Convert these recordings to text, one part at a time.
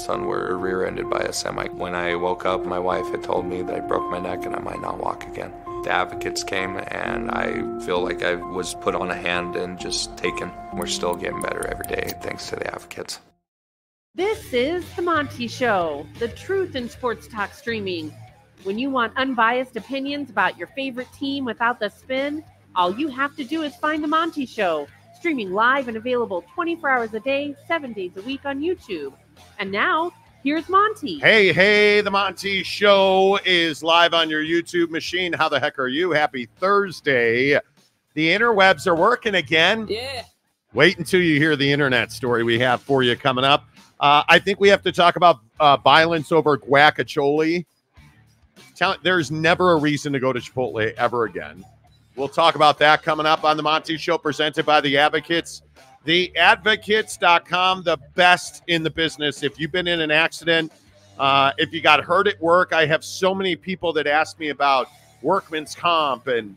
son were rear ended by a semi. When I woke up, my wife had told me that I broke my neck and I might not walk again. The advocates came, and I feel like I was put on a hand and just taken. We're still getting better every day thanks to the advocates. This is The Monty Show, the truth in sports talk streaming. When you want unbiased opinions about your favorite team without the spin, all you have to do is find The Monty Show streaming live and available 24 hours a day, seven days a week on YouTube. And now, here's Monty. Hey, hey, the Monty Show is live on your YouTube machine. How the heck are you? Happy Thursday. The interwebs are working again. Yeah. Wait until you hear the internet story we have for you coming up. Uh, I think we have to talk about uh, violence over guacachole. There's never a reason to go to Chipotle ever again. We'll talk about that coming up on the Monty Show, presented by the Advocates. Theadvocates.com, the best in the business. If you've been in an accident, uh, if you got hurt at work, I have so many people that ask me about workman's comp, and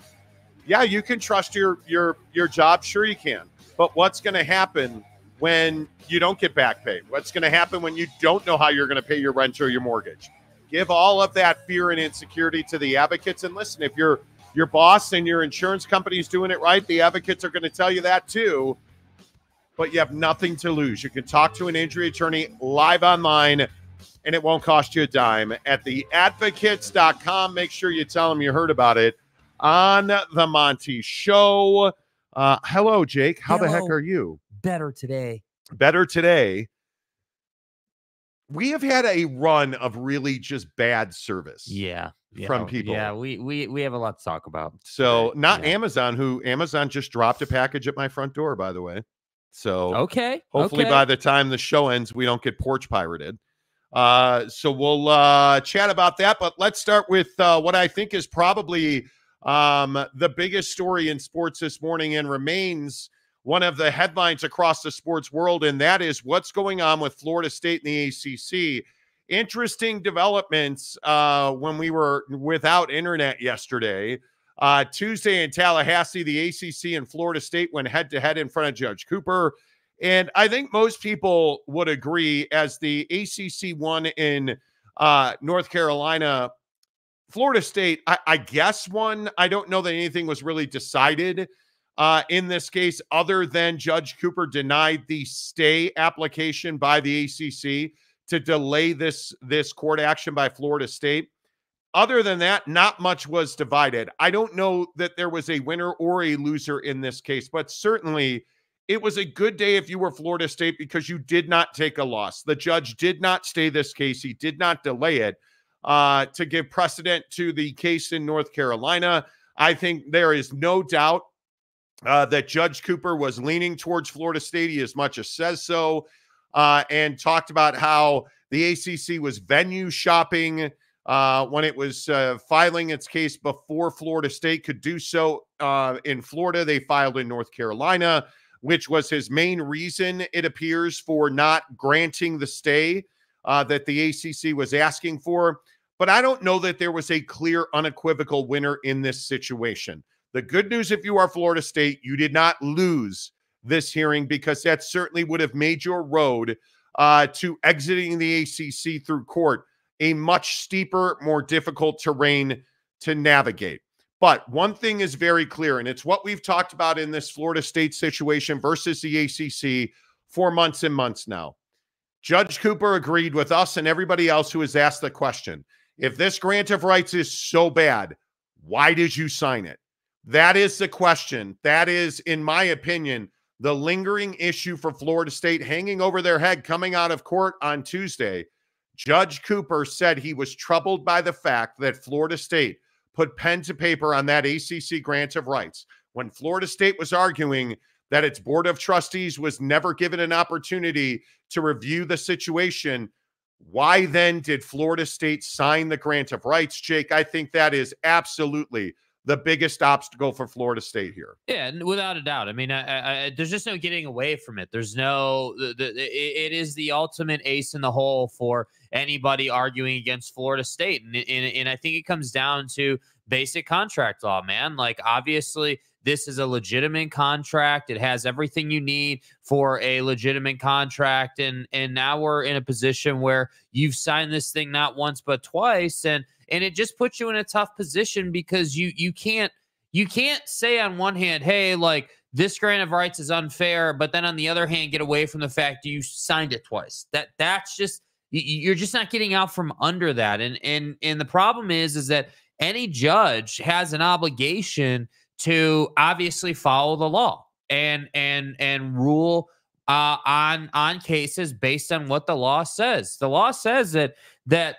yeah, you can trust your your your job. Sure, you can. But what's going to happen when you don't get back pay? What's going to happen when you don't know how you're going to pay your rent or your mortgage? Give all of that fear and insecurity to the advocates. And listen, if you're your boss and your insurance company is doing it right. The advocates are going to tell you that too. But you have nothing to lose. You can talk to an injury attorney live online and it won't cost you a dime at theadvocates.com. Make sure you tell them you heard about it on the Monty Show. Uh, hello, Jake. How Hello. the heck are you? Better today. Better today. We have had a run of really just bad service. Yeah. yeah, From people. Yeah, we we we have a lot to talk about. So not Yeah. Amazon, who Amazon just dropped a package at my front door, by the way. So Okay. hopefully okay. by the time the show ends, we don't get porch pirated. Uh, so we'll uh, chat about that. But let's start with uh, what I think is probably um, the biggest story in sports this morning and remains one of the headlines across the sports world, and that is what's going on with Florida State and the ACC. Interesting developments uh, when we were without internet yesterday. Uh, Tuesday in Tallahassee, the ACC and Florida State went head to head in front of Judge Cooper. And I think most people would agree as the ACC won in uh, North Carolina, Florida State, I, I guess, won. I don't know that anything was really decided uh, in this case, other than Judge Cooper denied the stay application by the ACC to delay this this court action by Florida State. Other than that, not much was divided. I don't know that there was a winner or a loser in this case, but certainly it was a good day if you were Florida State because you did not take a loss. The judge did not stay this case, he did not delay it uh, to give precedent to the case in North Carolina. I think there is no doubt uh, that Judge Cooper was leaning towards Florida State. He as much as says so, uh, and talked about how the ACC was venue shopping uh, when it was uh, filing its case before Florida State could do so uh, in Florida. They filed in North Carolina, which was his main reason, it appears, for not granting the stay uh, that the ACC was asking for. But I don't know that there was a clear, unequivocal winner in this situation. The good news, if you are Florida State, you did not lose this hearing because that certainly would have made your road uh, to exiting the ACC through court a much steeper, more difficult terrain to navigate. But one thing is very clear, and it's what we've talked about in this Florida State situation versus the ACC for months and months now. Judge Cooper agreed with us and everybody else who has asked the question if this grant of rights is so bad, why did you sign it? That is the question. That is, in my opinion, the lingering issue for Florida State hanging over their head coming out of court on Tuesday. Judge Cooper said he was troubled by the fact that Florida State put pen to paper on that ACC grant of rights when Florida State was arguing that its board of trustees was never given an opportunity to review the situation. Why then did Florida State sign the grant of rights, Jake? I think that is absolutely the biggest obstacle for Florida State here. Yeah, without a doubt. I mean, I, I, there's just no getting away from it. There's no, the, the, it is the ultimate ace in the hole for anybody arguing against Florida State, and, and and I think it comes down to basic contract law, man. Like, obviously, this is a legitimate contract. It has everything you need for a legitimate contract. And and now we're in a position where you've signed this thing not once but twice. And and it just puts you in a tough position because you you can't you can't say on one hand, hey, like this grant of rights is unfair, but then on the other hand, get away from the fact you signed it twice. That that's just you're just not getting out from under that. And and and the problem is is that any judge has an obligation to obviously follow the law and and and rule uh, on on cases based on what the law says. The law says that that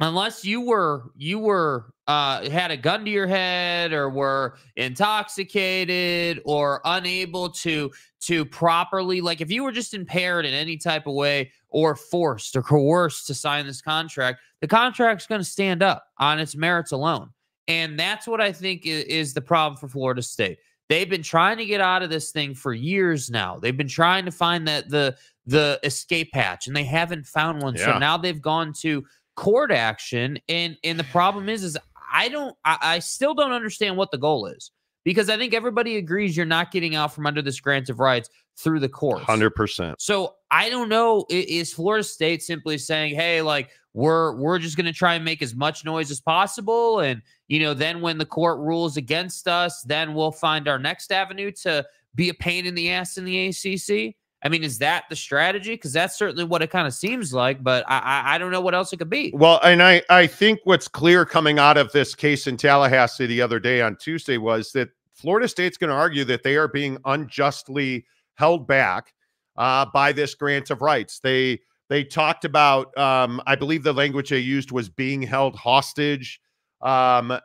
unless you were you were uh, had a gun to your head or were intoxicated or unable to to properly like if you were just impaired in any type of way or forced or coerced to sign this contract the contract's going to stand up on its merits alone and that's what I think is, is, the problem for Florida State. They've been trying to get out of this thing for years now. They've been trying to find that the the escape hatch, and they haven't found one. Yeah. So now they've gone to court action, and and the problem is, is I don't, I, I still don't understand what the goal is because I think everybody agrees you're not getting out from under this grant of rights through the courts. Hundred percent. So I don't know. Is Florida State simply saying, "Hey, like we're we're just going to try and make as much noise as possible and you know then when the court rules against us then we'll find our next avenue to be a pain in the ass in the ACC I mean is that the strategy? Because that's certainly what it kind of seems like but I, I don't know what else it could be. Well and I I think what's clear coming out of this case in Tallahassee the other day on Tuesday was that Florida State's going to argue that they are being unjustly held back uh, by this grant of rights. They they talked about, um, I believe the language they used was being held hostage um,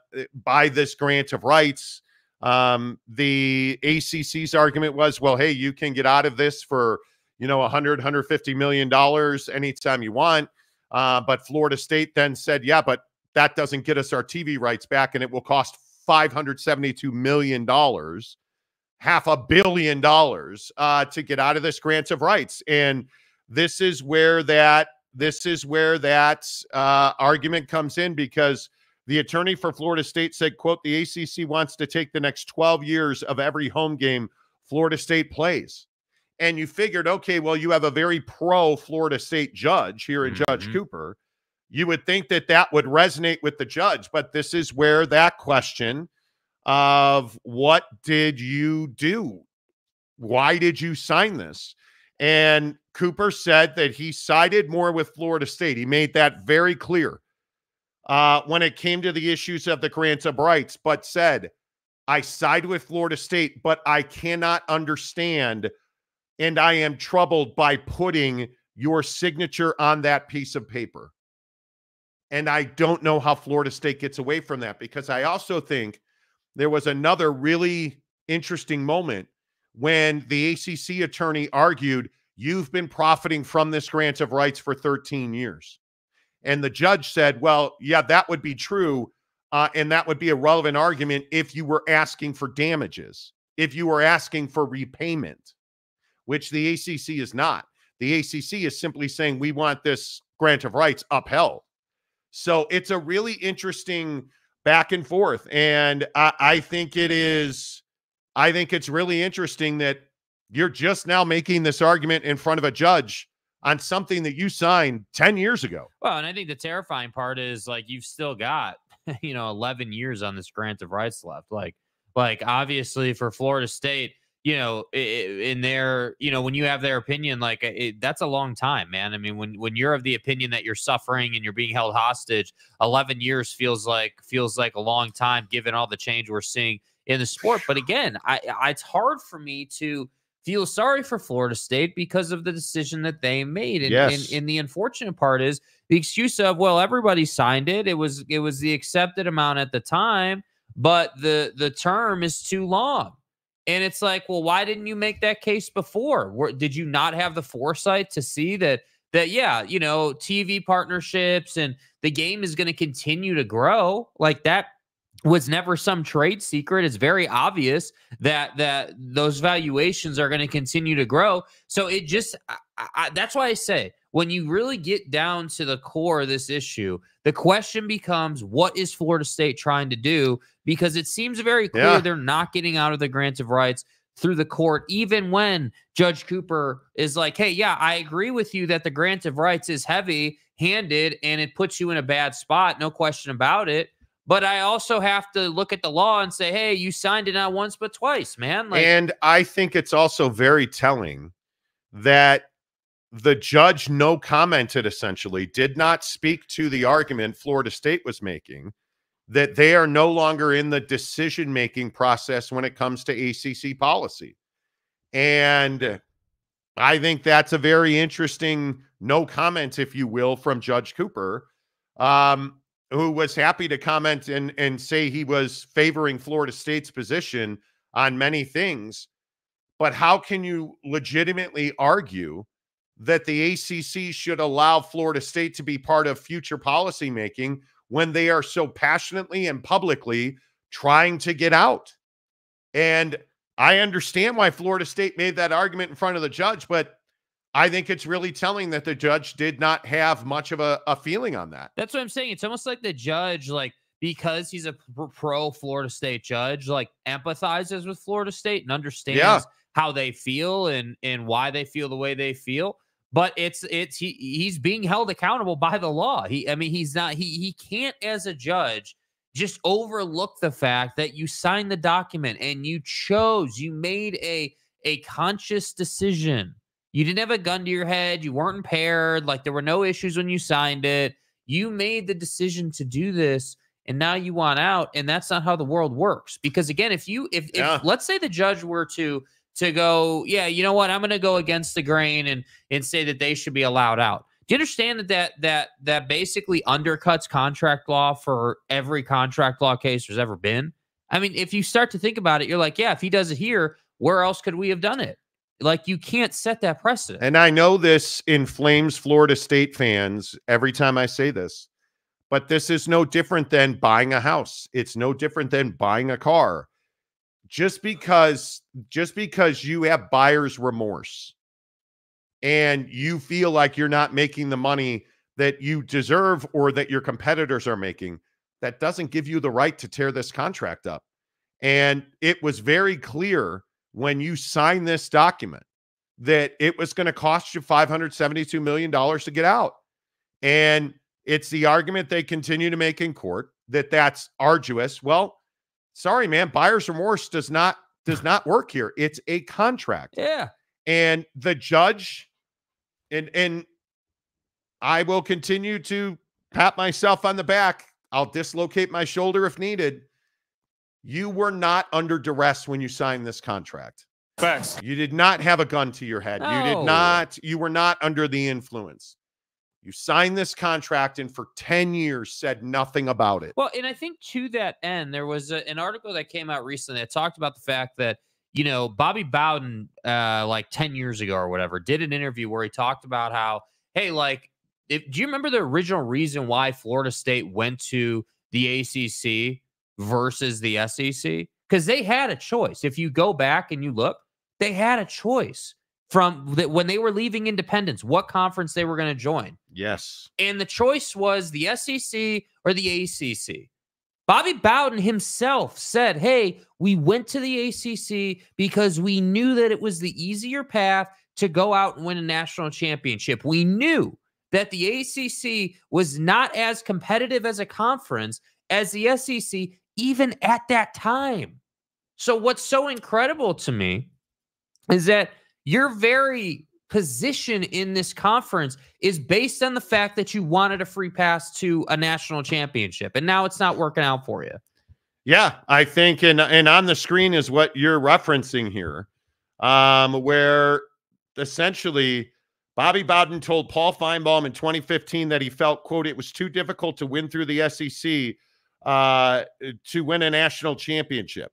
by this grant of rights. Um, the ACC's argument was, well, hey, you can get out of this for, you know, 100, 150 million dollars anytime you want. Uh, but Florida State then said, yeah, but that doesn't get us our TV rights back, and it will cost 572 million dollars, half a billion dollars, uh, to get out of this grant of rights. And this is where that this is where that uh, argument comes in because the attorney for Florida State said, "quote The ACC wants to take the next 12 years of every home game Florida State plays." And you figured, okay, well, you have a very pro Florida State judge here in mm-hmm. Judge Cooper. You would think that that would resonate with the judge, but this is where that question of what did you do? Why did you sign this? And Cooper said that he sided more with Florida State. He made that very clear uh, when it came to the issues of the grants of rights, but said, I side with Florida State, but I cannot understand and I am troubled by putting your signature on that piece of paper. And I don't know how Florida State gets away from that because I also think there was another really interesting moment when the ACC attorney argued, You've been profiting from this grant of rights for 13 years. And the judge said, Well, yeah, that would be true. Uh, and that would be a relevant argument if you were asking for damages, if you were asking for repayment, which the ACC is not. The ACC is simply saying, We want this grant of rights upheld. So it's a really interesting back and forth. And I, I think it is I think it's really interesting that you're just now making this argument in front of a judge on something that you signed 10 years ago. Well, and I think the terrifying part is like you've still got, you know, 11 years on this grant of rights left. Like, like obviously for Florida State, you know, in their, you know, when you have their opinion, like it, that's a long time, man. I mean, when when you're of the opinion that you're suffering and you're being held hostage, 11 years feels like feels like a long time given all the change we're seeing in the sport. But again, I, I it's hard for me to feel sorry for Florida State because of the decision that they made. And, yes. and, and, the unfortunate part is the excuse of, well, everybody signed it. It was it was the accepted amount at the time, but the the term is too long. And it's like, well, why didn't you make that case before? Where, did you not have the foresight to see that that yeah, you know, TV partnerships and the game is going to continue to grow like that was never some trade secret. It's very obvious that that those valuations are going to continue to grow. So it just I, I, that's why I say when you really get down to the core of this issue, the question becomes what is Florida State trying to do? Because it seems very clear Yeah. they're not getting out of the grant of rights through the court, even when Judge Cooper is like, hey, yeah, I agree with you that the grant of rights is heavy handed and it puts you in a bad spot, no question about it. But I also have to look at the law and say, hey, you signed it not once but twice, man. Like, and I think it's also very telling that the judge no commented essentially did not speak to the argument Florida State was making that they are no longer in the decision making process when it comes to ACC policy. And I think that's a very interesting no comment, if you will, from Judge Cooper, um, who was happy to comment and, and say he was favoring Florida State's position on many things. But how can you legitimately argue that the ACC should allow Florida State to be part of future policymaking when they are so passionately and publicly trying to get out? And I understand why Florida State made that argument in front of the judge, but I think it's really telling that the judge did not have much of a, a feeling on that. That's what I'm saying. It's almost like the judge, like because he's a pro Florida State judge, like empathizes with Florida State and understands Yeah. how they feel and and why they feel the way they feel. But it's it's he he's being held accountable by the law. He I mean he's not he he can't as a judge just overlook the fact that you signed the document and you chose you made a a conscious decision. You didn't have a gun to your head. You weren't impaired. Like there were no issues when you signed it. You made the decision to do this and now you want out and that's not how the world works because again if you if, Yeah. if let's say the judge were to to go yeah you know what i'm going to go against the grain and and say that they should be allowed out do you understand that that that that basically undercuts contract law for every contract law case there's ever been i mean if you start to think about it you're like yeah if he does it here where else could we have done it like you can't set that precedent And I know this inflames Florida State fans every time I say this, but this is no different than buying a house. It's no different than buying a car. Just because just because you have buyer's remorse and you feel like you're not making the money that you deserve or that your competitors are making, that doesn't give you the right to tear this contract up. And it was very clear when you signed this document that it was going to cost you $572 million to get out. And it's the argument they continue to make in court that that's arduous. Well, sorry, man, buyer's remorse does not does not work here. It's a contract. yeah And the judge and and I will continue to pat myself on the back. I'll dislocate my shoulder if needed. You were not under duress when you signed this contract. Facts. You did not have a gun to your head. You did not, you were not under the influence. You signed this contract and for 10 years said nothing about it. Well, and I think to that end, there was a, an article that came out recently that talked about the fact that you know Bobby Bowden, uh, like ten years ago or whatever, did an interview where he talked about how, hey, like, if, do you remember the original reason why Florida State went to the ACC versus the SEC? Because they had a choice. If you go back and you look, they had a choice from the, when they were leaving Independence, what conference they were going to join. Yes. And the choice was the SEC or the ACC. Bobby Bowden himself said, Hey, we went to the ACC because we knew that it was the easier path to go out and win a national championship. We knew that the ACC was not as competitive as a conference as the SEC, even at that time. So, what's so incredible to me is that your very position in this conference is based on the fact that you wanted a free pass to a national championship and now it's not working out for you. Yeah, I think, and and on the screen is what you're referencing here, um, where essentially Bobby Bowden told Paul Finebaum in 2015 that he felt, quote, it was too difficult to win through the SEC uh, to win a national championship.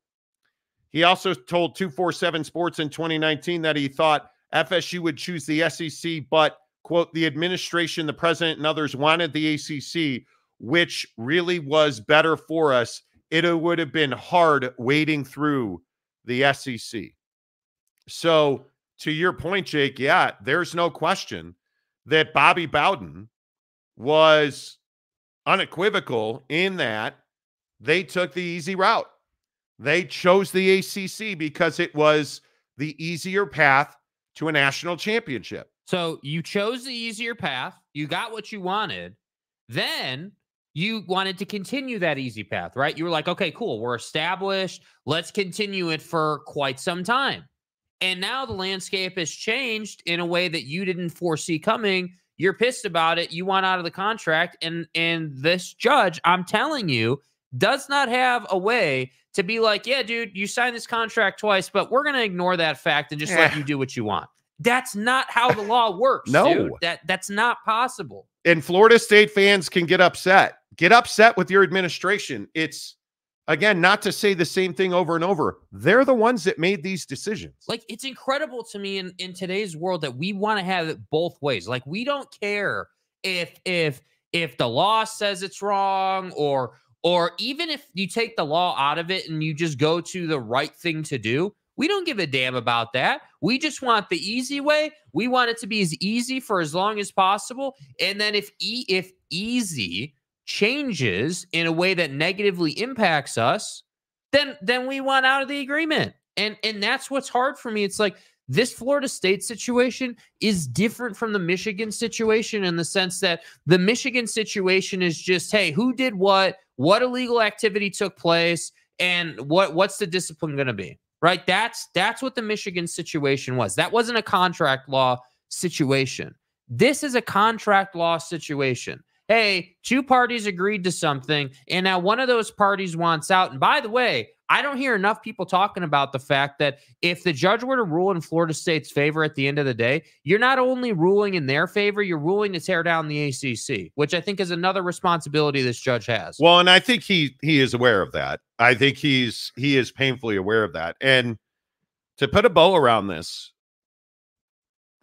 He also told 247 Sports in 2019 that he thought FSU would choose the SEC, but, quote, the administration, the president, and others wanted the ACC, which really was better for us it would have been hard wading through the SEC. So, to your point, Jake, yeah, there's no question that Bobby Bowden was unequivocal in that they took the easy route. They chose the ACC because it was the easier path to a national championship. So you chose the easier path. You got what you wanted. Then you wanted to continue that easy path, right? You were like, okay, cool. We're established. Let's continue it for quite some time. And now the landscape has changed in a way that you didn't foresee coming. You're pissed about it. You want out of the contract. And and this judge, I'm telling you, does not have a way to be like, yeah, dude, you signed this contract twice, but we're gonna ignore that fact and just let Eh. you do what you want. That's not how the law works. No. dude. that that's not possible. And Florida State fans can get upset. Get upset with your administration. It's again not to say the same thing over and over. They're the ones that made these decisions. Like it's incredible to me in in today's world that we want to have it both ways. Like we don't care if if if the law says it's wrong or or even if you take the law out of it and you just go to the right thing to do. We don't give a damn about that. We just want the easy way. We want it to be as easy for as long as possible. And then if e- if easy changes in a way that negatively impacts us, then then we want out of the agreement. And and that's what's hard for me. It's like this Florida State situation is different from the Michigan situation in the sense that the Michigan situation is just, hey, who did what? What illegal activity took place? And what what's the discipline going to be? Right? That's that's what the Michigan situation was. That wasn't a contract law situation. This is a contract law situation. Hey, two parties agreed to something, and now one of those parties wants out. And by the way, I don't hear enough people talking about the fact that if the judge were to rule in Florida State's favor at the end of the day, you're not only ruling in their favor, you're ruling to tear down the ACC, which I think is another responsibility this judge has. Well, and I think he he is aware of that. I think he's he is painfully aware of that. And to put a bow around this,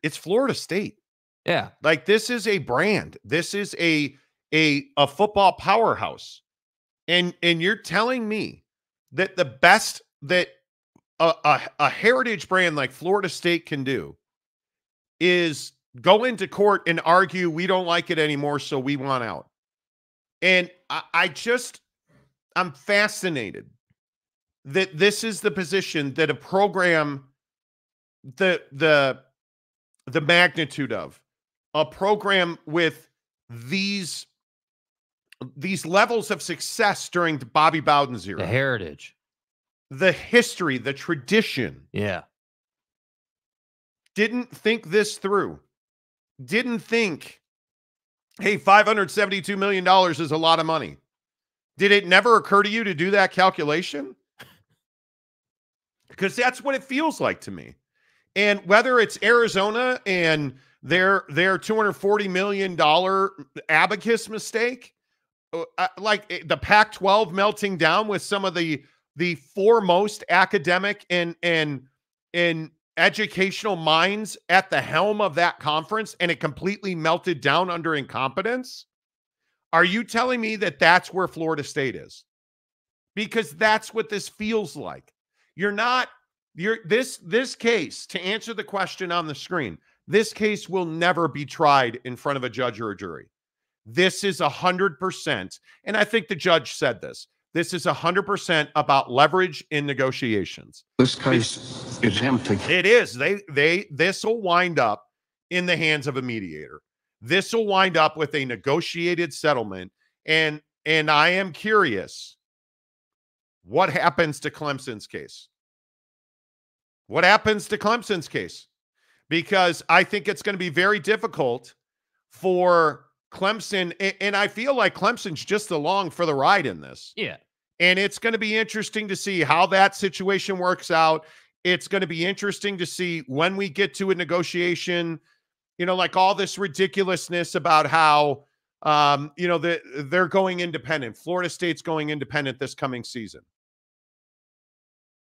it's Florida State. Yeah. Like this is a brand. This is a a a football powerhouse. And and you're telling me that the best that a, a, a heritage brand like Florida State can do is go into court and argue we don't like it anymore, so we want out. And I, I just I'm fascinated that this is the position that a program the the the magnitude of a program with these these levels of success during Bobby Bowden's era, The heritage. the history, the tradition, Yeah. didn't think this through. Didn't think, hey, $572 million is a lot of money. Did it never occur to you to do that calculation? Because that's what it feels like to me. And whether it's Arizona and their their 240 million dollar abacus mistake, uh, uh, like eh, the Pac-12 melting down with some of the the foremost academic and and and educational minds at the helm of that conference and it completely melted down under incompetence? Are you telling me that that's where Florida State is? Because that's what this feels like. You're not you're this this case to answer the question on the screen this case will never be tried in front of a judge or a jury. This is a hundred percent and i think the judge said this this is a hundred percent about leverage in negotiations. This case is empty. it is. They they this will wind up in the hands of a mediator. This will wind up with a negotiated settlement and and i am curious what happens to clemson's case. What happens to clemson's case because i think it's going to be very difficult for clemson and i feel like clemson's just along for the ride in this Yeah. and it's going to be interesting to see how that situation works out. It's going to be interesting to see when we get to a negotiation, you know, like all this ridiculousness about how, um, you know, the, they're going independent. Florida State's going independent this coming season.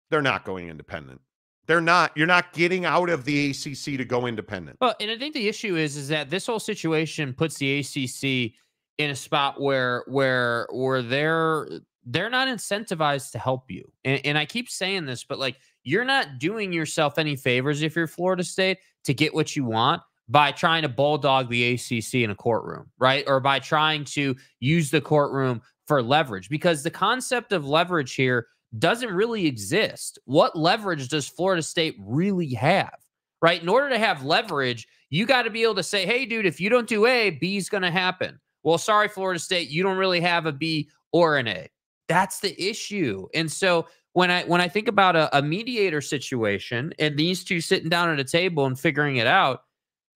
They're not going independent. They're not. You're not getting out of the ACC to go independent. Well, and I think the issue is is that this whole situation puts the ACC in a spot where where where they're they're not incentivized to help you. And, and I keep saying this, but like you're not doing yourself any favors if you're Florida State to get what you want by trying to bulldog the ACC in a courtroom, right? Or by trying to use the courtroom for leverage because the concept of leverage here doesn't really exist. What leverage does Florida State really have? Right? In order to have leverage, you got to be able to say, "Hey dude, if you don't do A, B is going to happen." Well, sorry Florida State, you don't really have a B or an A. That's the issue. And so when I when I think about a, a mediator situation and these two sitting down at a table and figuring it out,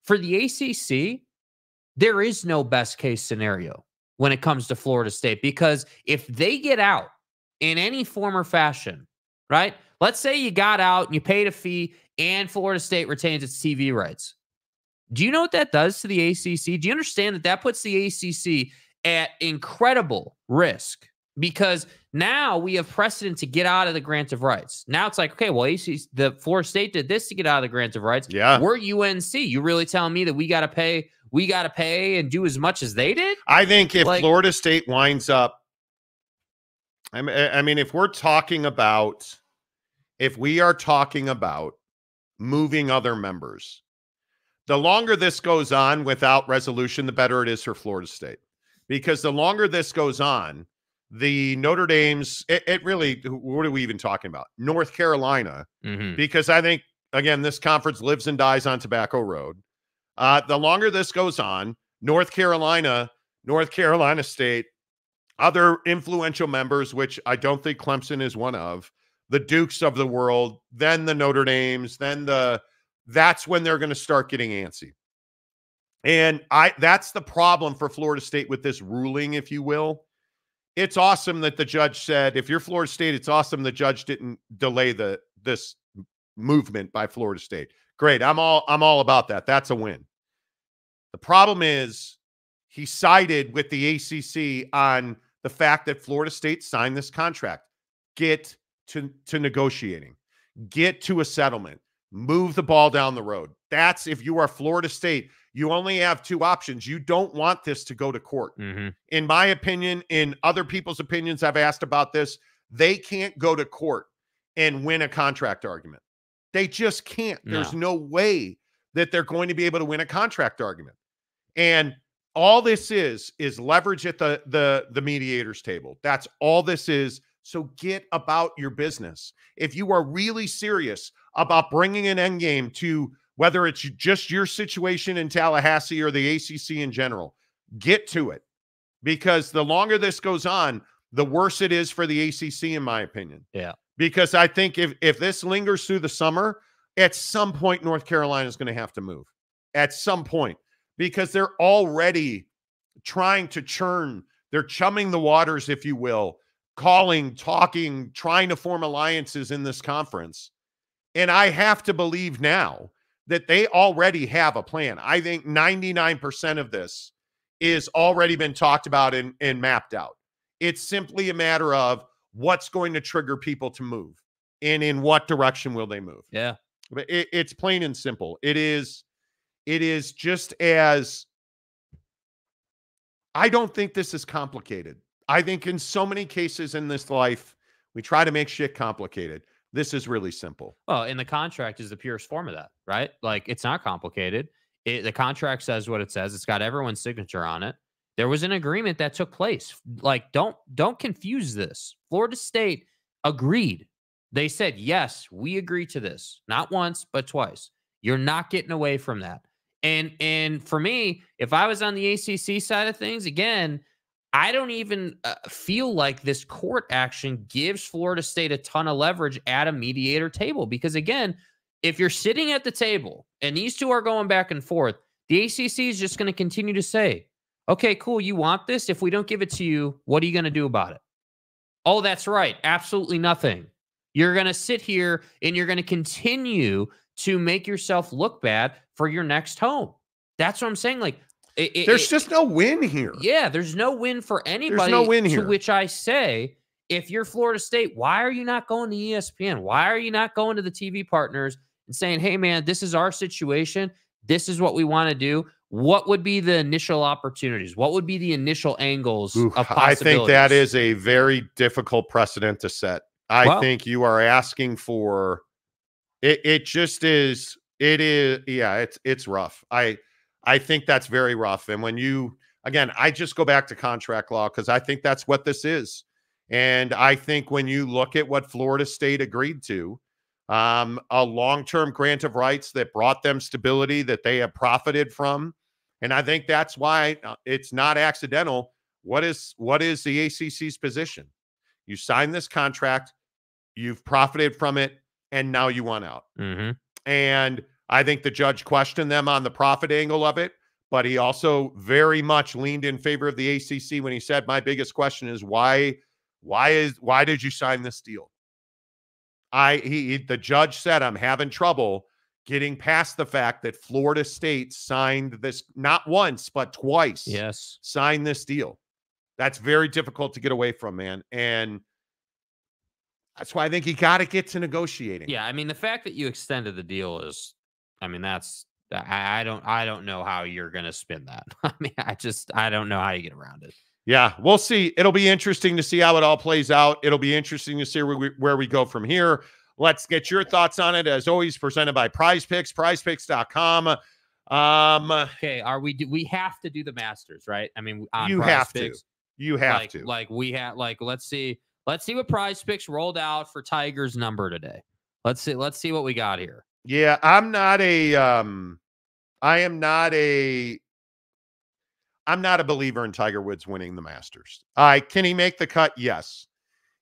for the ACC, there is no best case scenario when it comes to Florida State because if they get out in any form or fashion, right? Let's say you got out and you paid a fee and Florida State retains its TV rights. Do you know what that does to the ACC? Do you understand that that puts the ACC at incredible risk because now we have precedent to get out of the grant of rights. Now it's like, okay, well, AC, the Florida State did this to get out of the grant of rights. Yeah. We're UNC. You really telling me that we got to pay, we got to pay and do as much as they did? I think if Like- Florida State winds up, I mean, I mean, if we're talking about, if we are talking about moving other members, the longer this goes on without resolution, the better it is for Florida State. Because the longer this goes on, the Notre Dame's, it, it really, what are we even talking about? North Carolina, Mm-hmm. because I think again this conference lives and dies on Tobacco Road. Uh, the longer this goes on, North Carolina, North Carolina State, other influential members, which I don't think Clemson is one of, the Dukes of the world, then the Notre Dames, then the that's when they're going to start getting antsy. And I that's the problem for Florida State with this ruling, if you will. It's awesome that the judge said, if you're Florida State, it's awesome the judge didn't delay the this movement by Florida State. Great. I'm all I'm all about that. That's a win. The problem is he sided with the ACC on the fact that Florida State signed this contract. Get to to negotiating. Get to a settlement. Move the ball down the road. That's if you are Florida State, you only have two options. You don't want this to go to court Mm-hmm. in my opinion, in other people's opinions, I've asked about this. They can't go to court and win a contract argument. They just can't. There's no way that they're going to be able to win a contract argument. And all this is is leverage at the the the mediators table. That's all this is. So get about your business. If you are really serious about bringing an end game to whether it's just your situation in Tallahassee or the ACC in general, get to it because the longer this goes on, the worse it is for the ACC, in my opinion. Yeah. Because I think if if this lingers through the summer, at some point North Carolina is going to have to move. At some point, because they're already trying to churn. They're chumming the waters, if you will, calling, talking, trying to form alliances in this conference. And I have to believe now that they already have a plan. I think 99% of this is already been talked about and, and mapped out. It's simply a matter of what's going to trigger people to move and in what direction will they move. Yeah. But it, it's plain and simple. It is, it is just as I don't think this is complicated. I think in so many cases in this life, we try to make shit complicated. This is really simple. Well, and the contract is the purest form of that, right? Like it's not complicated. It, the contract says what it says. It's got everyone's signature on it. There was an agreement that took place. Like don't don't confuse this. Florida State agreed. They said, "Yes, we agree to this." Not once, but twice. You're not getting away from that. And and for me, if I was on the ACC side of things, again, I don't even uh, feel like this court action gives Florida State a ton of leverage at a mediator table because again, if you're sitting at the table and these two are going back and forth, the ACC is just going to continue to say, "Okay, cool, you want this? If we don't give it to you, what are you going to do about it?" Oh, that's right. Absolutely nothing. You're going to sit here and you're going to continue to make yourself look bad for your next home. That's what I'm saying. Like, it, it- There's it- just no win here. yeah, there's no win for anybody. There's no win here. to which I say, if you're Florida State, why are you not going to ESPN? Why are you not going to the TV partners and saying, "Hey, man, this is our situation. This is what we want to do." What would be the initial opportunities? What would be the initial angles Ooh, of I think that is a very difficult precedent to set. I Well- think you are asking for it. It just is It is, yeah, it's it's rough. I I think that's very rough. And when you again, I just go back to contract law because I think that's what this is. And I think when you look at what Florida State agreed to, um, a long-term grant of rights that brought them stability that they have profited from, and I think that's why uh, it's not accidental. What is what is the ACC's position? You sign this contract, you've profited from it, and now you want out. Mm-hmm. And I think the judge questioned them on the profit angle of it, but he also very much leaned in favor of the ACC when he said, "My biggest question is why, why is why did you sign this deal?" I he the judge said, "I'm having trouble." Getting past the fact that Florida State signed this not once, but twice. Yes. Signed this deal. That's very difficult to get away from, man. And that's why I think you got to get to negotiating. Yeah, I mean the fact that you extended the deal is, I mean that's I, I don't I don't know how you're gonna spin that. I mean I just I don't know how you get around it. Yeah, we'll see. It'll be interesting to see how it all plays out. It'll be interesting to see where we, where we go from here. Let's get your thoughts on it. As always, presented by Prize Picks, PrizePicks.com. Um, Okay, are we do we have to do the Masters right? I mean you have Picks, to. You have like, to. Like we have like let's see let's see what Prize Picks rolled out for Tiger's number today. Let's see let's see what we got here. Yeah, I'm not a um I am not a I'm not a believer in Tiger Woods winning the Masters. I can he make the cut? Yes.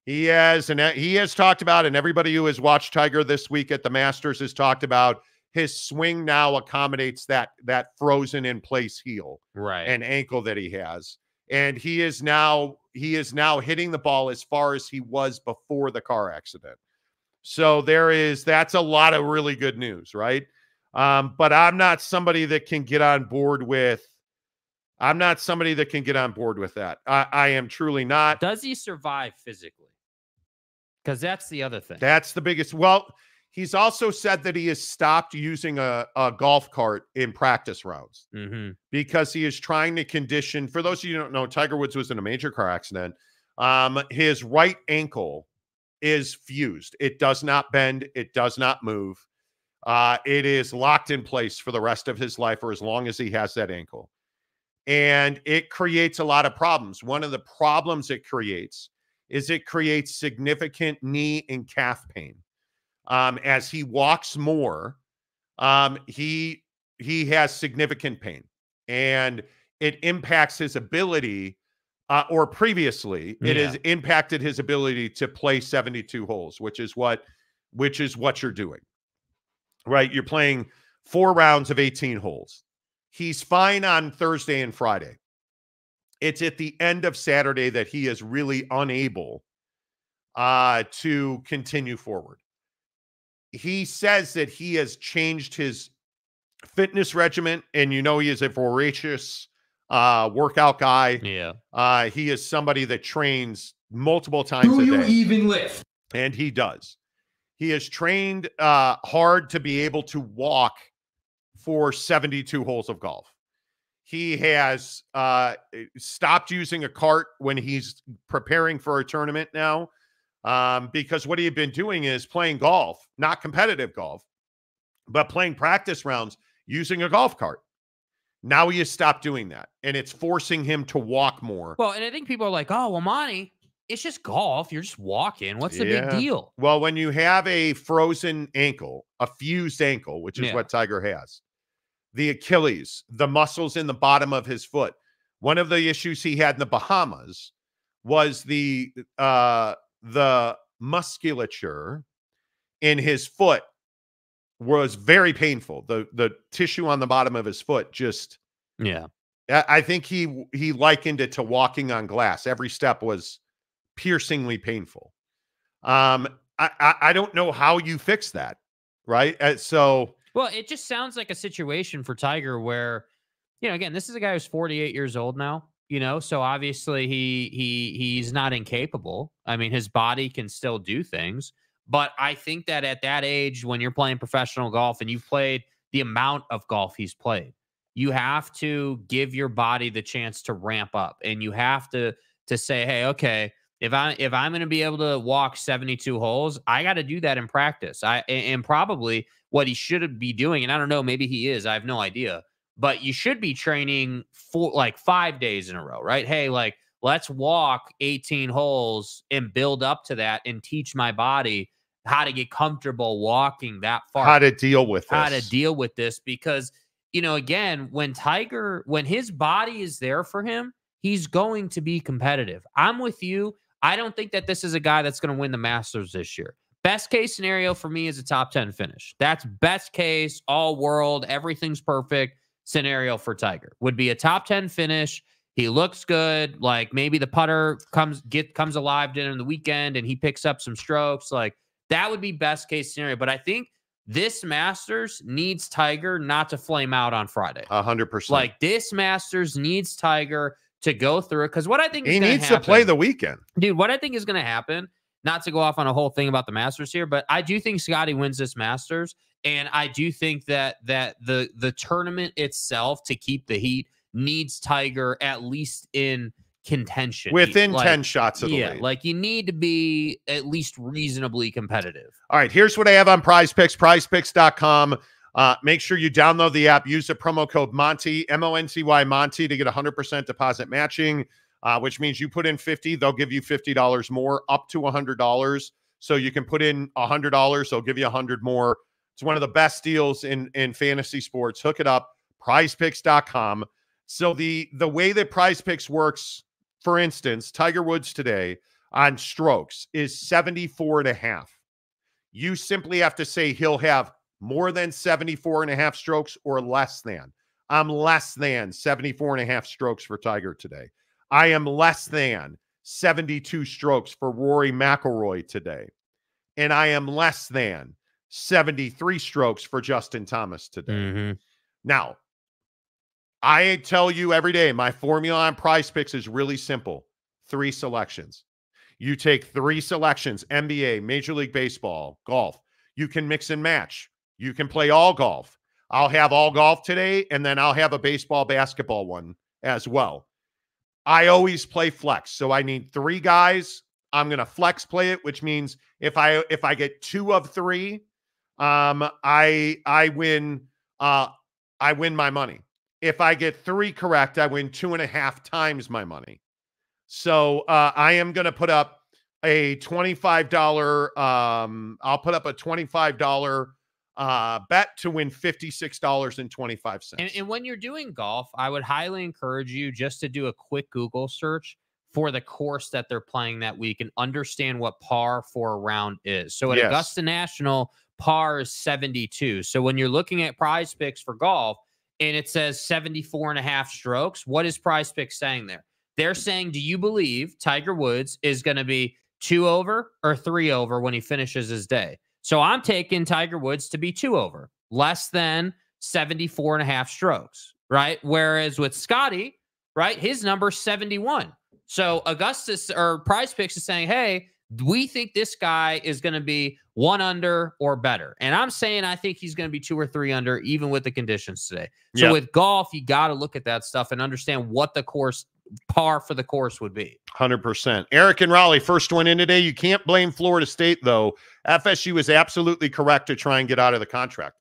He has and he has talked about and everybody who has watched Tiger this week at the Masters has talked about his swing now accommodates that that frozen in place heel Right. and ankle that he has. And he is now he is now hitting the ball as far as he was before the car accident. So there is that's a lot of really good news, right? Um, but I'm not somebody that can get on board with I'm not somebody that can get on board with that. I, I am truly not. Does he survive physically? Because that's the other thing. That's the biggest. Well, he's also said that he has stopped using a, a golf cart in practice rounds. mm-hmm. because he is trying to condition. For those of you who don't know, Tiger Woods was in a major car accident. Um, his right ankle is fused. It does not bend. It does not move. Uh, it is locked in place for the rest of his life, or as long as he has that ankle. And it creates a lot of problems. One of the problems it creates is it creates significant knee and calf pain. Um, as he walks more, um, he he has significant pain and it impacts his ability uh, or previously it has impacted his ability to play 72 holes which is what which is what you're doing right? You're playing four rounds of 18 holes. He's fine on thursday and friday. It's at the end of saturday that he is really unable uh to continue forward he says that he has changed his fitness regimen and you know he is a voracious uh workout guy Yeah. uh he is somebody that trains multiple times Do a you day even lift? and he does he has trained uh hard to be able to walk for 72 holes of golf he has uh stopped using a cart when he's preparing for a tournament now um because what he had been doing is playing golf not competitive golf but playing practice rounds using a golf cart now he has stopped doing that and it's forcing him to walk more Well, and I think people are like, oh, well, Monty, it's just golf. You're just walking. What's the Yeah. big deal? Well, when you have a frozen ankle, a fused ankle, which is Yeah. what Tiger has, the Achilles, the muscles in the bottom of his foot. One of the issues he had in the Bahamas was the uh the musculature in his foot was very painful. The the tissue on the bottom of his foot just Yeah. I think he he likened it to walking on glass. Every step was piercingly painful. Um, I I, I don't know how you fix that, right? Uh, so Well, it just sounds like a situation for Tiger where, you know, again, this is a guy who's 48 years old now, you know, so obviously he he he's not incapable. I mean, his body can still do things, but I think that at that age when you're playing professional golf and you've played the amount of golf he's played, you have to give your body the chance to ramp up and you have to to say, "Hey, okay, If I if I'm going to be able to walk 72 holes, I got to do that in practice. I and, and probably what he should be doing, and I don't know, maybe he is. I have no idea. But you should be training for like five days in a row, right? Hey, like let's walk 18 holes and build up to that and teach my body how to get comfortable walking that far. How to deal with how this. to deal with this because you know again when Tiger when his body is there for him, he's going to be competitive. I'm with you. I don't think that this is a guy that's going to win the Masters this year. Best case scenario for me is a top 10 finish. That's best case, all world, everything's perfect scenario for Tiger. Would be a top 10 finish. He looks good. Like maybe the putter comes get comes alive during the weekend and he picks up some strokes. Like that would be best case scenario. But I think this Masters needs Tiger not to flame out on Friday. A hundred percent. Like this Masters needs Tiger to go through it. Because what I think he is gonna needs to play the weekend. dude. What I think is going to happen, not to go off on a whole thing about the Masters here, but I do think Scotty wins this Masters, and I do think that that the the tournament itself to keep the heat needs Tiger at least in contention Within Like, 10 shots of the yeah, lead. like you need to be at least reasonably competitive. All right, here's what I have on prize picks, prizepicks.com. Uh, make sure you download the app, use the promo code Monty, M O N T Y Monty, to get 100% deposit matching, uh, which means you put in 50, they'll give you $50 more, up to $100. So you can put in $100, they'll give you 100 more. It's one of the best deals in, in fantasy sports. Hook it up, prizepicks.com. So the the way that prize picks works, for instance, Tiger Woods today on strokes is 74 and a half. You simply have to say he'll have more than 74 and a half strokes or less than. I'm less than 74 and a half strokes for Tiger today. I am less than 72 strokes for Rory McIlroy today. And I am less than 73 strokes for Justin Thomas today. Mm-hmm. Now, I tell you every day, my formula on prize picks is really simple three selections. You take three selections NBA, Major League Baseball, golf. You can mix and match. You can play all golf. I'll have all golf today, and then I'll have a baseball, basketball one as well. I always play flex. So I need three guys. I'm gonna flex play it, which means if I if I get two of three, um, I I win uh I win my money. If I get three correct, I win two and a half times my money. So uh, I am going to put up a $25, um, I'll put up a $25 uh, bet to win $56.25. And, and when you're doing golf, I would highly encourage you just to do a quick Google search for the course that they're playing that week and understand what par for a round is. So at Yes. Augusta National, par is 72. So when you're looking at prize picks for golf and it says 74 and a half strokes, what is prize picks saying there? They're saying, do you believe Tiger Woods is going to be two over or three over when he finishes his day? So I'm taking Tiger Woods to be two over, less than 74 and a half strokes, right? Whereas with Scotty, right, his number 71. So Augustus or Prize Picks is saying, hey, we think this guy is going to be one under or better. And I'm saying I think he's going to be two or three under, even with the conditions today. So Yeah. with golf, you got to look at that stuff and understand what the course par for the course would be. 100%. Eric and Raleigh, first one in today. You can't blame Florida State, though. FSU is absolutely correct to try and get out of the contract.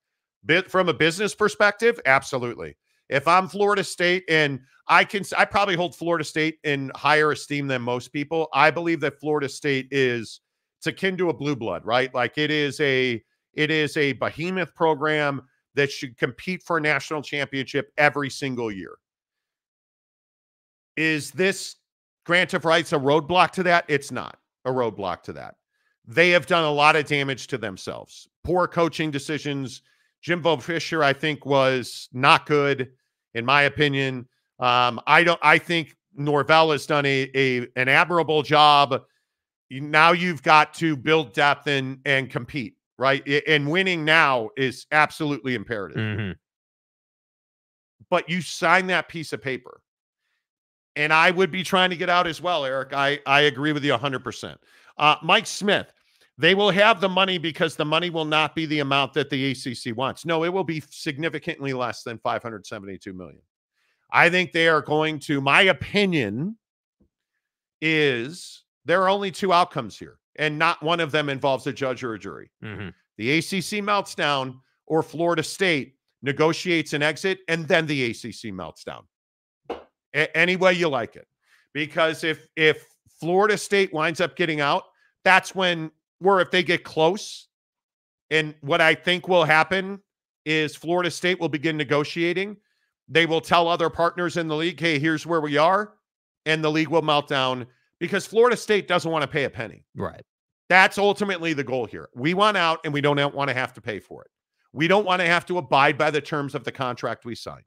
Bit from a business perspective, absolutely. If I'm Florida State and I can, I probably hold Florida State in higher esteem than most people. I believe that Florida State is, it's akin to a blue blood, right? Like it is a, it is a behemoth program that should compete for a national championship every single year. Is this grant of rights a roadblock to that? It's not a roadblock to that. They have done a lot of damage to themselves. Poor coaching decisions. Jimbo Fisher, I think, was not good, in my opinion. Um, I don't. I think Norvell has done a, a an admirable job. Now you've got to build depth and and compete, right? And winning now is absolutely imperative but you sign that piece of paper. And I would be trying to get out as well, Eric. I, I agree with you 100%. Uh, Mike Smith, they will have the money because the money will not be the amount that the ACC wants. No, it will be significantly less than 572 million. I think they are going to, my opinion is There are only two outcomes here, and not one of them involves a judge or a jury. Mhm. The ACC melts down, or Florida State negotiates an exit, and then the ACC melts down. A- any way you like it, because if if Florida State winds up getting out, that's when, or if they get close, and what I think will happen is Florida State will begin negotiating. They will tell other partners in the league, "Hey, here's where we are," and the league will melt down because Florida State doesn't want to pay a penny. Right. That's ultimately the goal here. We want out and we don't want to have to pay for it. We don't want to have to abide by the terms of the contract we signed.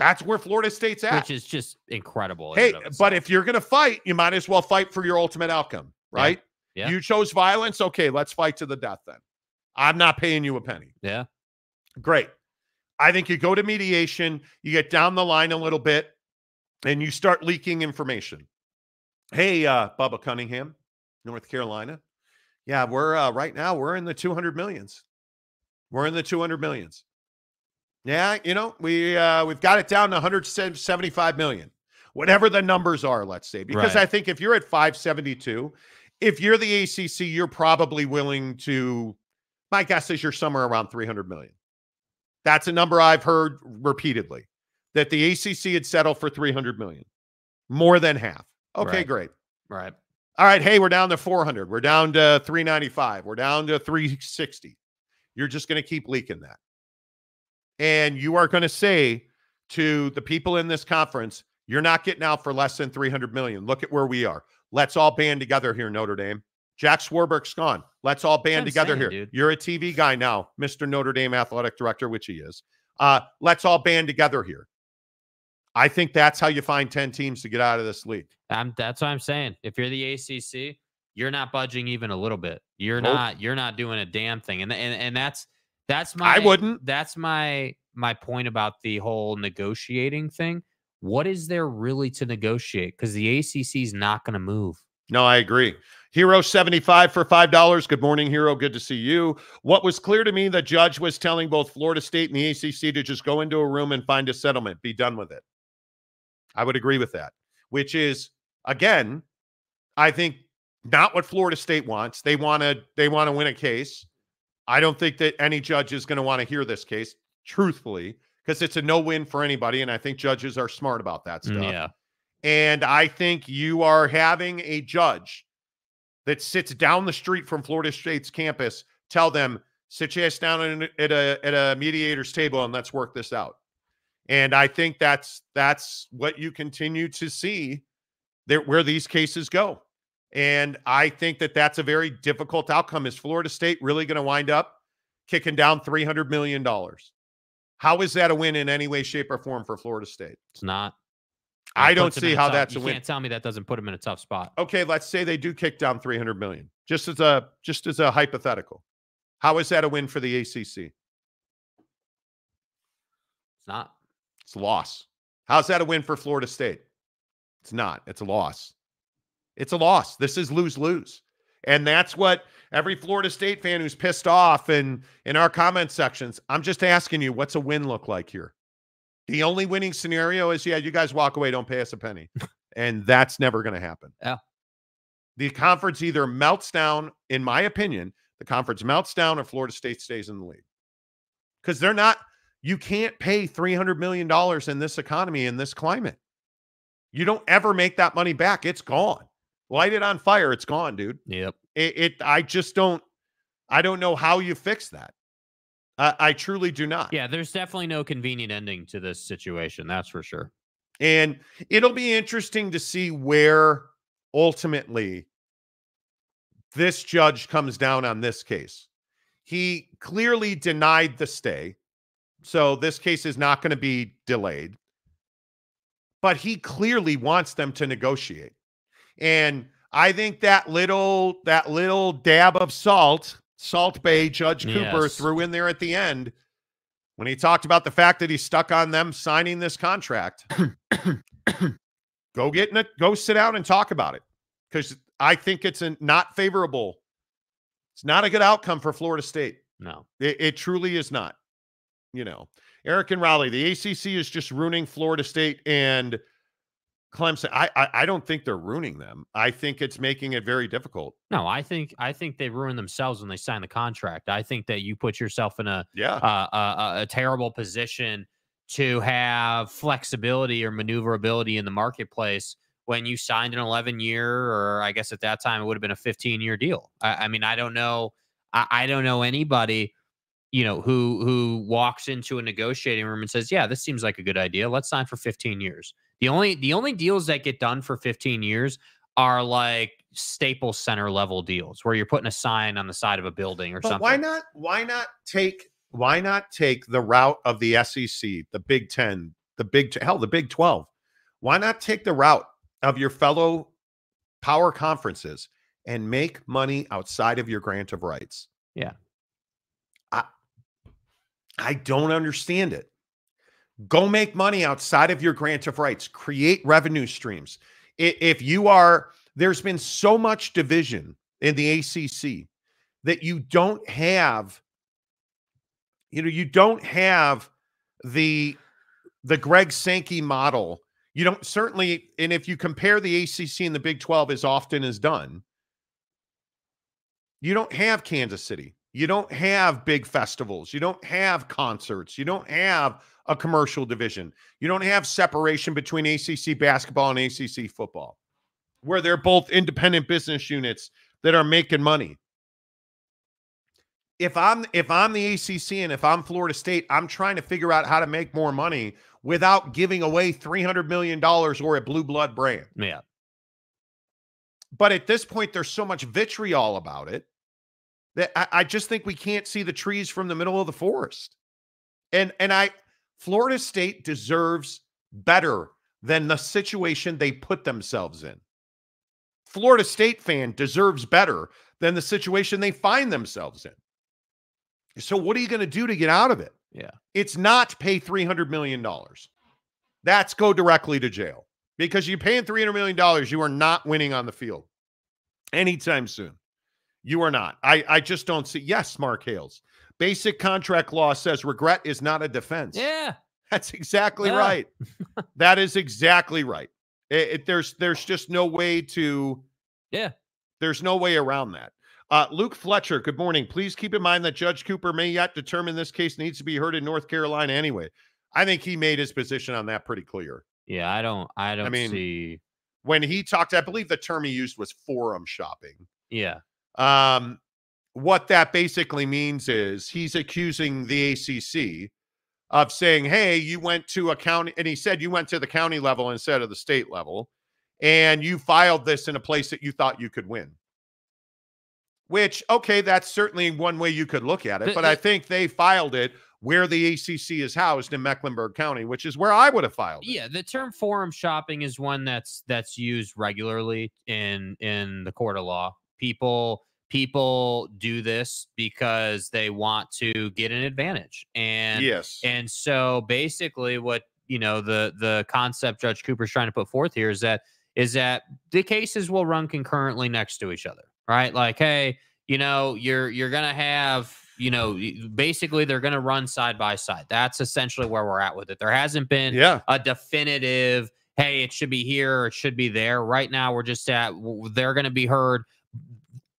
That's where Florida State's at. Which is just incredible. hey, of but if you're going to fight, you might as well fight for your ultimate outcome, Yeah. right? Yeah. You chose violence. Okay, let's fight to the death then. I'm not paying you a penny. yeah, Great. I think you go to mediation, you get down the line a little bit, and you start leaking information. Hey, uh, Bubba Cunningham, North Carolina. Yeah, we're uh, right now we're in the 200 millions. We're in the 200 millions. Yeah, you know, we uh we've got it down to 175 million. Whatever the numbers are, let's say. Because Right. I think if you're at 572, if you're the ACC, you're probably willing to my guess is you're somewhere around 300 million. That's a number I've heard repeatedly that the ACC had settled for 300 million. More than half. Okay, Right. great. right. All right, hey, we're down to 400. We're down to 395. We're down to 360. You're just going to keep leaking that. And you are going to say to the people in this conference, you're not getting out for less than 300 million. Look at where we are. Let's all band together here, Notre Dame. Jack Swarbrick's gone. Let's all band together saying, here. dude. You're a TV guy now, Mr. Notre Dame athletic director, which he is. Uh, let's all band together here. I think that's how you find 10 teams to get out of this league. I'm, that's what I'm saying. If you're the ACC, you're not budging even a little bit. You're Nope. not. You're not doing a damn thing. And and and that's that's my. I wouldn't. That's my my point about the whole negotiating thing. What is there really to negotiate? Because the ACC is not going to move. No, I agree. Hero 75 for $5. Good morning, Hero. Good to see you. What was clear to me, the judge was telling both Florida State and the ACC to just go into a room and find a settlement, be done with it. I would agree with that, which is, again, I think not what Florida State wants. They want to they want to win a case. I don't think that any judge is going to want to hear this case, truthfully, because it's a no-win for anybody. And I think judges are smart about that mm, stuff. Yeah. And I think you are having a judge that sits down the street from Florida State's campus tell them, sit your ass down in- at a at a mediator's table and let's work this out. And I think that's that's what you continue to see there where these cases go. And I think that that's a very difficult outcome. Is Florida State really going to wind up kicking down three hundred million dollars? How is that a win in any way, shape, or form for Florida State? It's not. I don't see how tough- that's a win. can't tell me that doesn't put them in a tough spot. okay, let's say they do kick down 300 million. Just as a just as a hypothetical. How is that a win for the ACC? It's not. It's a loss. How's that a win for Florida State? It's not. It's a loss. It's a loss. This is lose-lose. And that's what every Florida State fan who's pissed off and in our comment sections, I'm just asking you, what's a win look like here? The only winning scenario is yeah, you guys walk away, don't pay us a penny. and that's never going to happen. Yeah. The conference either melts down, in my opinion, the conference melts down or Florida State stays in the league. Because they're not, you can't pay $300 million in this economy, in this climate. You don't ever make that money back. It's gone. Light it on fire. It's gone, dude. Yep. It, it I just don't, I don't know how you fix that. I, I truly do not. Yeah, there's definitely no convenient ending to this situation. That's for sure. And it'll be interesting to see where ultimately this judge comes down on this case. He clearly denied the stay. So this case is not going to be delayed. But he clearly wants them to negotiate. And I think that little that little dab of salt, Salt Bae Judge Cooper Yes. threw in there at the end when he talked about the fact that he's stuck on them signing this contract. go get in it, go sit down and talk about it. Because I think it's a not favorable. It's not a good outcome for Florida State. No. It, it truly is not. You know, Eric and Raleigh, the ACC is just ruining Florida State and Clemson, I, I I don't think they're ruining them. I think it's making it very difficult. No, I think I think they ruined themselves when they signed the contract. I think that you put yourself in a Yeah. uh, a, a, a terrible position to have flexibility or maneuverability in the marketplace when you signed an 11 year, or I guess at that time it would have been a 15 year deal. I, I mean, I don't know. I, I don't know anybody, you know, who who walks into a negotiating room and says, "Yeah, this seems like a good idea. Let's sign for 15 years." The only the only deals that get done for 15 years are like Staples Center level deals where you're putting a sign on the side of a building or But something. why not? Why not take? Why not take the route of the SEC, the Big Ten, the Big hell, the Big Twelve? Why not take the route of your fellow power conferences and make money outside of your grant of rights? Yeah. I don't understand it. Go make money outside of your grant of rights. Create revenue streams. If you are, there's been so much division in the ACC that you don't have you know you don't have the the Greg Sankey model you don't certainly and if you compare the ACC and the Big 12 as often as done you don't have Kansas City you don't have big festivals you don't have concerts you don't have a commercial division you don't have separation between ACC basketball and ACC football where they're both independent business units that are making money if I'm if I'm the ACC and if I'm Florida State, I'm trying to figure out how to make more money without giving away 300 million dollars or a blue blood brand. Yeah. But at this point there's so much vitriol about it that I, I just think we can't see the trees from the middle of the forest. And and I Florida State deserves better than the situation they put themselves in. Florida State fan deserves better than the situation they find themselves in. So what are you going to do to get out of it? Yeah. It's not pay $300 million. That's go directly to jail because you're paying $300 million, you are not winning on the field anytime soon. You are not. I, I just don't see. Yes, Mark Hales. Basic contract law says regret is not a defense. Yeah. That's exactly Yeah. right. that is exactly right. It, it- there's there's just no way to Yeah. There's no way around that. Uh, Luke Fletcher, good morning. Please keep in mind that Judge Cooper may yet determine this case needs to be heard in North Carolina anyway. I think he made his position on that pretty clear. Yeah. I don't. I don't I mean, see. When he talked, I believe the term he used was forum shopping. Yeah. Um, what that basically means is he's accusing the ACC of saying, "Hey, you went to a county," and he said you went to the county level instead of the state level, and you filed this in a place that you thought you could win. Which, okay, that's certainly one way you could look at it, but I think they filed it where the ACC is housed in Mecklenburg County, which is where I would have filed. it. Yeah, the term forum shopping is one that's that's used regularly in in the court of law. People people do this because they want to get an advantage. And yes. and so basically what, you know, the the concept Judge Cooper's trying to put forth here is that is that the cases will run concurrently next to each other, right? Like, hey, you know, you're you're going to have you know, basically they're going to run side by side. That's essentially where we're at with it. There hasn't been yeah. a definitive hey it should be here or it should be there right now we're just at they're going to be heard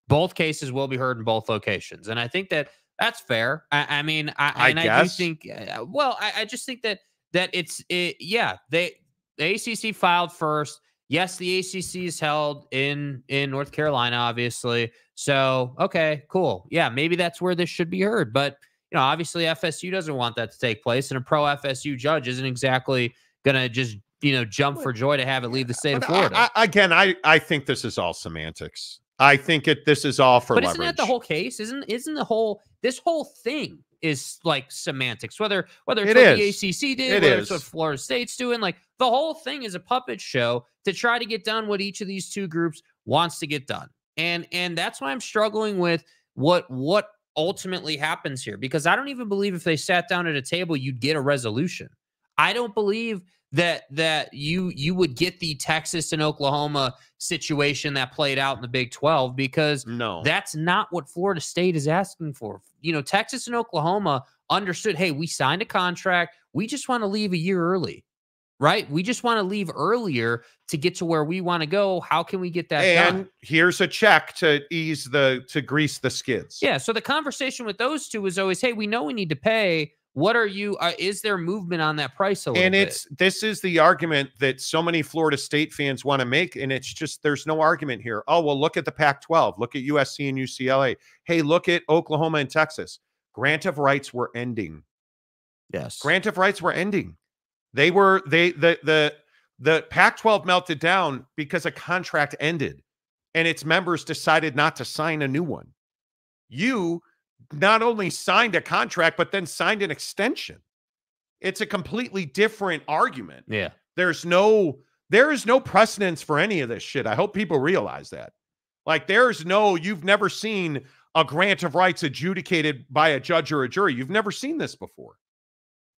both cases will be heard in both locations and i think that that's fair. I, I mean i, I and i guess. do think uh, well I, I just think that that it's it, yeah they the acc filed first. Yes the acc is held in in north carolina obviously. So okay cool. Yeah maybe that's where this should be heard but you know obviously fsu doesn't want that to take place and a pro fsu judge isn't exactly gonna just you know jump for joy to have it leave the state of But I- florida. I- again, I, I think this is all semantics. I think it this is all for but leverage. isn't that the whole case? Isn't isn't the whole this whole thing is like semantics? Whether whether it's It what is. the ACC did, It whether it's what is. Florida State's doing, like the whole thing is a puppet show to try to get done what each of these two groups wants to get done. And and that's why I'm struggling with what what ultimately happens here because I don't even believe if they sat down at a table you'd get a resolution. I don't believe that that you you would get the Texas and Oklahoma situation that played out in the Big 12 because no. that's not what Florida State is asking for. You know, Texas and Oklahoma understood, hey, we signed a contract. We just want to leave a year early. right? We just want to leave earlier to get to where we want to go. How can we get that and done? here's a check to ease the to grease the skids. Yeah. So the conversation with those two was always, hey, we know we need to pay. What are you? Uh, is there movement on that price a little and bit? it's this is the argument that so many Florida State fans want to make, and it's just there's no argument here. Oh well, look at the Pac-12, look at USC and UCLA. Hey, look at Oklahoma and Texas. Grant of rights were ending. yes. Grant of rights were ending. They were they the the the Pac-12 melted down because a contract ended, and its members decided not to sign a new one. You not only signed a contract, but then signed an extension. It's a completely different argument. yeah. There's no there is no precedence for any of this shit. I hope people realize that. Like there's no you've never seen a grant of rights adjudicated by a judge or a jury. You've never seen this before.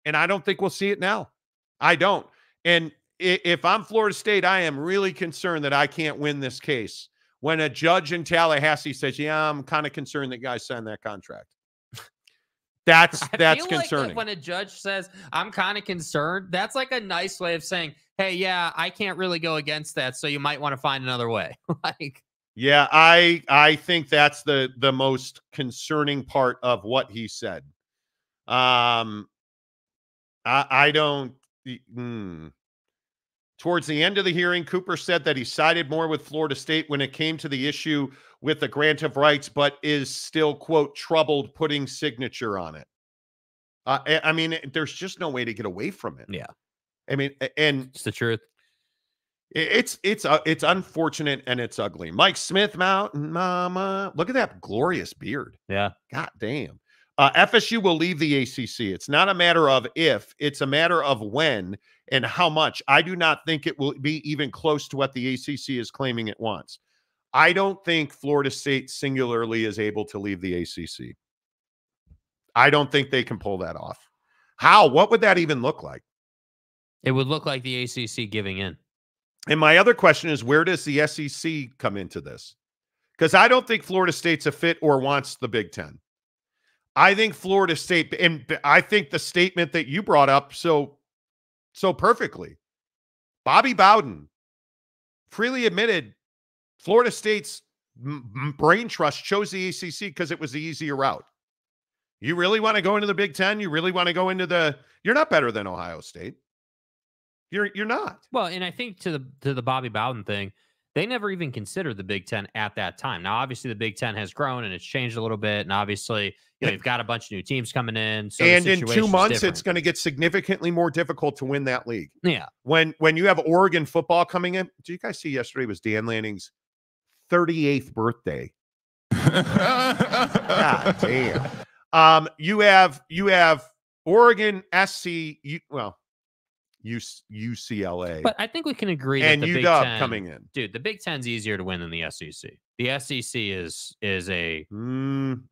And I don't think we'll see it now. I don't. And if I'm Florida State, I am really concerned that I can't win this case. When a judge in Tallahassee says, "Yeah, I'm kind of concerned that guys signed that contract." That's I that's like concerning. that when a judge says, I'm kind of concerned, that's like a nice way of saying, hey, yeah, I can't really go against that. So you might want to find another way. like, Yeah, I I think that's the the most concerning part of what he said. Um, I I don't. mm. Towards the end of the hearing, Cooper said that he sided more with Florida State when it came to the issue with the grant of rights, but is still quote troubled putting signature on it. Uh, I mean, there's just no way to get away from it. Yeah. I mean, and it's the truth. It's it's uh, it's unfortunate and it's ugly. Mike Smith, Mountain Mama. Look at that glorious beard. Yeah. God damn. Uh, FSU will leave the ACC. It's not a matter of if, it's a matter of when and how much. I do not think it will be even close to what the ACC is claiming it wants. I don't think Florida State singularly is able to leave the ACC. I don't think they can pull that off. How? What would that even look like? It would look like the ACC giving in. And my other question is where does the SEC come into this? Because I don't think Florida State's a fit or wants the Big Ten. I think Florida State, and I think the statement that you brought up so so perfectly. Bobby Bowden freely admitted Florida State's brain trust chose the ACC because it was the easier route. You really want to go into the Big Ten? You really want to go into the? You're not better than Ohio State. You're you're not. Well, and I think to the to the Bobby Bowden thing, they never even considered the Big Ten at that time. Now, obviously, the Big Ten has grown and it's changed a little bit, and obviously, you know, you've got a bunch of new teams coming in. So and in two months, it's going to get significantly more difficult to win that league. yeah, When when you have Oregon football coming in, did you guys see yesterday was Dan Lanning's 38th birthday? God damn. Um, you have you have Oregon SC, you, well, UCLA but I think we can agree and that the Big Ten, coming in. dude, the Big Ten's easier to win than the SEC. The SEC is is a Mm,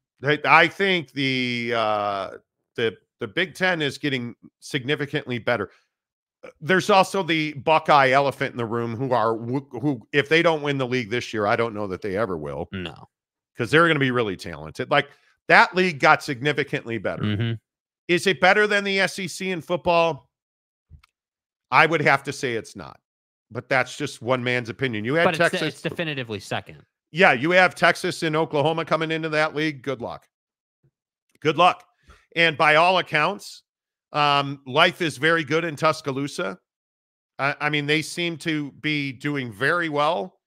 I, think the uh, the the Big Ten is getting significantly better. Uh, There's also the Buckeye elephant in the room, who are who, if they don't win the league this year, I don't know that they ever will, no. because they're going to be really talented. Like that league got significantly better. Mhm. Is it better than the SEC in football? I would have to say it's not, but that's just one man's opinion. You had But it's, Texas, it's definitively second. yeah, you have Texas and Oklahoma coming into that league. Good luck. Good luck. And by all accounts, um, life is very good in Tuscaloosa. I, I mean, they seem to be doing very well.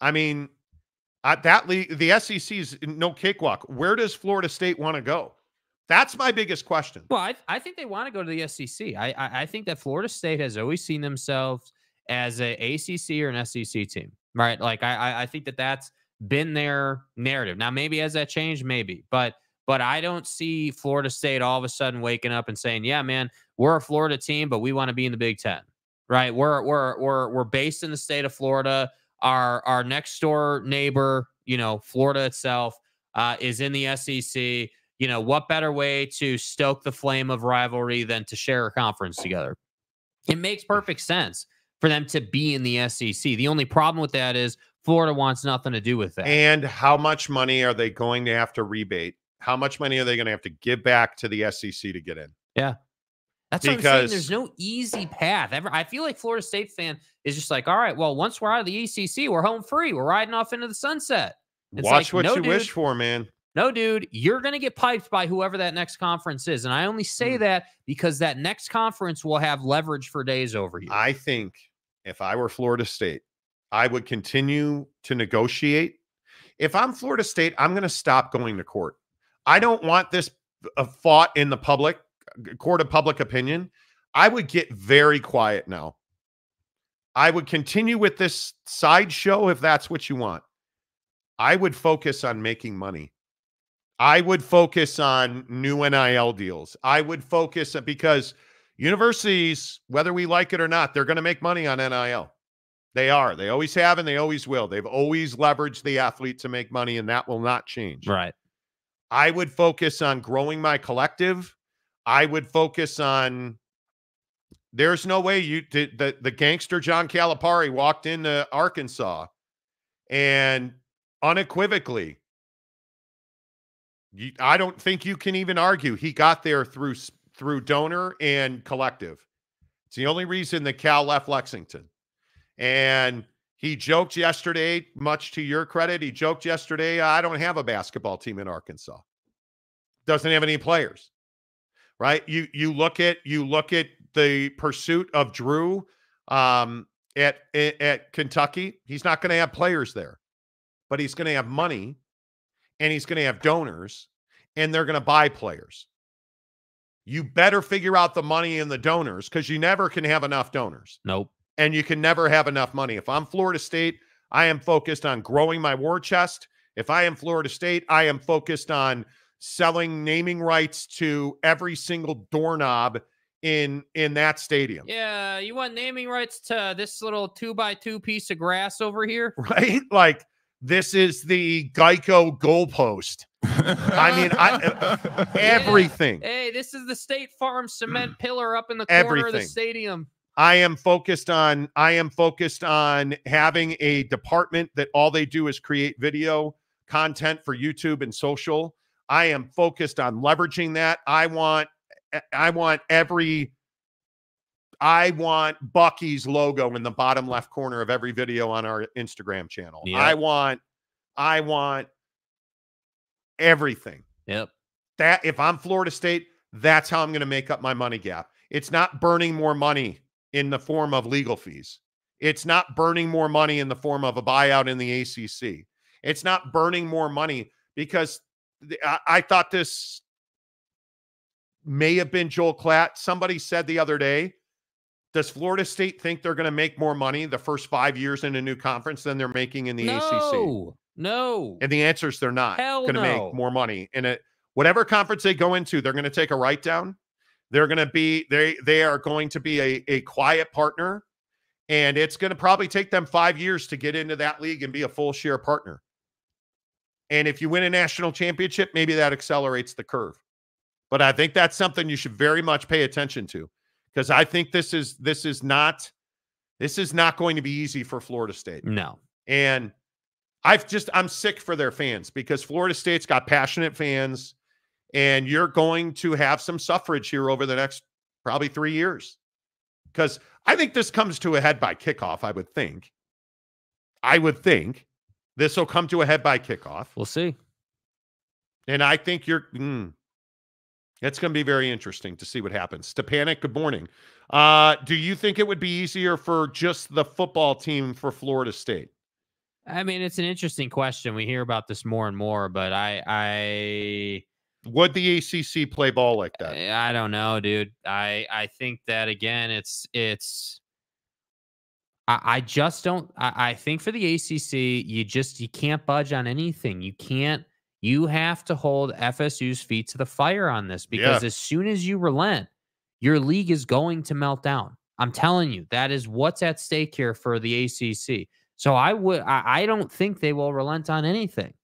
I mean, at that league, the SEC is no cakewalk. Where does Florida State want to go? That's my biggest question. Well, I, I think they want to go to the SEC. I, I I think that Florida State has always seen themselves as a ACC or an SEC team, right? Like I I- think that that's been their narrative. Now maybe has that changed? Maybe, but but I don't see Florida State all of a sudden waking up and saying, "Yeah, man, we're a Florida team, but we want to be in the Big Ten, Right? We're we're we're we're based in the state of Florida. Our our next door neighbor, you know, Florida itself, uh, is in the SEC you know, what better way to stoke the flame of rivalry than to share a conference together? It makes mm. perfect sense for them to be in the SEC. The only problem with that is Florida wants nothing to do with that. And how much money are they going to have to rebate? How much money are they going to have to give back to the SEC to get in? Yeah. That's what I'm saying. Because- There's no easy path. Ever, I feel like Florida State fan is just like, all right, well, once we're out of the ACC, we're home free. We're riding off into the sunset. It's Watch like, what no, you wish for, man. No, dude, you're going to get piped by whoever that next conference is. And I only say Mm. that because that next conference will have leverage for days over you. I think if I were Florida State, I would continue to negotiate. If I'm Florida State, I'm going to stop going to court. I don't want this uh, fought in the public court of public opinion. I would get very quiet now. I would continue with this sideshow if that's what you want. I would focus on making money. I would focus on new NIL deals. I would focus because universities, whether we like it or not, they're going to make money on NIL. They are. They always have and they always will. They've always leveraged the athlete to make money, and that will not change. right. I would focus on growing my collective. I would focus on. There's no way you did the the gangster John Calipari walked into Arkansas, and unequivocally, you, I don't think you can even argue he got there through through donor and collective. It's the only reason that Cal left Lexington, and he joked yesterday, much to your credit, he joked yesterday, I don't have a basketball team in Arkansas. Doesn't have any players. Right? You you look at you look at the pursuit of Drew um at at, at Kentucky, he's not going to have players there. But he's going to have money and he's going to have donors and they're going to buy players. You better figure out the money and the donors cuz you never can have enough donors Nope. and you can never have enough money. If I'm Florida State, I am focused on growing my war chest. If I am Florida State, I am focused on selling naming rights to every single doorknob in in that stadium. Yeah. You want naming rights to this little two by two piece of grass over here? Right? Like this is the Geico goalpost. I mean, I- Everything. Hey, this is the State Farm cement pillar up in the corner of the stadium. I am focused on I am focused on having a department that all they do is create video content for YouTube and social. I am focused on leveraging that. I want I want every I want Buc-ee's logo in the bottom left corner of every video on our Instagram channel. Yep. I want I want everything Yep. that if I'm Florida State, that's how I'm going to make up my money gap. It's not burning more money in the form of legal fees. It's not burning more money in the form of a buyout in the ACC. It's not burning more money because I, I thought this may have been Joel Klatt. Somebody said the other day, does Florida State think they're going to make more money the first five years in a new conference than they're making in the ACC? no. No. And the answer is they're not going to no. make more money in it. Whatever conference they go into, they're going to take a write down. They're going to be they they are going to be a, a quiet partner, and it's going to probably take them five years to get into that league and be a full share partner. And if you win a national championship, maybe that accelerates the curve. But I think that's something you should very much pay attention to because I think this is this is not this is not going to be easy for Florida State. No. And I've just I'm sick for their fans because Florida State's got passionate fans, and you're going to have some suffrage here over the next probably three years. Because I think this comes to a head by kickoff, I would think. I would think this will come to a head by kickoff. We'll see. And I think you're mm, it's going to be very interesting to see what happens. Stepanik, good morning. Uh, do you think it would be easier for just the football team for Florida State? I mean, it's an interesting question. We hear about this more and more, but I, I, Would the ACC play ball like that? I don't know, dude. I, I think that again, it's, it's. I, I just don't. I, I think for the ACC, you just you can't budge on anything. You can't. You have to hold FSU's feet to the fire on this because as soon as you relent, your league is going to melt down. I'm telling you, that is what's at stake here for the ACC. So I would, I, I don't think they will relent on anything.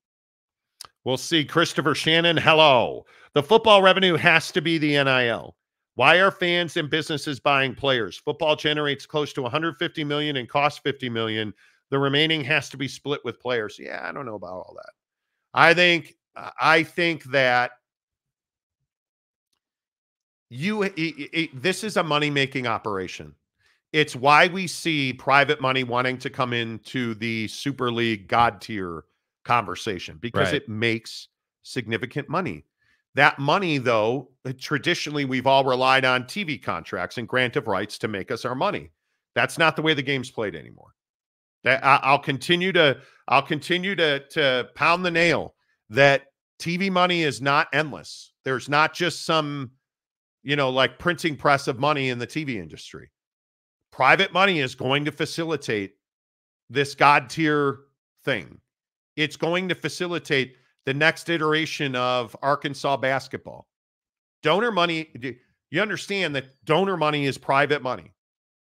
We'll see. Christopher Shannon, hello. The football revenue has to be the NIL. Why are fans and businesses buying players? Football generates close to 150 million and costs 50 million. The remaining has to be split with players. Yeah, I don't know about all that. I think uh, I think that you it, it, this is a money making operation. It's why we see private money wanting to come into the Super League God tier conversation because Right. it makes significant money. That money, though, uh, traditionally we've all relied on TV contracts and grant of rights to make us our money. That's not the way the game's played anymore. That I'll continue to I'll continue to to pound the nail that TV money is not endless. There's not just some, you know, like printing press of money in the TV industry. Private money is going to facilitate this God tier thing. It's going to facilitate the next iteration of Arkansas basketball. Donor money, you understand that donor money is private money.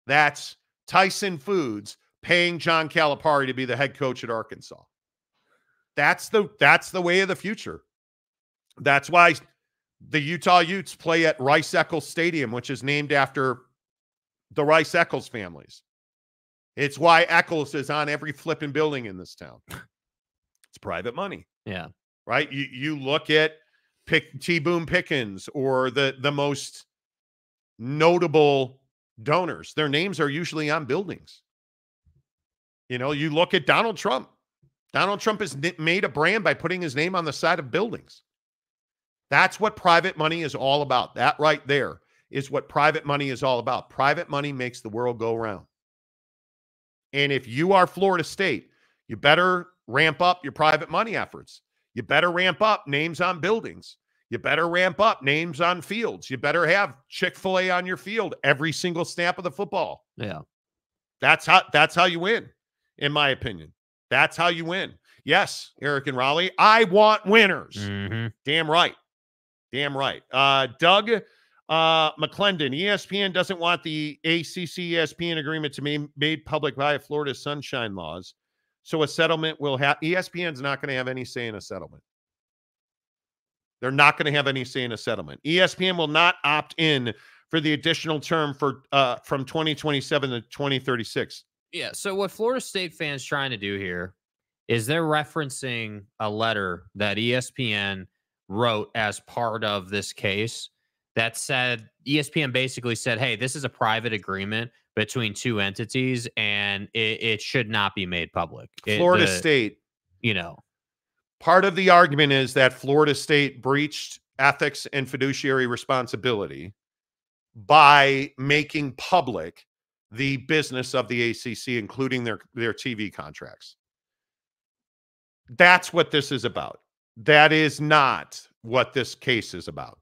That's Tyson Foods paying John Calipari to be the head coach at Arkansas. That's the that's the way of the future. That's why the Utah Utes play at Rice Eccles Stadium, which is named after the Rice Eccles families. It's why Eccles is on every flipping building in this town. It's private money, Yeah. right? You you look at Pick T Boone Pickens or the the most notable donors. Their names are usually on buildings. You know, you look at Donald Trump. Donald Trump has made a brand by putting his name on the side of buildings. That's what private money is all about. That right there is what private money is all about. Private money makes the world go round. And if you are Florida State, you better ramp up your private money efforts. You better ramp up names on buildings. You better ramp up names on fields. You better have Chick fil A on your field every single snap of the football. Yeah. That's how that's how you win, in my opinion. That's how you win. Yes, Eric and Raleigh. I want winners. hmm Damn right. Damn right. Uh, Doug uh, McClendon, ESPN doesn't want the ACC ESPN agreement to be made public via Florida sunshine laws. So a settlement will have, ESPN's not going to have any say in a settlement. They're not going to have any say in a settlement. ESPN will not opt in for the additional term for uh, from 2027 to 2036. Yeah. So what Florida State fans trying to do here is they're referencing a letter that ESPN wrote as part of this case that said ESPN basically said, "Hey, this is a private agreement between two entities, and it, it should not be made public." It- Florida the- State you know, part of the argument is that Florida State breached ethics and fiduciary responsibility by making public the business of the ACC, including their their TV contracts. That's what this is about. That is not what this case is about.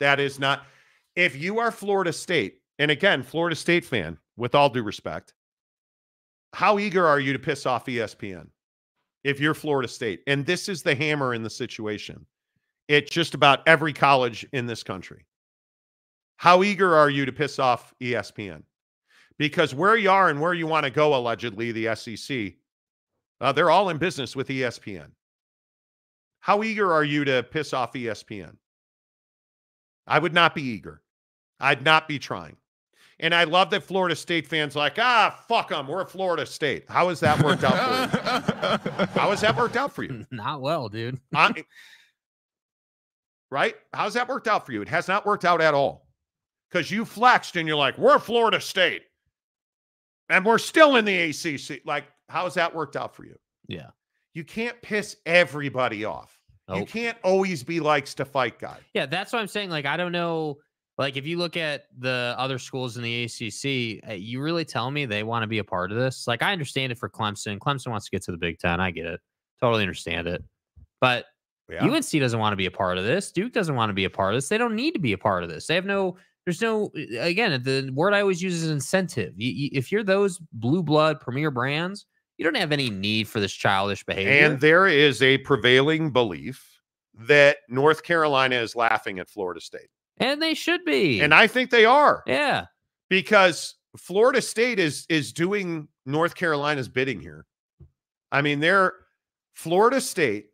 That is not. If you are Florida State, and again, Florida State fan, with all due respect, how eager are you to piss off ESPN? if you're Florida State. And this is the hammer in the situation. It's just about every college in this country. How eager are you to piss off ESPN? Because where you are and where you want to go, allegedly, the SEC, uh, they're all in business with ESPN. How eager are you to piss off ESPN? I would not be eager. I'd not be trying. And I love that Florida State fans like, ah, fuck them. We're Florida State. How has that worked out for you? How has that worked out for you? not well, dude. I, right? How's that worked out for you? It has not worked out at all. Because you flexed and you're like, we're Florida State. And we're still in the ACC. Like, how's that worked out for you? Yeah. You can't piss everybody off. You can't always be likes to fight guy. Yeah, that's what I'm saying. Like, I don't know. Like, if you look at the other schools in the ACC, uh, you really tell me they want to be a part of this. Like, I understand it for Clemson. Clemson wants to get to the Big Ten. I get it. Totally understand it. But Yeah. UNC doesn't want to be a part of this. Duke doesn't want to be a part of this. They don't need to be a part of this. They have no. There's no. Uh, again, the word I always use is incentive. You, you, if you're those blue blood premier brands, you don't have any need for this childish behavior. And there is a prevailing belief that North Carolina is laughing at Florida State. and they should be. And I think they are. yeah. because Florida State is is doing North Carolina's bidding here. I mean, they're Florida State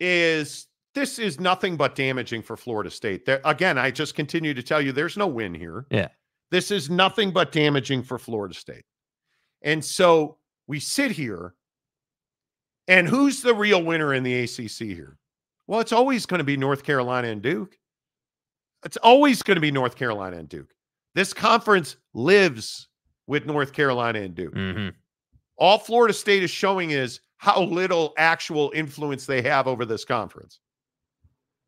is this is nothing but damaging for Florida State. There again, I just continue to tell you there's no win here. Yeah. This is nothing but damaging for Florida State. And so we sit here and who's the real winner in the ACC here? Well, it's always going to be North Carolina and Duke. It's always going to be North Carolina and Duke. This conference lives with North Carolina and Duke. Mhm. All Florida State is showing is how little actual influence they have over this conference.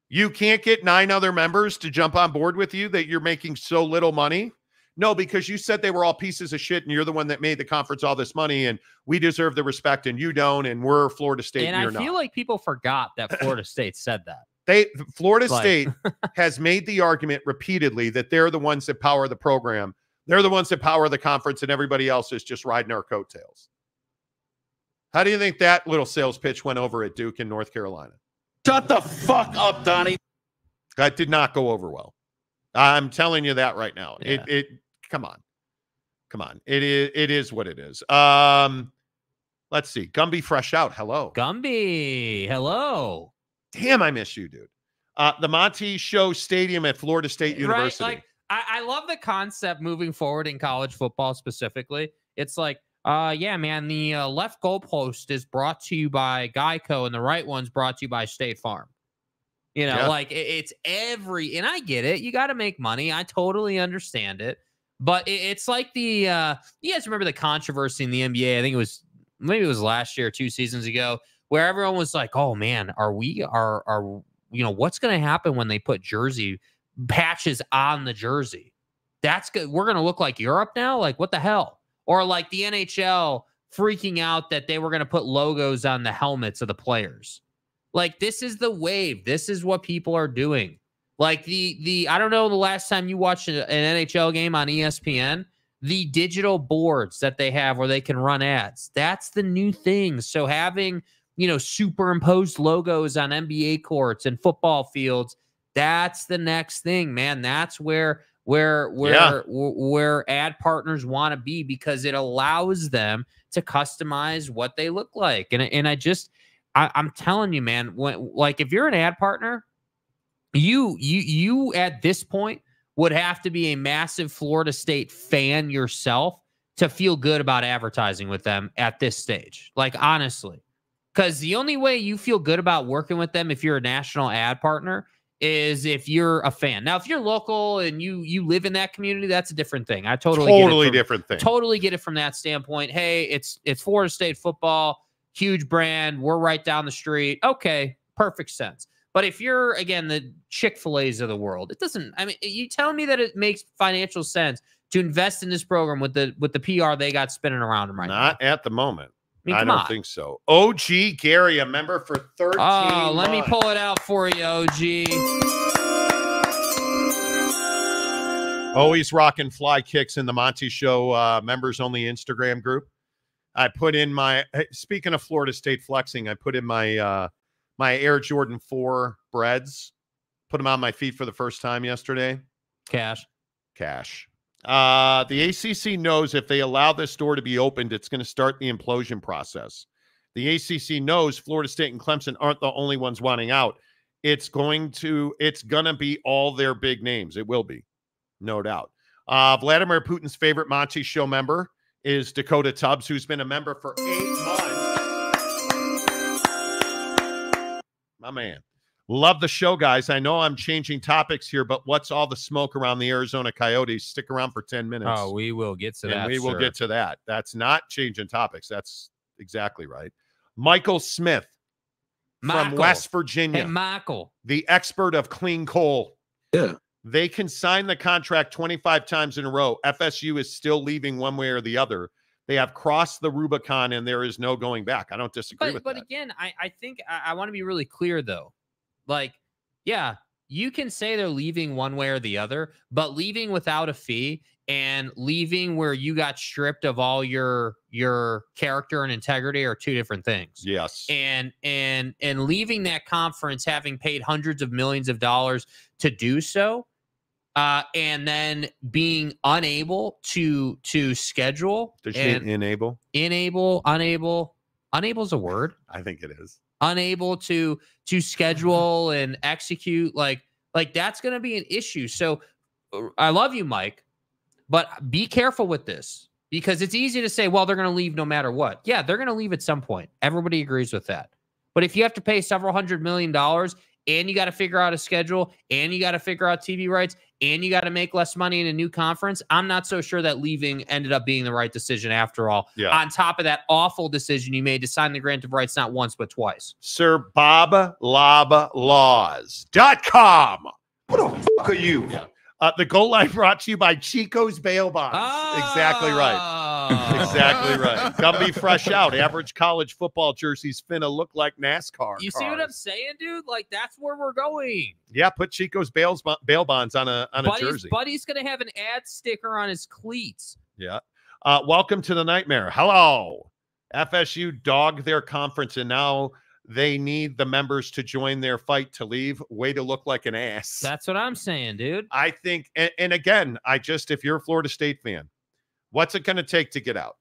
You can't get nine other members to jump on board with you that you're making so little money. No, because you said they were all pieces of shit and you're the one that made the conference all this money and we deserve the respect and you don't and we're Florida State and and, I feel not. like people forgot that Florida State said that. They Florida Like- State has made the argument repeatedly that they're the ones that power the program. They're the ones that power the conference, and everybody else is just riding our coattails. How do you think that little sales pitch went over at Duke in North Carolina? Shut the fuck up, Donnie. That did not go over well. I'm telling you that right now. It it come on. Come on. It is it is what it is. Um let's see. Gumby fresh out. Hello. Gumby, hello. Damn, I miss you, dude. Uh the Monty Show Stadium at Florida State University. Right? Like I, I love the concept moving forward in college football specifically. It's like, uh, yeah, man, the uh, left goalpost is brought to you by Geico, and the right one's brought to you by State Farm. You know, Yeah. like it- it's every, and I get it. You got to make money. I totally understand it. But it, it's like the, uh, you guys remember the controversy in the NBA? I think it was maybe it was last year, or two seasons ago, where everyone was like, "Oh man, are we are are you know what's going to happen when they put jersey patches on the jersey. That's good. We're going to look like Europe now. Like, what the hell? Or like the NHL freaking out that they were going to put logos on the helmets of the players. Like, this is the wave. This is what people are doing. Like the the I don't know the last time you watched an NHL game on ESPN, the digital boards that they have where they can run ads. That's the new thing. So having you know superimposed logos on NBA courts and football fields that's the next thing man that's where where where Yeah. where ad partners want to be because it allows them to customize what they look like and, I- and i just I, i'm telling you man when like if you're an ad partner you you you at this point would have to be a massive florida state fan yourself to feel good about advertising with them at this stage like honestly because the only way you feel good about working with them if you're a national ad partner is if you're a fan. Now, if you're local and you you live in that community, that's a different thing. I totally get it totally from- different thing. Totally get it from that standpoint. Hey, it's it's Florida State football, huge brand. We're right down the street. Okay, perfect sense. But if you're again the Chick Fil A's of the world, it doesn't. I mean, you tell me that it makes financial sense to invest in this program with the with the PR they got spinning around them right now. Not at the moment. I mean, I don't on. think so. OG Gary, a member for 13 Oh, let me pull it out for you, OG. Always rocking fly kicks in the Monty Show uh, members only Instagram group. I put in my speaking of Florida State flexing, I put in my uh, my Air Jordan 4 breads, put them on my feet for the first time yesterday. Cash. Cash. Uh, the ACC knows if they allow this door to be opened, it's going to start the implosion process. The ACC knows Florida State and Clemson aren't the only ones wanting out. It's going to, it's going to be all their big names. It will be, no doubt. Uh, Vladimir Putin's favorite Monty show member is Dakota Tubbs, who's been a member for eight months. My man. Love the show, guys. I know I'm changing topics here, but what's all the smoke around the Arizona Coyotes? Stick around for 10 minutes. Oh, we will get to and that. we will sir. get to that. That's not changing topics. That's exactly right. Michael Smith from West Virginia, Hey, Michael. the expert of clean coal. Yeah. They can sign the contract 25 times in a row. FSU is still leaving one way or the other. They have crossed the Rubicon and there is no going back. I don't disagree But with but that. again, I I think I, I want to be really clear though. Like, yeah, you can say they're leaving one way or the other, but leaving without a fee and leaving where you got stripped of all your your character and integrity are two different things. yes. and and and leaving that conference having paid hundreds of millions of dollars to do so uh and then being unable to to schedule she and enable? unable unable unable is a word I think it is. Unable to to schedule and execute like like that's going to be an issue. So uh, i love you mike but be careful with this because it's easy to say well they're going to leave no matter what. Yeah they're going to leave at some point. Everybody agrees with that. But if you have to pay several hundred million dollars and you got to figure out a schedule, and you got to figure out TV rights, and you got to make less money in a new conference. I'm not so sure that leaving ended up being the right decision after all. Yeah. On top of that awful decision you made to sign the grant of rights not once but twice. Sir Bob Lob Laws.com. Who the fuck are you? Uh, the goal line brought to you by Chico's Bail Bonds. Ah. Exactly right. Oh. Exactly right. Gumby fresh out. Average college football jerseys finna look like NASCAR. You see what I'm saying, dude? Like that's where we're going. Yeah, put Chico's bails, bail bonds on a on a Buddy's, jersey. Buddy's gonna have an ad sticker on his cleats. Yeah. Uh, welcome to the nightmare. Hello. FSU dogged their conference and now they need the members to join their fight to leave. Way to look like an ass. That's what I'm saying, dude. I think, and, and again, I just, if you're a Florida State fan, what's it going to take to get out?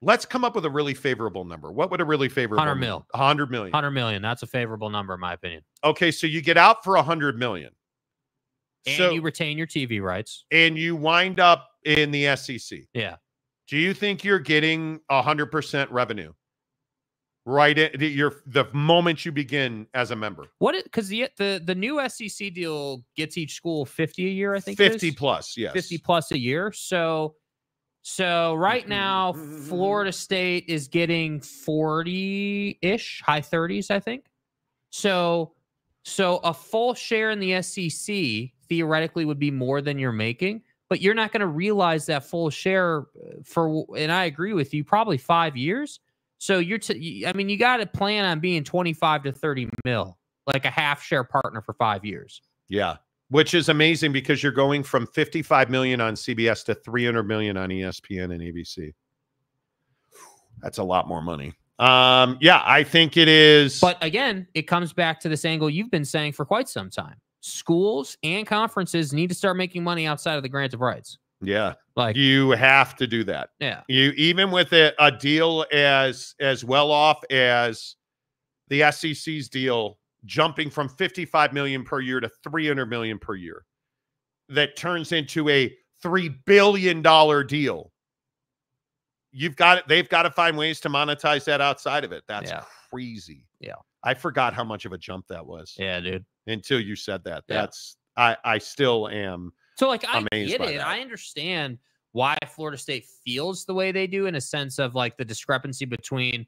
Let's come up with a really favorable number. What would a really favorable 100 mil. 100 million. 100 million. That's a favorable number, in my opinion. Okay, so you get out for 100 million. And so, you retain your TV rights. and you wind up in the SEC. Yeah. Do you think you're getting 100% revenue? Right at your the moment you begin as a member. What? Because the the the new SEC deal gets each school 50 a year. I think 50 is. plus, yes. 50 plus a year. So so right now Florida State is getting 40-ish, high 30s, I think. So so a full share in the SEC theoretically would be more than you're making, but you're not going to realize that full share uh, for and I agree with you, probably 5 years. So you're t- I mean you got to plan on being 25 to 30 mil, like a half share partner for 5 years. Yeah. Which is amazing because you're going from 55 million on CBS to 300 million on ESPN and ABC. That's a lot more money. Um, yeah, I think it is. But again, it comes back to this angle you've been saying for quite some time. Schools and conferences need to start making money outside of the grant of rights. yeah, Like, you have to do that. yeah, You even with a, a deal as as well off as the SEC's deal, jumping from 55 million per year to 300 million per year, that turns into a three billion dollar deal. You've got it. They've got to find ways to monetize that outside of it. That's Yeah. crazy. Yeah. I forgot how much of a jump that was yeah, dude. until you said that. Yeah. That's I I still am. So, like, I Amazed get it. that. I understand why Florida State feels the way they do in a sense of like the discrepancy between,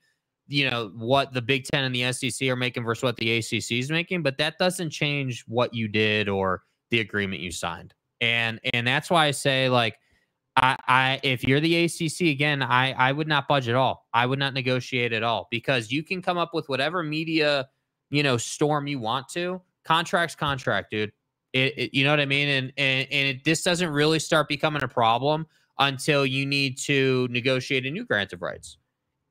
you know, what the Big Ten and the SEC are making versus what the ACC is making. But that doesn't change what you did or the agreement you signed. And and that's why I say like. I, I if you're the ACC again, I I would not budge at all. I would not negotiate at all because you can come up with whatever media, you know, storm you want to. Contract's contract, dude. It, it- you know what I mean? And and and it, this doesn't really start becoming a problem until you need to negotiate a new grant of rights,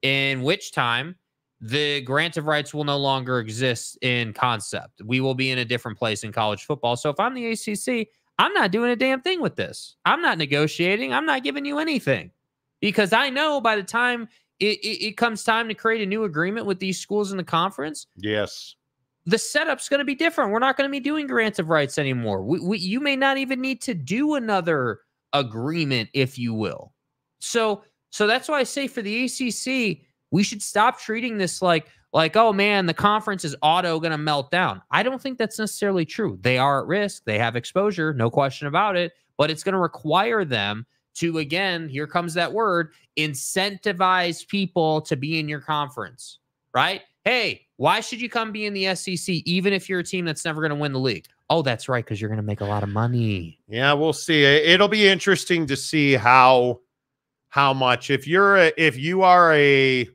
in which time the grant of rights will no longer exist in concept. We will be in a different place in college football. So if I'm the ACC, I'm not doing a damn thing with this. I'm not negotiating. I'm not giving you anything because I know by the time it, it, it comes time to create a new agreement with these schools in the conference, Yes. the setup's going to be different. We're not going to be doing grants of rights anymore. We, we, you may not even need to do another agreement, if you will. So, so that's why I say for the ACC, we should stop treating this like, like, oh man, the conference is auto going to melt down. I don't think that's necessarily true. They are at risk. They have exposure, no question about it. But it's going to require them to, again, here comes that word, incentivize people to be in your conference, right? Hey, why should you come be in the SEC even if you're a team that's never going to win the league? Oh, that's right, because you're going to make a lot of money. Yeah, we'll see. It- It'll be interesting to see how how much if you're a, if you are a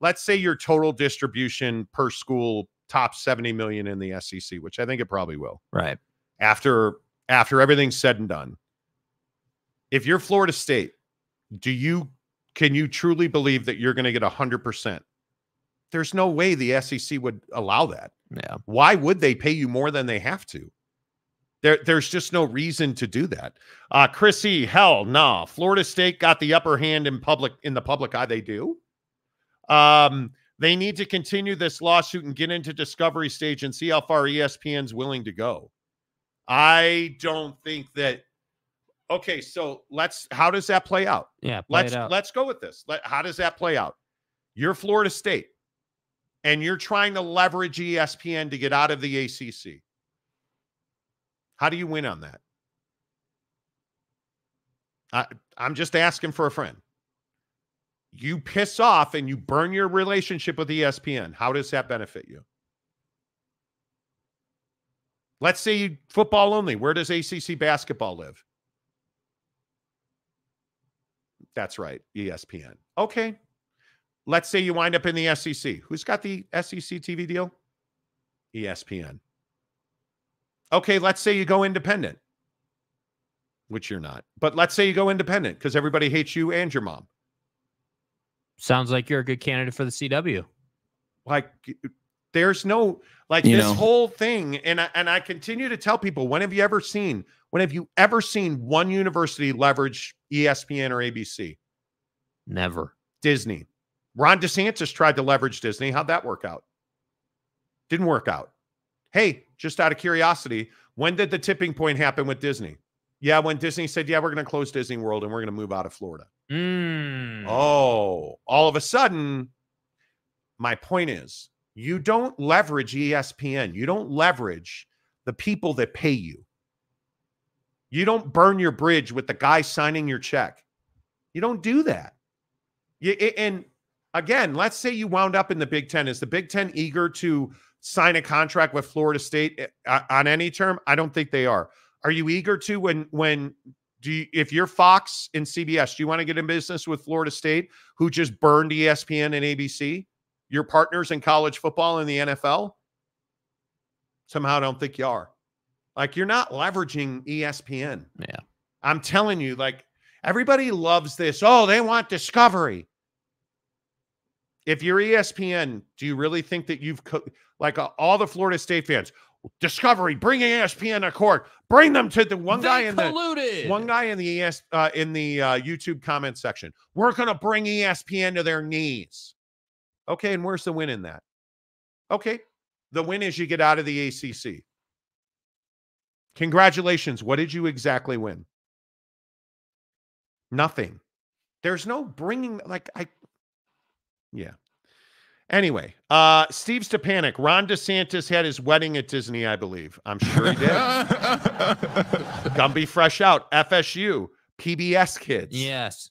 let's say your total distribution per school top 70 million in the SEC, which I think it probably will. Right. After after everything's said and done. If you're Florida State, do you can you truly believe that you're going to get 100%? There's no way the SEC would allow that Yeah. why would they pay you more than they have to? There, there's just no reason to do that. Uh, Chrissy, hell no. Florida State got the upper hand in public in the public eye. They do. Um, they need to continue this lawsuit and get into discovery stage and see how far ESPN's willing to go. I don't think that. Okay, so let's. How does that play out? Yeah. Play let's out. let's go with this. Let, how does that play out? You're Florida State. and you're trying to leverage ESPN to get out of the ACC. How do you win on that? I, I'm just asking for a friend. You piss off and you burn your relationship with ESPN. How does that benefit you? Let's say football only. Where does ACC basketball live? That's right, ESPN. Okay. Let's say you wind up in the SEC. Who's got the SEC TV deal? ESPN. Okay, let's say you go independent, which you're not. But let's say you go independent because everybody hates you and your mom. Sounds like you're a good candidate for the CW. Like there's no like You this know. whole thing and I, and I continue to tell people when have you ever seen when have you ever seen one university leverage ESPN or ABC? Never. Disney. Ron DeSantis tried to leverage Disney. How'd that work out? Didn't work out. Hey, just out of curiosity, when did the tipping point happen with Disney? Yeah, when Disney said, "Yeah, we're going to close Disney World and we're going to move out of Florida." Mm. Oh, all of a sudden, my point is you don't leverage ESPN. You don't leverage the people that pay you. You don't burn your bridge with the guy signing your check. You don't do that. You, and again, let's say you wound up in the Big Ten. Is the Big Ten eager to sign a contract with Florida State uh, on any term? I don't think they are. Are you eager to when when do you, if you're Fox and CBS, do you want to get in business with Florida State, who just burned ESPN and ABC? Your partners in college football and the NFL? Somehow, I don't think you are. Like you're not leveraging ESPN. Yeah. I'm telling you, like everybody loves this. Oh, they want discovery. If you're ESPN, do you really think that you've co- like uh, all the Florida State fans? Discovery, bringing ESPN to court, bring them to the one guy They in the one guy in the ES uh, in the uh, YouTube comment section. We're gonna bring ESPN to their knees. Okay, and where's the win in that? Okay, the win is you get out of the ACC. Congratulations. What did you exactly win? Nothing. There's no bringing like I. Yeah. Anyway, uh Steve Stepanik, Ron DeSantis had his wedding at Disney, I believe. I'm sure he did. Gumby Fresh Out, FSU, PBS Kids. Yes.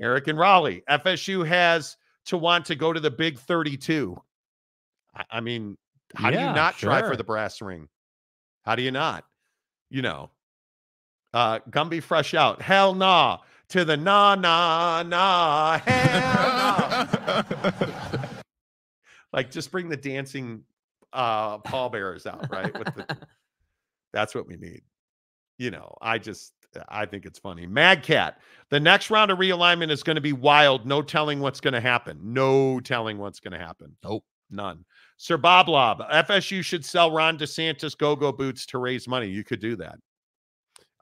Eric and Raleigh. FSU has to want to go to the Big 32. I, I mean, how do you not try for the brass ring? How do you not? You know, uh, Gumby Fresh Out. Hell nah. To the nah, nah, nah. Hell nah. like, just bring the dancing uh, pallbearers out, right? With the, that's what we need. You know, I just I think it's funny. Mad Cat. The next round of realignment is going to be wild. No telling what's going to happen. No telling what's going to happen. Nope. None. Sir Bob Lob. FSU should sell Ron DeSantis go-go boots to raise money. You could do that.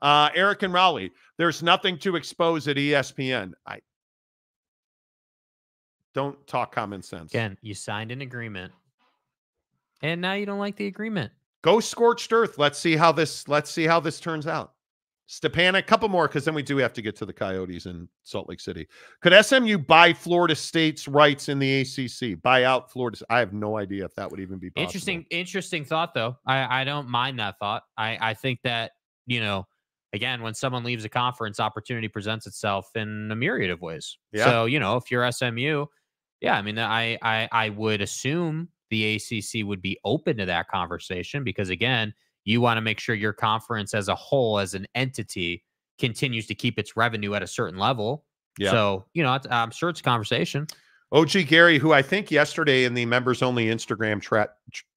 Uh, Eric and Raleigh. There's nothing to expose at ESPN. I don't talk common sense. Again, you signed an agreement, and now you don't like the agreement. Go scorched earth. Let's see how this. Let's see how this turns out. Stepan, a couple more because then we do have to get to the Coyotes in Salt Lake City. Could SMU buy Florida State's rights in the ACC? Buy out Florida? I have no idea if that would even be possible. Interesting, interesting thought though. I, I don't mind that thought. I, I think that, you know, again, when someone leaves a conference, opportunity presents itself in a myriad of ways. Yeah. So, you know, if you're SMU, yeah, I mean, I, I I would assume the ACC would be open to that conversation because again, you want to make sure your conference as a whole, as an entity, continues to keep its revenue at a certain level. Yeah. So, you know, it's- I'm sure it's a conversation. OG Gary, who I think yesterday in the members only Instagram tra-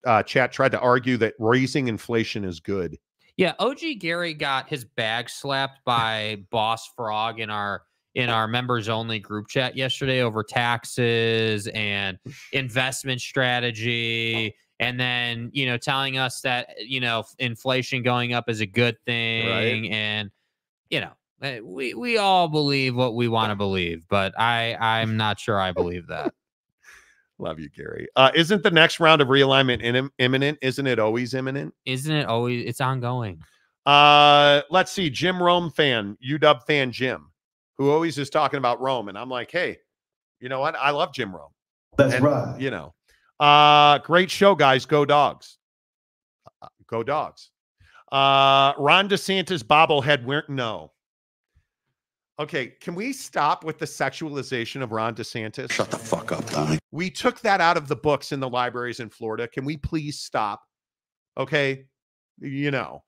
uh, chat tried to argue that raising inflation is good. Yeah, OG Gary got his bag slapped by Boss Frog in our in our members only group chat yesterday over taxes and investment strategy and then, you know, telling us that, you know, inflation going up is a good thing and you know, eh, we we all believe what we want to believe, but I I'm not sure I believe that. Love you, Gary. Uh, isn't the next round of realignment in, imminent? Isn't it always imminent? Isn't it always it's ongoing? Uh, let's see. Jim Rome fan, UW fan Jim, who always is talking about Rome, and I'm like, hey, you know what? I love Jim Rome. That's And, right. You know, Uh, great show, guys. Go dogs. Uh, Go dogs. Uh, Ron DeSantis bobblehead. Where no. Okay, can we stop with the sexualization of Ron DeSantis? Shut the fuck up, Donnie. We took that out of the books in the libraries in Florida. Can we please stop? Okay, you know.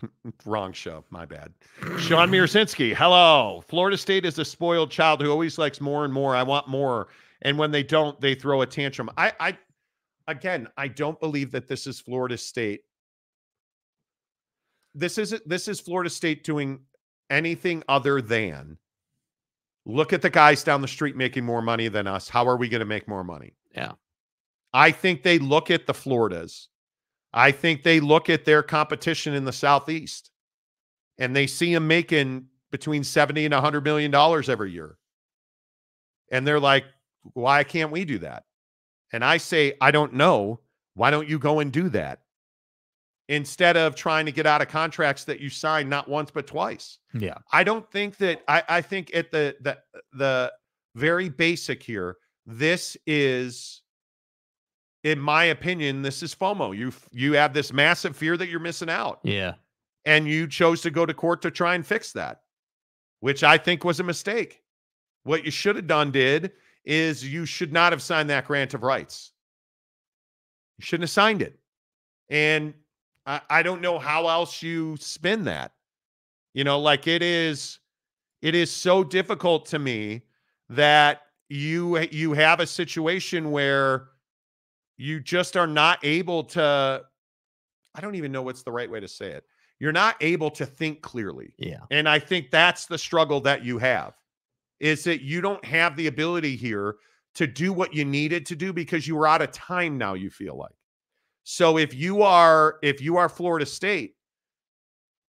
Wrong show. My bad. Sean Mirzinski. Hello. Florida State is a spoiled child who always likes more and more. I want more. And when they don't, they throw a tantrum. I, I, again, I don't believe that this is Florida State. This isn't. This is Florida State doing anything other than look at the guys down the street making more money than us. How are we going to make more money? Yeah. I think they look at the Floridas. I think they look at their competition in the Southeast and they see them making between 70 and 100 million dollars every year. And they're like, why can't we do that? And I say, I don't know. Why don't you go and do that? Instead of trying to get out of contracts that you signed not once but twice. Yeah. I don't think that I, I think at the the the very basic here, this is in my opinion, this is FOMO. You you have this massive fear that you're missing out. Yeah. And you chose to go to court to try and fix that, which I think was a mistake. What you should have done did is you should not have signed that grant of rights. You shouldn't have signed it. And I, I don't know how else you spin that. You know, like it is, it is so difficult to me that you you have a situation where you just are not able to I don't even know what's the right way to say it. You're not able to think clearly. Yeah. And I think that's the struggle that you have is that you don't have the ability here to do what you needed to do because you were out of time now you feel like. So if you are if you are Florida State,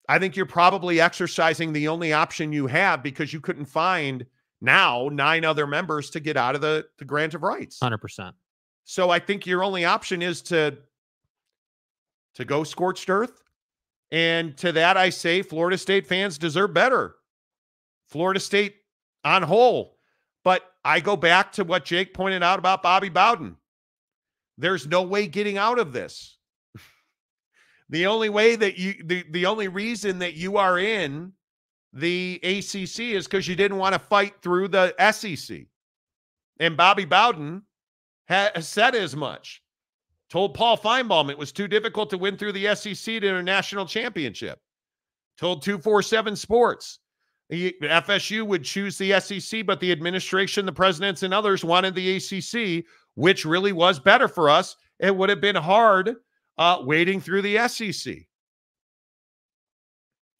I think you're probably exercising the only option you have because you couldn't find now nine other members to get out of the, the grant of rights. 100%. So I think your only option is to to go scorched earth. And to that I say Florida State fans deserve better. Florida State on whole. But I go back to what Jake pointed out about Bobby Bowden. There's no way getting out of this. the only way that you the, the only reason that you are in the ACC is because you didn't want to fight through the SEC. And Bobby Bowden has said as much. Told Paul Finebaum it was too difficult to win through the SEC to a national championship. Told 247 Sports the FSU would choose the SEC, but the administration, the presidents, and others wanted the ACC, which really was better for us. It would have been hard uh, wading through the SEC.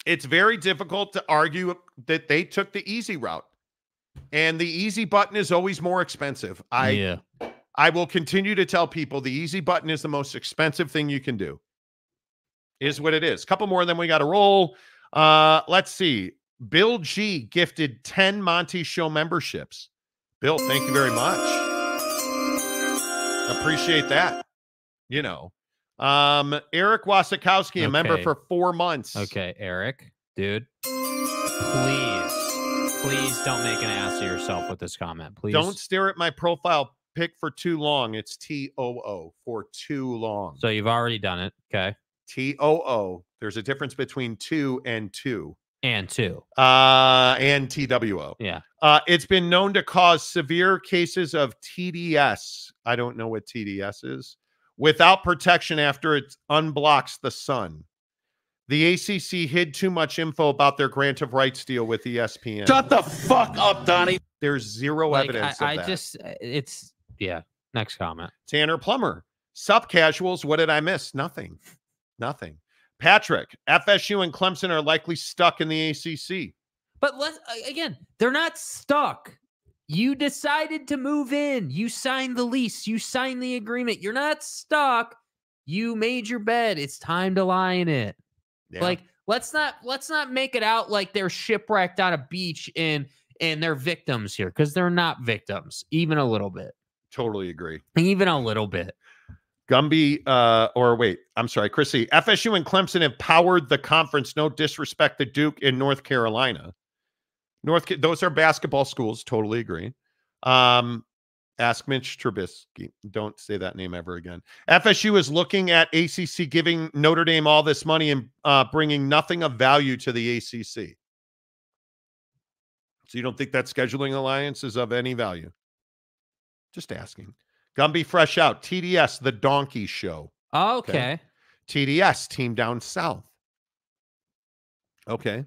It's very difficult to argue that they took the easy route. And the easy button is always more expensive. I yeah. I will continue to tell people the easy button is the most expensive thing you can do. Is what it is. Couple more, then we got to roll. Uh, let's see. Bill G gifted 10 Monty Show memberships. Bill, thank you very much. Appreciate that. You know. Um, Eric Wasikowski, a member for four months. Okay, Eric, dude, please, please don't make an ass of yourself with this comment. Please Don't stare at my profile pic for too long. It's T O O for too long. So you've already done it. Okay. T O O. There's a difference between two and two. And two. Uh, and T W O. Yeah. Uh, it's been known to cause severe cases of TDS. I don't know what TDS is. Without protection after it unblocks the sun. The ACC hid too much info about their grant of rights deal with E ESPN. Shut the fuck up, Donnie. There's zero Like, evidence I, of I that. just, it's, yeah. Next comment. Tanner Plummer. Sup casuals. What did I miss? Nothing. Nothing. Patrick, FSU and Clemson are likely stuck in the ACC. But let's, again, they're not stuck. You decided to move in. You signed the lease. You signed the agreement. You're not stuck. You made your bed. It's time to lie in it. Yeah. Like let's not let's not make it out like they're shipwrecked on a beach and and they're victims here because they're not victims even a little bit. Totally agree. Even a little bit. Gumby, uh, or wait, I'm sorry, Chrissy. FSU and Clemson have powered the conference. No disrespect to Duke in North Carolina. North, those are basketball schools. Totally agree. Um, Ask Mitch Trubisky. Don't say that name ever again. FSU is looking at ACC giving Notre Dame all this money and uh, bringing nothing of value to the ACC. So you don't think that scheduling alliance is of any value? Just asking. Gumby Fresh Out, TDS, The Donkey Show. Oh, okay. TDS, Team Down South. Okay.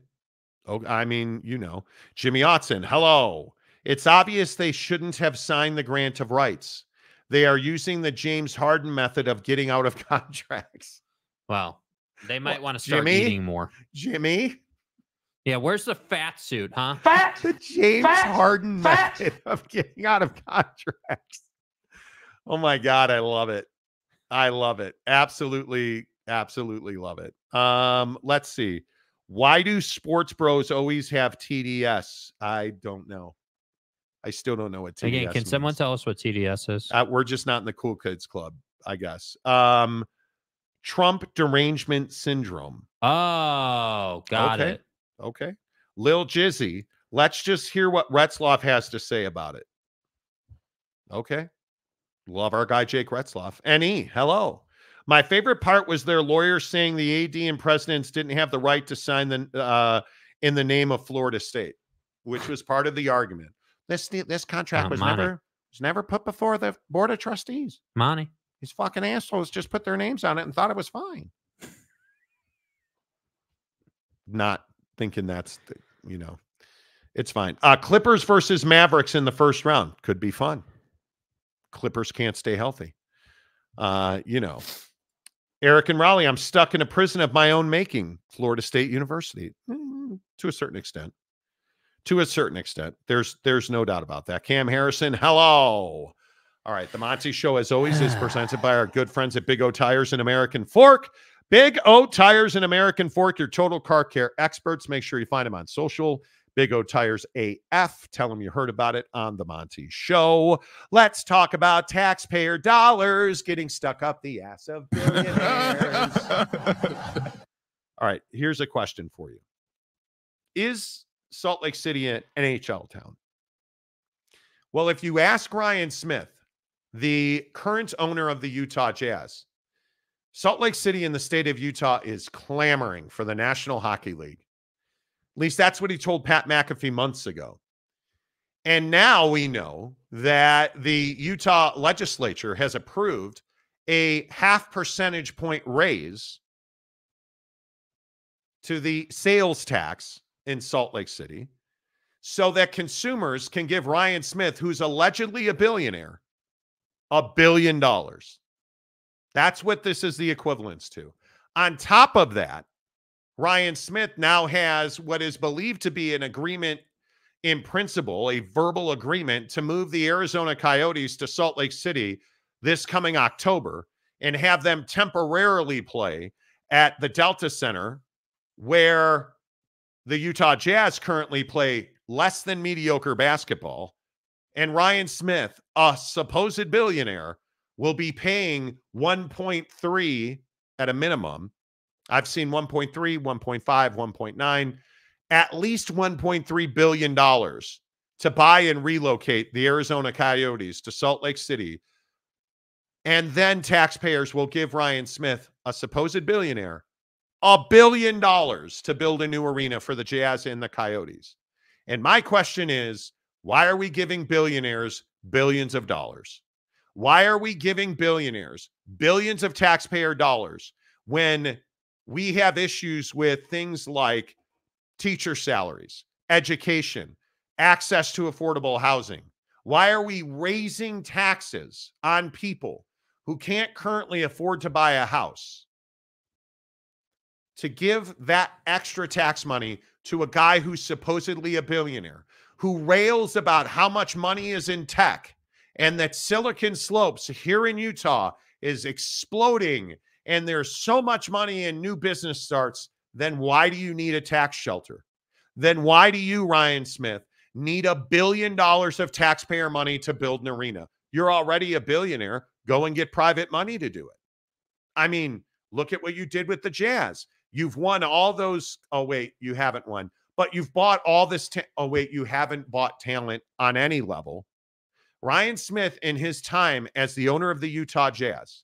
Oh, I mean, you know. Jimmy Otson, hello. It's obvious they shouldn't have signed the grant of rights. They are using the James Harden method of getting out of contracts. Well, they might Well, want to start Jimmy? eating more. Jimmy, Yeah, where's the fat suit, huh? Fat. the James Fat, Harden fat. method of getting out of contracts. Oh my God, I love it. I love it. Absolutely, absolutely love it. Um, let's see. Why do sports bros always have TDS? I don't know. I still don't know what TDS Again, can someone tell us what TDS is? Uh, we're just not in the cool kids club, I guess. Um, Trump derangement syndrome. oh, got Okay. it. Okay. Lil Jizzy. Let's just hear what Retzloff has to say about it. Okay. Love our guy, Jake Retzloff. NE, hello. My favorite part was their lawyers saying the AD and presidents didn't have the right to sign the uh, in the name of Florida State, which was part of the argument. This this contract Oh, was money. never was never put before the board of trustees. Money. These fucking assholes just put their names on it and thought it was fine. Not thinking that's, the, you know, it's fine. Uh, Clippers versus Mavericks in the first round could be fun. Clippers can't stay healthy. Uh, you know, Eric and Raleigh, I'm stuck in a prison of my own making, Florida State University, Mm, to a certain extent. To a certain extent, there's there's no doubt about that. Cam Harrison, hello. All right, the Monty Show, as always, is presented by our good friends at Big O Tires and American Fork. Big O Tires and American Fork, your total car care experts. Make sure you find them on social. Big O Tires AF. Tell them you heard about it on the Monty Show. Let's talk about taxpayer dollars getting stuck up the ass of billionaires. All right, here's a question for you Is Salt Lake City an NHL town? Well, if you ask Ryan Smith, the current owner of the Utah Jazz, Salt Lake City in the state of Utah is clamoring for the National Hockey League. At least that's what he told Pat McAfee months ago. And now we know that the Utah legislature has approved a half percentage point raise to the sales tax in Salt Lake City so that consumers can give Ryan Smith, who's allegedly a billionaire, a billion dollars. That's what this is the equivalence to. On top of that, Ryan Smith now has what is believed to be an agreement in principle, a verbal agreement to move the Arizona Coyotes to Salt Lake City this coming October and have them temporarily play at the Delta Center where the Utah Jazz currently play less than mediocre basketball. And Ryan Smith, a supposed billionaire, will be paying 1.3 at a minimum. I've seen 1.3, 1.5, 1.9, at least 1.3 billion dollars to buy and relocate the Arizona Coyotes to Salt Lake City. And then taxpayers will give Ryan Smith, a supposed billionaire, a billion dollars to build a new arena for the Jazz and the Coyotes. And my question is why are we giving billionaires billions of dollars? Why are we giving billionaires billions of taxpayer dollars when we have issues with things like teacher salaries, education, access to affordable housing? Why are we raising taxes on people who can't currently afford to buy a house? to give that extra tax money to a guy who's supposedly a billionaire, who rails about how much money is in tech and that Silicon Slopes here in Utah is exploding and there's so much money in new business starts, then why do you need a tax shelter? Then why do you, Ryan Smith, need a billion dollars of taxpayer money to build an arena? You're already a billionaire. Go and get private money to do it. I mean, look at what you did with the Jazz. You've won all those. Oh, wait, you haven't won, but you've bought all this. Oh, wait, you haven't bought talent on any level. Ryan Smith, in his time as the owner of the Utah Jazz,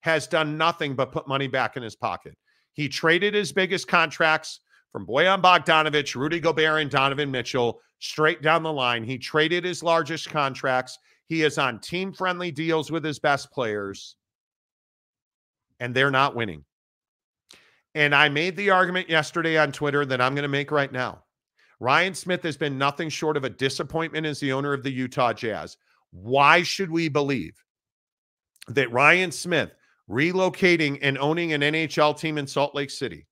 has done nothing but put money back in his pocket. He traded his biggest contracts from Bojan Bogdanovic, Rudy Gobert, and Donovan Mitchell straight down the line. He traded his largest contracts. He is on team friendly deals with his best players, and they're not winning. And I made the argument yesterday on Twitter that I'm going to make right now. Ryan Smith has been nothing short of a disappointment as the owner of the Utah Jazz. Why should we believe that Ryan Smith relocating and owning an NHL team in Salt Lake City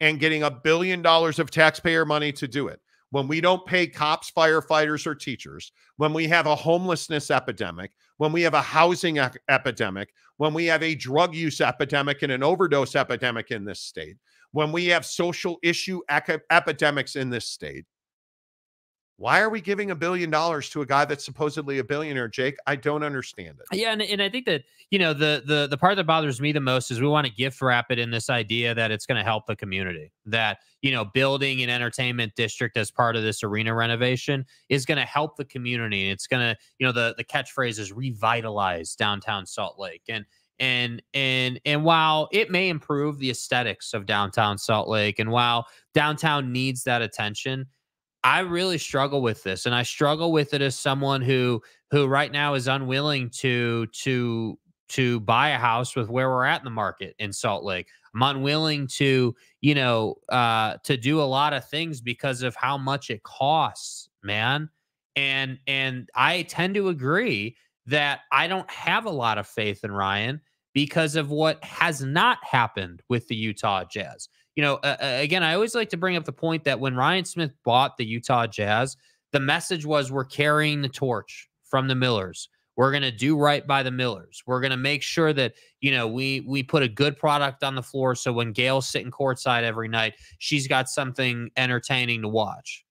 and getting a billion dollars of taxpayer money to do it, when we don't pay cops, firefighters, or teachers, when we have a homelessness epidemic, when we have a housing epidemic, when we have a drug use epidemic and an overdose epidemic in this state, when we have social issue epidemics in this state, why are we giving a billion dollars to a guy that's supposedly a billionaire, Jake? I don't understand it. Yeah, and, and I think that you know the the the part that bothers me the most is we want to gift wrap it in this idea that it's going to help the community. That you know building an entertainment district as part of this arena renovation is going to help the community. It's going to you know the the catchphrase is revitalize downtown Salt Lake and and and and while it may improve the aesthetics of downtown Salt Lake and while downtown needs that attention I really struggle with this, and I struggle with it as someone who who right now is unwilling to to to buy a house with where we're at in the market in Salt Lake. I'm unwilling to, you know, uh, to do a lot of things because of how much it costs, man. And and I tend to agree that I don't have a lot of faith in Ryan because of what has not happened with the Utah Jazz you know, uh, again, I always like to bring up the point that when Ryan Smith bought the Utah Jazz, the message was we're carrying the torch from the Millers. We're going to do right by the Millers. We're going to make sure that, you know, we we put a good product on the floor so when Gail's sitting courtside every night, she's got something entertaining to watch.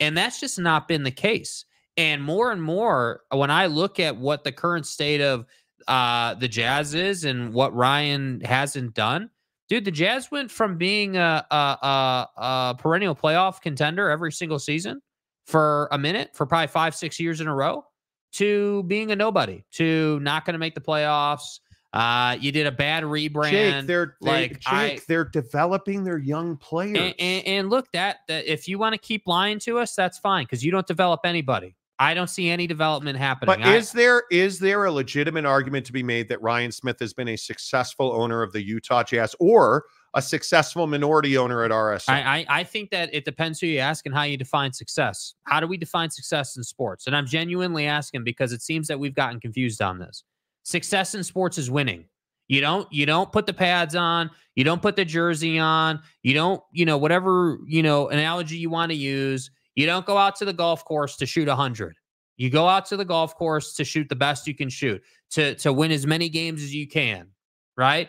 And that's just not been the case. And more and more when I look at what the current state of uh the Jazz is and what Ryan hasn't done, dude, the Jazz went from being a, a, a, a, perennial playoff contender every single season for a minute, for probably five, six years in a row, to being a nobody, to not going to make the playoffs. Uh, you did a bad rebrand. Jake, they're like they, Jake, I, they're developing their young players. and, and, and look, that, that if you want to keep lying to us, that's fine because you don't develop anybody. I don't see any development happening. But I- is there is there a legitimate argument to be made that Ryan Smith has been a successful owner of the Utah Jazz or a successful minority owner at RSL? I, I I think that it depends who you ask and how you define success. How do we define success in sports? And I'm genuinely asking because it seems that we've gotten confused on this. Success in sports is winning. You don't you don't put the pads on, you don't put the jersey on, you don't, you know, whatever, you know, analogy you want to use. You don't go out to the golf course to shoot 100. You go out to the golf course to shoot the best you can shoot, to to win as many games as you can, right?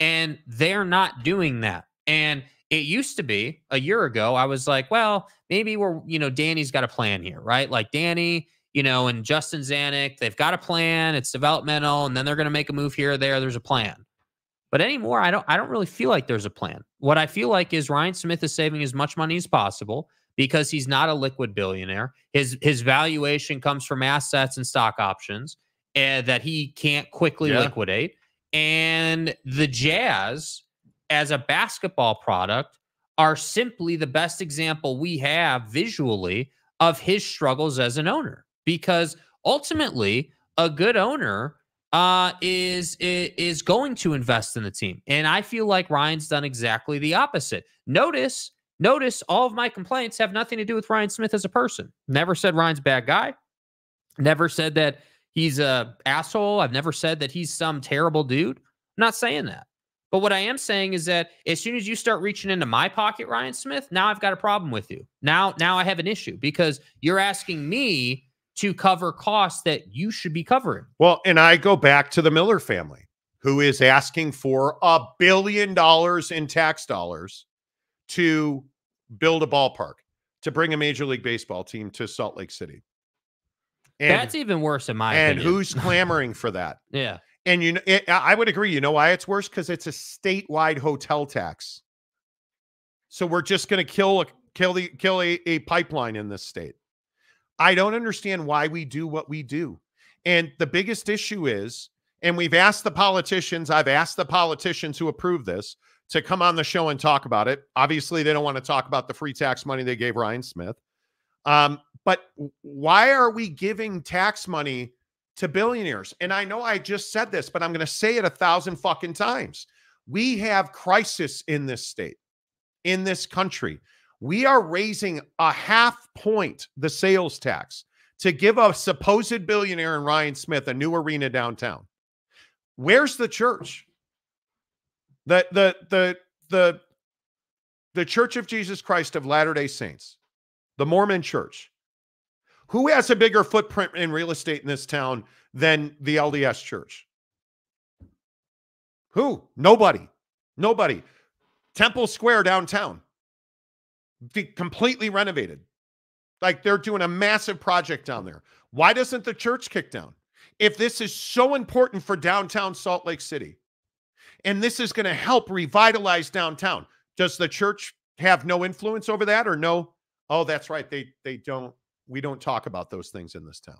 And they're not doing that. And it used to be a year ago, I was like, well, maybe we're, you know, Danny's got a plan here, right? Like Danny, you know, and Justin Zanik, they've got a plan. It's developmental, and then they're going to make a move here or there. There's a plan. But anymore, I don't. I don't really feel like there's a plan. What I feel like is Ryan Smith is saving as much money as possible because he's not a liquid billionaire. His his valuation comes from assets and stock options uh, that he can't quickly Yeah. liquidate. And the Jazz, as a basketball product, are simply the best example we have visually of his struggles as an owner. Because ultimately, a good owner uh, is, is is going to invest in the team, and I feel like Ryan's done exactly the opposite. Notice, notice, all of my complaints have nothing to do with Ryan Smith as a person. Never said Ryan's a bad guy. Never said that he's a asshole. I've never said that he's some terrible dude. I'm not saying that. But what I am saying is that as soon as you start reaching into my pocket, Ryan Smith, now I've got a problem with you. Now, now I have an issue because you're asking me to cover costs that you should be covering. Well, and I go back to the Miller family, who is asking for a billion dollars in tax dollars to build a ballpark, to bring a Major League Baseball team to Salt Lake City. And, That's even worse in my opinion. and opinion. who's clamoring for that? yeah. And you know, it, I would agree. You know why it's worse? Because it's a statewide hotel tax. So we're just going to kill a kill the kill a, a pipeline in this state. I don't understand why we do what we do. And the biggest issue is, and we've asked the politicians, I've asked the politicians who approve this to come on the show and talk about it. Obviously, they don't want to talk about the free tax money they gave Ryan Smith. Um, but why are we giving tax money to billionaires? And I know I just said this, but I'm going to say it a thousand fucking times. We have crisis in this state, in this country. We are raising a half point the sales tax to give a supposed billionaire in Ryan Smith a new arena downtown. Where's the church? The the the the the Church of Jesus Christ of Latter-day Saints, the Mormon Church. Who has a bigger footprint in real estate in this town than the LDS Church? Who? Nobody. Nobody. Temple Square downtown. Completely renovated. Like they're doing a massive project down there. Why doesn't the church kick down? If this is so important for downtown Salt Lake City, and this is going to help revitalize downtown, does the church have no influence over that or no? Oh, that's right. They they don't we don't talk about those things in this town.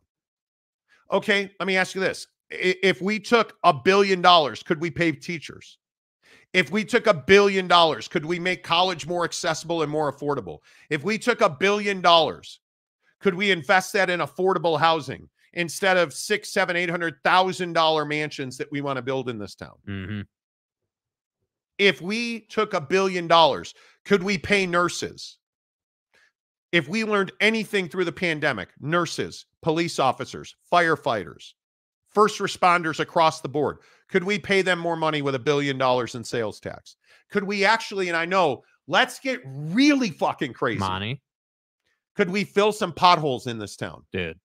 Okay, let me ask you this. If we took a billion dollars, could we pay teachers? If we took a billion dollars, could we make college more accessible and more affordable? If we took a billion dollars, could we invest that in affordable housing instead of six, seven, eight hundred thousand dollar mansions that we want to build in this town? Mm-hmm. If we took a billion dollars, could we pay nurses? If we learned anything through the pandemic, nurses, police officers, firefighters, first responders across the board, could we pay them more money with a billion dollars in sales tax? Could we actually, and I know, let's get really fucking crazy. Money. Could we fill some potholes in this town? Dude.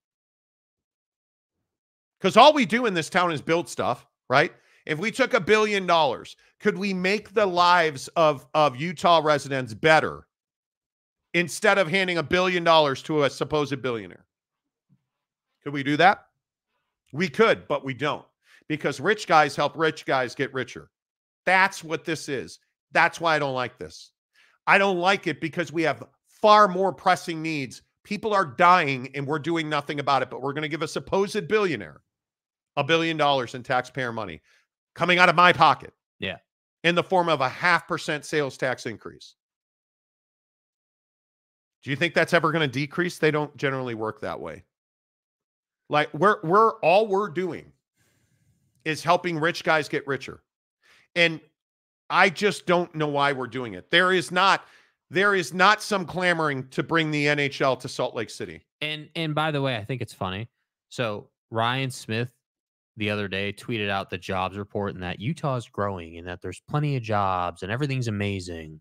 Because all we do in this town is build stuff, right? If we took a billion dollars, could we make the lives of, of Utah residents better instead of handing a billion dollars to a supposed billionaire? Could we do that? We could, but we don't because rich guys help rich guys get richer. That's what this is. That's why I don't like this. I don't like it because we have far more pressing needs. People are dying and we're doing nothing about it, but we're going to give a supposed billionaire a billion dollars in taxpayer money coming out of my pocket. Yeah. In the form of a half percent sales tax increase. Do you think that's ever going to decrease? They don't generally work that way. Like we're we're all we're doing is helping rich guys get richer. And I just don't know why we're doing it. There is not there is not some clamoring to bring the NHL to Salt Lake City. And and by the way, I think it's funny. So Ryan Smith the other day tweeted out the jobs report and that Utah is growing and that there's plenty of jobs and everything's amazing.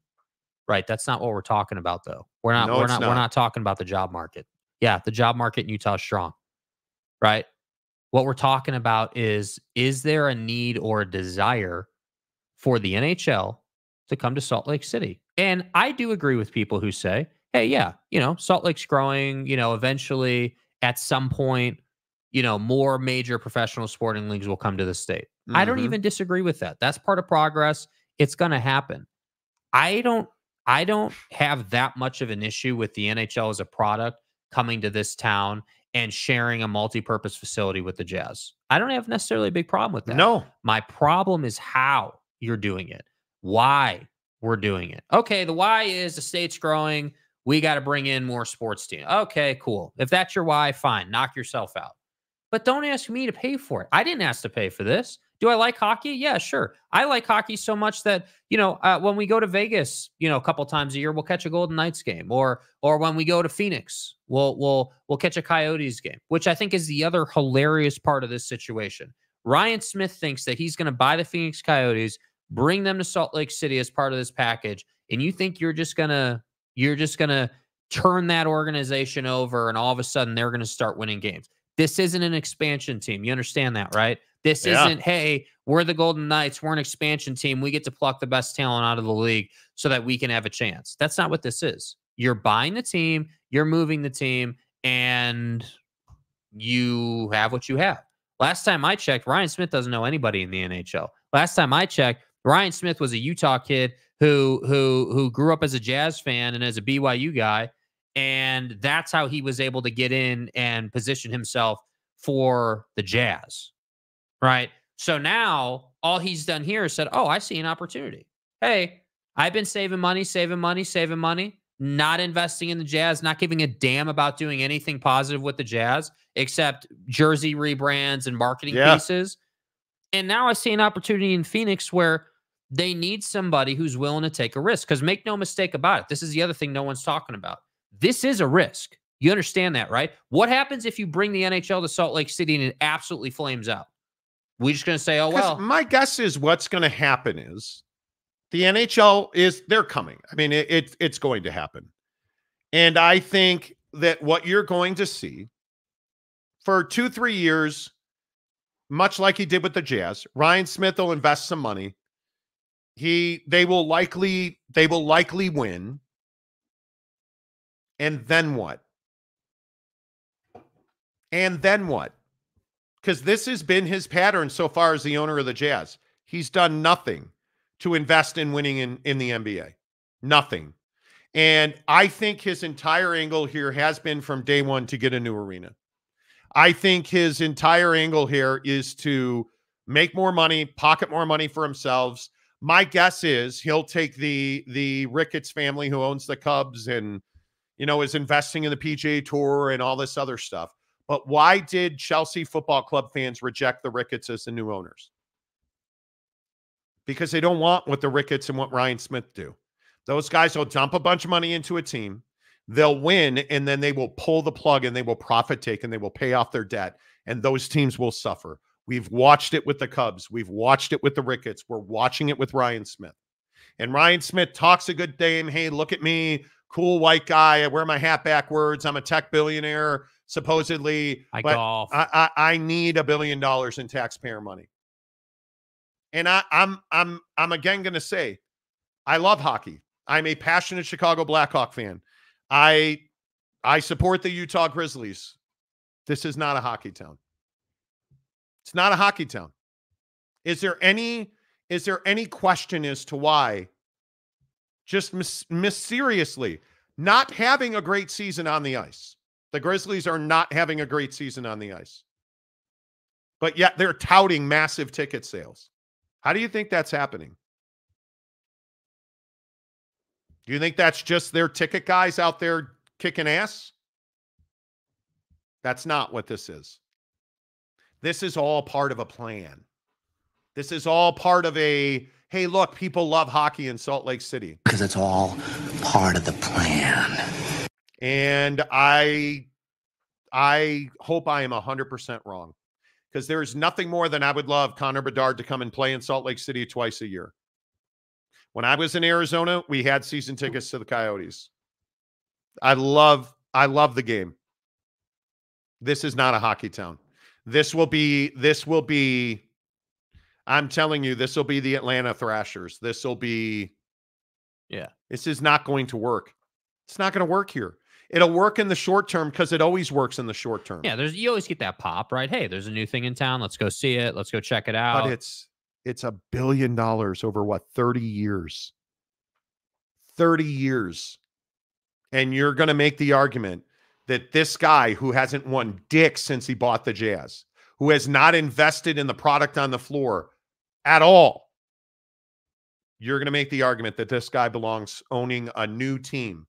Right. That's not what we're talking about though. We're not No, we're not, not. we're not talking about the job market. Yeah, the job market in Utah is strong. Right. What we're talking about is is there a need or a desire for the NHL to come to Salt Lake City? And I do agree with people who say, hey, yeah, you know, Salt Lake's growing, you know, eventually at some point, you know, more major professional sporting leagues will come to the state. I don't Mhm. even disagree with that. That's part of progress. It's going to happen. I don't I don't have that much of an issue with the NHL as a product coming to this town and sharing a multi-purpose facility with the Jazz. I don't have necessarily a big problem with that. No. My problem is how you're doing it, why we're doing it. Okay, the why is the state's growing. We got to bring in more sports teams. Okay, cool. If that's your why, fine. Knock yourself out. But don't ask me to pay for it. I didn't ask to pay for this. Do I like hockey? Yeah, sure. I like hockey so much that you know uh, when we go to Vegas, you know, a couple times a year, we'll catch a Golden Knights game, or or when we go to Phoenix, we'll we'll we'll catch a Coyotes game, which I think is the other hilarious part of this situation. Ryan Smith thinks that he's going to buy the Phoenix Coyotes, bring them to Salt Lake City as part of this package, and you think you're just gonna you're just gonna turn that organization over, and all of a sudden they're going to start winning games. This isn't an expansion team. You understand that, right? This Yeah. isn't, hey, we're the Golden Knights. We're an expansion team. We get to pluck the best talent out of the league so that we can have a chance. That's not what this is. You're buying the team, you're moving the team, and you have what you have. Last time I checked, Ryan Smith doesn't know anybody in the NHL. Last time I checked, Ryan Smith was a Utah kid who who who grew up as a Jazz fan and as a BYU guy, and that's how he was able to get in and position himself for the Jazz, right? So now all he's done here is said, Oh, I see an opportunity. Hey, I've been saving money, saving money, saving money, not investing in the Jazz, not giving a damn about doing anything positive with the Jazz except jersey rebrands and marketing Yeah. pieces. And now I see an opportunity in Phoenix where they need somebody who's willing to take a risk. Because make no mistake about it, this is the other thing no one's talking about. This is a risk. You understand that, right? What happens if you bring the NHL to Salt Lake City and it absolutely flames out? We just going to say, oh, well, my guess is what's going to happen is the NHL is they're coming. I mean, it, it it's going to happen, and I think that what you're going to see for two three years, much like he did with the Jazz, Ryan Smith will invest some money. He they will likely they will likely win, and then what? And then what? because this has been his pattern so far as the owner of the Jazz. He's done nothing to invest in winning in, in the NBA. Nothing. And I think his entire angle here has been from day one to get a new arena. I think his entire angle here is to make more money, pocket more money for himself. My guess is he'll take the the Ricketts family who owns the Cubs and you know is investing in the PGA Tour and all this other stuff. But why did Chelsea Football Club fans reject the Ricketts as the new owners? Because they don't want what the Ricketts and what Ryan Smith do. Those guys will dump a bunch of money into a team, they'll win, and then they will pull the plug and they will profit take and they will pay off their debt. And those teams will suffer. We've watched it with the Cubs. We've watched it with the Ricketts. We're watching it with Ryan Smith. And Ryan Smith talks a good game. Hey, look at me, cool white guy. I wear my hat backwards. I'm a tech billionaire supposedly. I but golf. I, I I need a billion dollars in taxpayer money. And I, I'm I'm I'm again going to say, I love hockey. I'm a passionate Chicago Blackhawk fan. I I support the Utah Grizzlies. This is not a hockey town. It's not a hockey town. Is there any is there any question as to why just mys- mysteriously not having a great season on the ice? The Grizzlies are not having a great season on the ice. But yet they're touting massive ticket sales. How do you think that's happening? Do you think that's just their ticket guys out there kicking ass? That's not what this is. This is all part of a plan. This is all part of a hey, look, people love hockey in Salt Lake City. Because it's all part of the plan. And I I hope I am 100% wrong because there is nothing more than I would love Connor Bedard to come and play in Salt Lake City twice a year. When I was in Arizona, we had season tickets to the Coyotes. I love I love the game. This is not a hockey town. This will be this will be I'm telling you this will be the Atlanta Thrashers. This will be Yeah. This is not going to work. It's not going to work here. It'll work in the short term because it always works in the short term. Yeah, there's you always get that pop, right? Hey, there's a new thing in town. Let's go see it. Let's go check it out. but it's it's a billion dollars over what 30 years 30 years and you're going to make the argument that this guy who hasn't won dick since he bought the jazz who has not invested in the product on the floor at all you're going to make the argument that this guy belongs owning a new team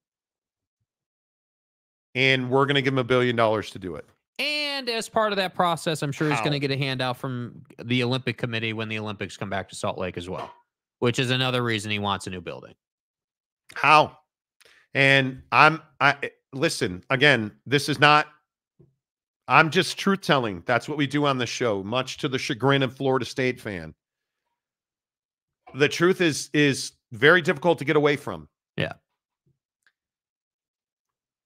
and we're going to give him a billion dollars to do it And as part of that process, I'm sure he's How? going to get a handout from the Olympic Committee when the Olympics come back to Salt Lake as well, which is another reason he wants a new building. How? And I'm I listen, again, this is not I'm just truth telling. That's what we do on the show, much to the chagrin of Florida State fan. The truth is is very difficult to get away from. Yeah.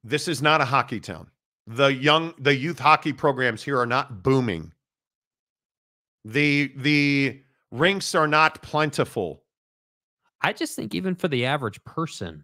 This is not a hockey town. The young the youth hockey programs here are not booming. The the rinks are not plentiful. I just think even for the average person,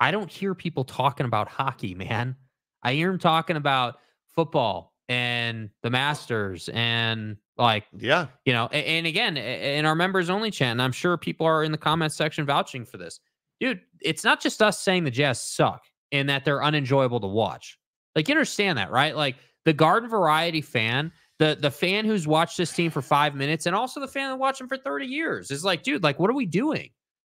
I don't hear people talking about hockey, man. I hear them talking about football and the Masters and like Yeah. you know, a- and, again, in our members only chat, and I'm sure people are in the comment section vouching for this. Dude, it's not just us saying the Jazz suck and that they're unenjoyable to watch. Like, you understand that, right? Like, the garden variety fan, the the fan who's watched this team for five minutes, and also the fan that watched them for 30 years is like, dude, like, what are we doing?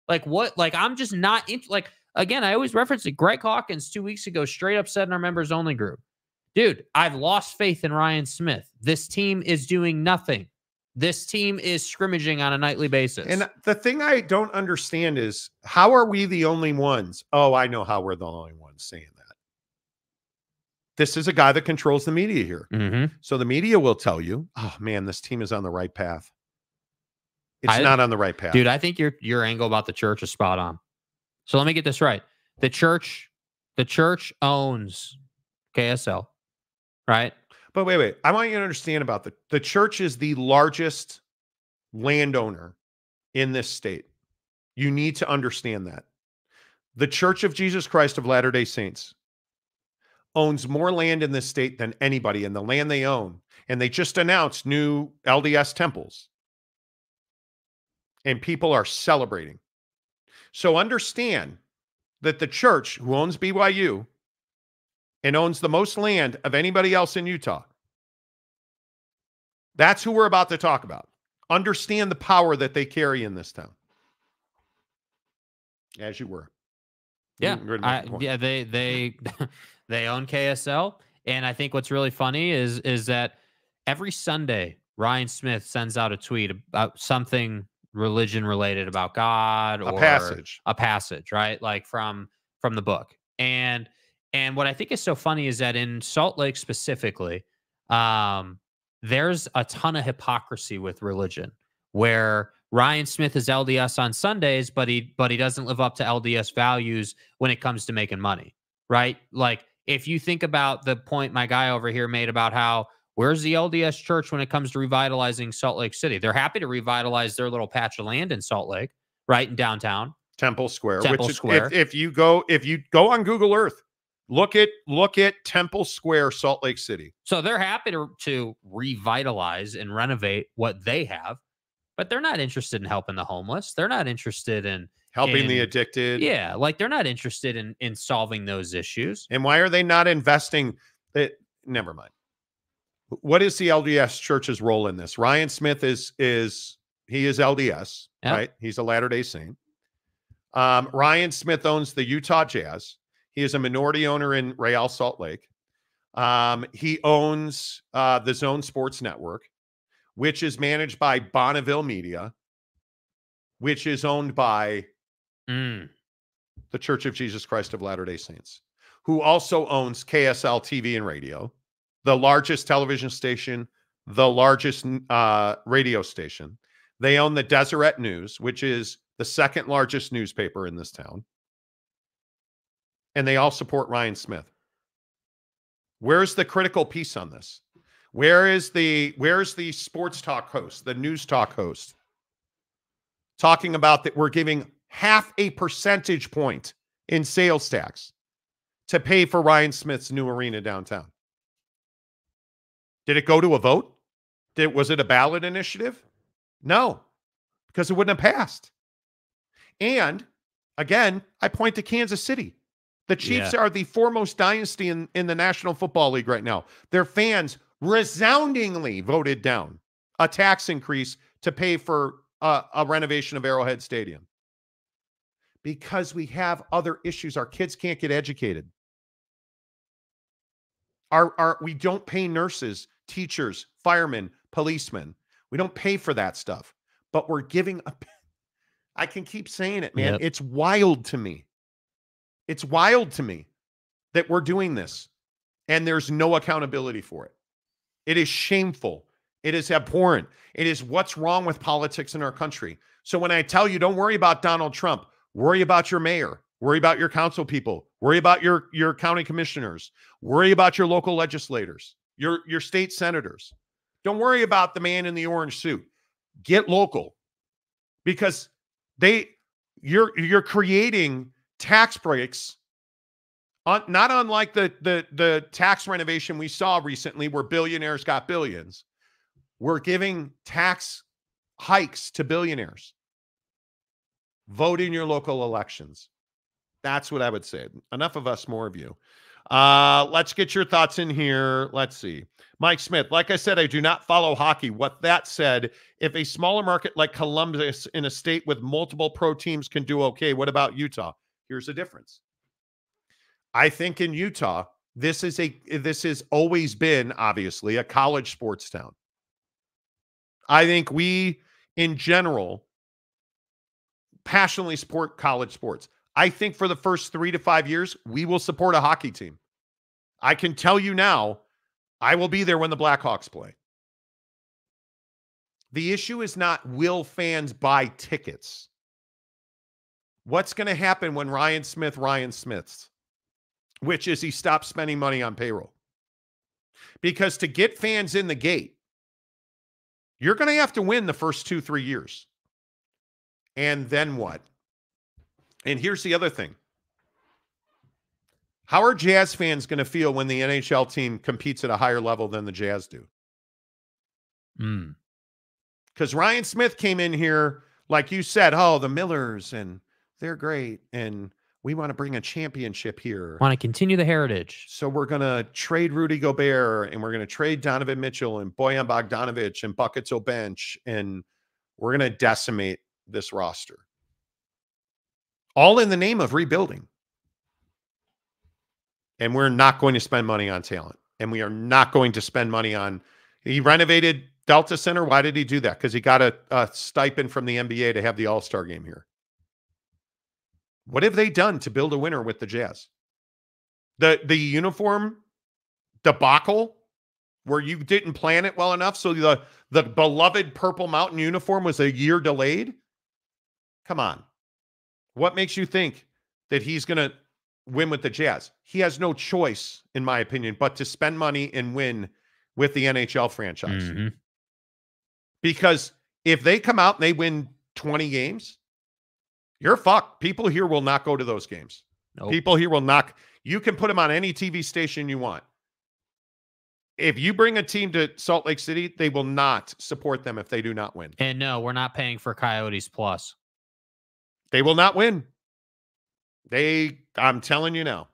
Like, what? Like, I'm just not in, like, again, I always reference it. Greg Hawkins two weeks ago straight up said in our members only group, dude, I've lost faith in Ryan Smith. This team is doing nothing. This team is scrimmaging on a nightly basis. And the thing I don't understand is how are we the only ones? Oh, I know how we're the only ones saying that. This is a guy that controls the media here. Mhm. So the media will tell you, oh man, this team is on the right path. It's I- not on the right path. Dude, I think your your angle about the church is spot on. So let me get this right. The church, the church owns KSL, right? But wait, wait. I want you to understand about the the church is the largest landowner in this state. You need to understand that. The Church of Jesus Christ of Latter-day Saints owns more land in this state than anybody and the land they own. And they just announced new LDS temples. And people are celebrating. So understand that the church who owns BYU and owns the most land of anybody else in Utah. That's who we're about to talk about. Understand the power that they carry in this town. As you were. Yeah, You're I, yeah, they they they own KSL, and I think what's really funny is is that every Sunday Ryan Smith sends out a tweet about something religion related about God or A passage. a passage, right? Like from from the book. And and what I think is so funny is that in Salt Lake specifically, um, there's a ton of hypocrisy with religion where Ryan Smith is LDS on Sundays, but he but he doesn't live up to LDS values when it comes to making money, right? Like if you think about the point my guy over here made about how where's the LDS church when it comes to revitalizing Salt Lake City? They're happy to revitalize their little patch of land in Salt Lake, right in downtown. Temple Square. Temple which is, Square. If, if you go, if you go on Google Earth, look at look at Temple Square, Salt Lake City. So they're happy to, to revitalize and renovate what they have, but they're not interested in helping the homeless. They're not interested in Helping the addicted. yeah, like they're not interested in in solving those issues. And why are they not investing? It, never mind. What is the LDS church's role in this? Ryan Smith is is he is LDS, Yeah. right? He's a Latter Day Saint. Um, Ryan Smith owns the Utah Jazz. He is a minority owner in Real Salt Lake. Um, he owns uh, the Zone Sports Network, which is managed by Bonneville Media, which is owned by Mm, the Church of Jesus Christ of Latter day Saints, who also owns KSL TV and radio, the largest television station, the largest uh, radio station. They own the Deseret News, which is the second largest newspaper in this town. And they all support Ryan Smith. Where's the critical piece on this? Where is the where's the sports talk host, the news talk host? Talking about that we're giving half a percentage point in sales tax to pay for Ryan Smith's new arena downtown. Did it go to a vote? Did was it a ballot initiative? No, because it wouldn't have passed. And again, I point to Kansas City. The Chiefs are the foremost dynasty in, in the National Football League right now. Their fans resoundingly voted down a tax increase to pay for uh, a renovation of Arrowhead Stadium because we have other issues. Our kids can't get educated. Our, our, we don't pay nurses, teachers, firemen, policemen. We don't pay for that stuff, but we're giving up. I can keep saying it, man. Yep. It's wild to me. It's wild to me that we're doing this and there's no accountability for it. It is shameful. It is abhorrent. It is what's wrong with politics in our country. So when I tell you, don't worry about Donald Trump, worry about your mayor, worry about your council people, worry about your, your county commissioners, worry about your local legislators, your, your state senators. Don't worry about the man in the orange suit. Get local because they you're you're creating tax breaks not unlike the the the tax renovation we saw recently where billionaires got billions we're giving tax hikes to billionaires vote in your local elections that's what i would say enough of us more of you Uh, let's get your thoughts in here. Let's see. Mike Smith, like I said, I do not follow hockey. What that said, if a smaller market like Columbus in a state with multiple pro teams can do okay, what about Utah? Here's the difference. I think in Utah, this is a this has always been obviously a college sports town. I think we in general passionately support college sports. I think for the first 3 to 5 years we will support a hockey team. I can tell you now, I will be there when the Blackhawks play. The issue is not will fans buy tickets? What's going to happen when Ryan Smith Ryan Smiths? which is he stopped spending money on payroll. Because to get fans in the gate, you're going to have to win the first two, three years. And then what? And here's the other thing How are Jazz fans going to feel when the NHL team competes at a higher level than the Jazz do? Because Mm. Ryan Smith came in here, like you said, oh, the Millers, and they're great. And we want to bring a championship here. Want to continue the heritage. So we're going to trade Rudy Gobert and we're going to trade Donovan Mitchell and Bojan Bogdanovic and Buckets O'Bench and we're going to decimate this roster. All in the name of rebuilding. And we're not going to spend money on talent. And we are not going to spend money on. He renovated Delta Center. Why did he do that? Because he got a, a stipend from the NBA to have the All Star game here. What have they done to build a winner with the Jazz? The the uniform debacle where you didn't plan it well enough so the the beloved purple mountain uniform was a year delayed? Come on. What makes you think that he's going to win with the Jazz? He has no choice in my opinion but to spend money and win with the NHL franchise. Mhm. Because if they come out and they win 20 games, you're fucked. People here will not go to those games. Nope. People here will not. You can put them on any TV station you want. If you bring a team to Salt Lake City, they will not support them if they do not win. And no, we're not paying for Coyotes Plus. They will not win. They, I'm telling you now.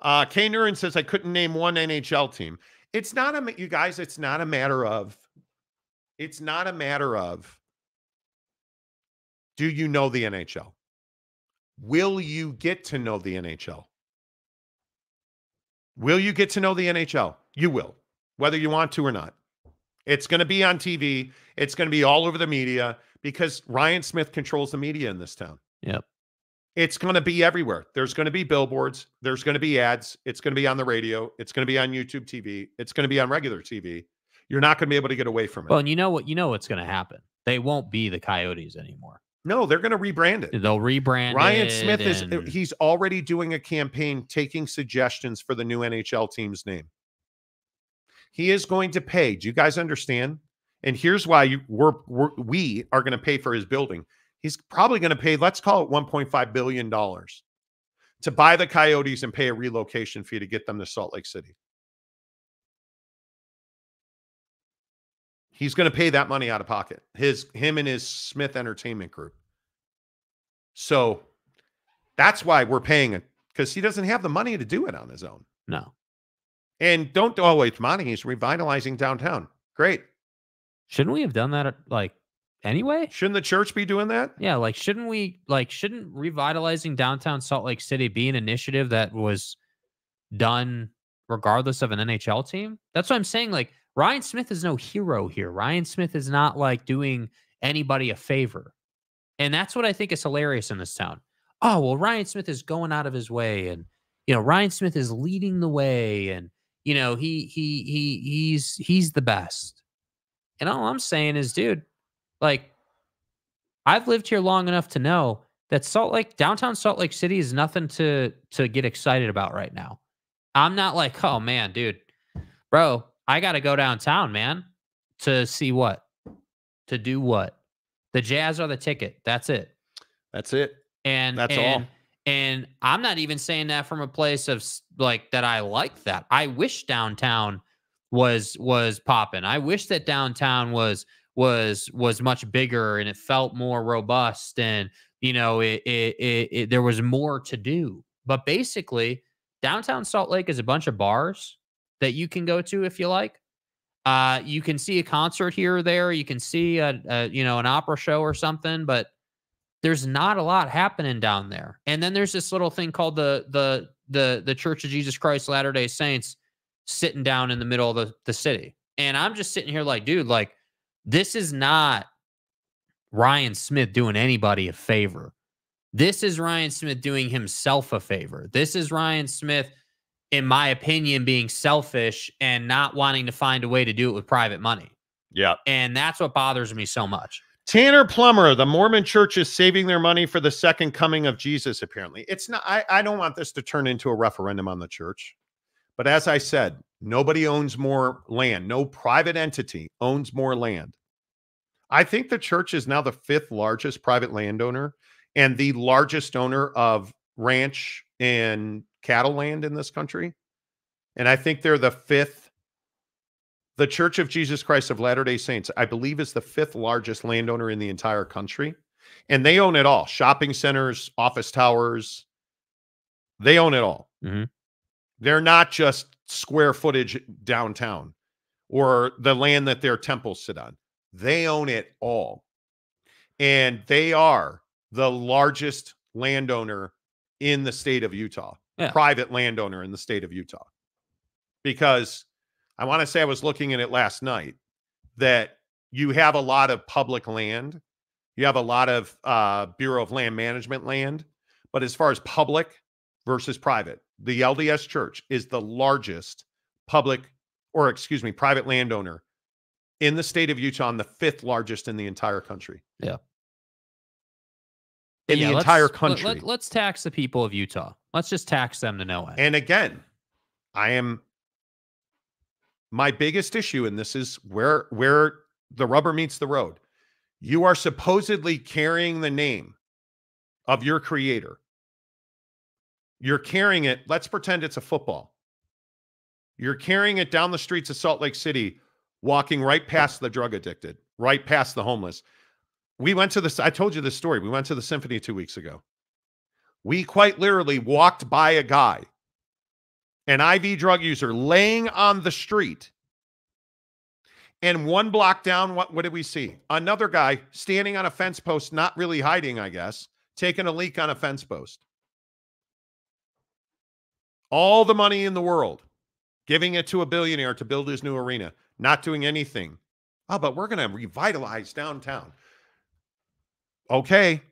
Uh, Kay Nurin says I couldn't name one NHL team. It's not a, you guys. It's not a matter of. It's not a matter of. Do you know the NHL? Will you get to know the NHL? Will you get to know the NHL? You will, whether you want to or not. It's going to be on TV. It's going to be all over the media because Ryan Smith controls the media in this town. Yep. It's going to be everywhere. There's going to be billboards. There's going to be ads. It's going to be on the radio. It's going to be on YouTube TV. It's going to be on regular TV. You're not going to be able to get away from it. Well, and you know what? You know what's going to happen. They won't be the Coyotes anymore. No, they're going to rebrand it. They'll rebrand. Ryan it Smith is he's already doing a campaign taking suggestions for the new NHL team's name. He is going to pay. Do you guys understand? And here's why you, we're, we're we are going to pay for his building. He's probably going to pay, let's call it 1.5 billion dollars to buy the Coyotes and pay a relocation fee to get them to Salt Lake City. He's going to pay that money out of pocket. His him and his Smith Entertainment Group. So that's why we're paying it because he doesn't have the money to do it on his own. no. And don't oh it's money. He's revitalizing downtown. Great. Shouldn't we have done that? Like anyway? Shouldn't the church be doing that? Yeah. Like shouldn't we? Like shouldn't revitalizing downtown Salt Lake City be an initiative that was done regardless of an NHL team? That's what I'm saying. Like Ryan Smith is no hero here. Ryan Smith is not like doing anybody a favor. And that's what I think is hilarious in this town. Oh, well, Ryan Smith is going out of his way and you know, Ryan Smith is leading the way and you know, he he he he's he's the best. And all I'm saying is, dude, like I've lived here long enough to know that Salt Lake downtown Salt Lake City is nothing to to get excited about right now. I'm not like, oh man, dude, bro, I got to go downtown, man, to see what, to do what. The Jazz are the ticket. That's it. That's it. And That's all. and, And I'm not even saying that from a place of like that. I like that. I wish downtown was was popping. I wish that downtown was was was much bigger and it felt more robust and you know it it, it, it there was more to do. But basically, downtown Salt Lake is a bunch of bars that you can go to if you like. Uh, you can see a concert here or there. You can see a, a you know an opera show or something, but there's not a lot happening down there. And then there's this little thing called the the the the Church of Jesus Christ Latter Day Saints sitting down in the middle of the, the city. And I'm just sitting here like, dude, like this is not Ryan Smith doing anybody a favor. This is Ryan Smith doing himself a favor. This is Ryan Smith, in my opinion, being selfish and not wanting to find a way to do it with private money. Yeah. And that's what bothers me so much. Tanner Plummer, the Mormon church is saving their money for the second coming of Jesus, apparently. It's not, I, I don't want this to turn into a referendum on the church. But as I said, nobody owns more land. No private entity owns more land. I think the church is now the fifth largest private landowner and the largest owner of ranch and cattle land in this country. And I think they're the fifth. The Church of Jesus Christ of Latter day Saints, I believe, is the fifth largest landowner in the entire country. And they own it all shopping centers, office towers. They own it all. Mhm. They're not just square footage downtown or the land that their temples sit on. They own it all. And they are the largest landowner in the state of Utah, Yeah. private landowner in the state of Utah. Because I want to say I was looking at it last night that you have a lot of public land, you have a lot of uh, Bureau of Land Management land, but as far as public versus private, the LDS Church is the largest public, or excuse me, private landowner in the state of Utah, and the fifth largest in the entire country. Yeah. In Yeah, the entire country. Let, us tax the people of Utah. Let's just tax them to no end. And again, I am my biggest issue and this is where where the rubber meets the road. You are supposedly carrying the name of your creator. You're carrying it, let's pretend it's a football. You're carrying it down the streets of Salt Lake City, walking right past the drug addicted, right past the homeless. We went to this, I told you this story. We went to the symphony two weeks ago. We quite literally walked by a guy, an IV drug user, laying on the street. And one block down, what, what did we see? Another guy standing on a fence post, not really hiding, I guess, taking a leak on a fence post. All the money in the world, giving it to a billionaire to build his new arena, not doing anything. Oh, but we're going to revitalize downtown. Okay,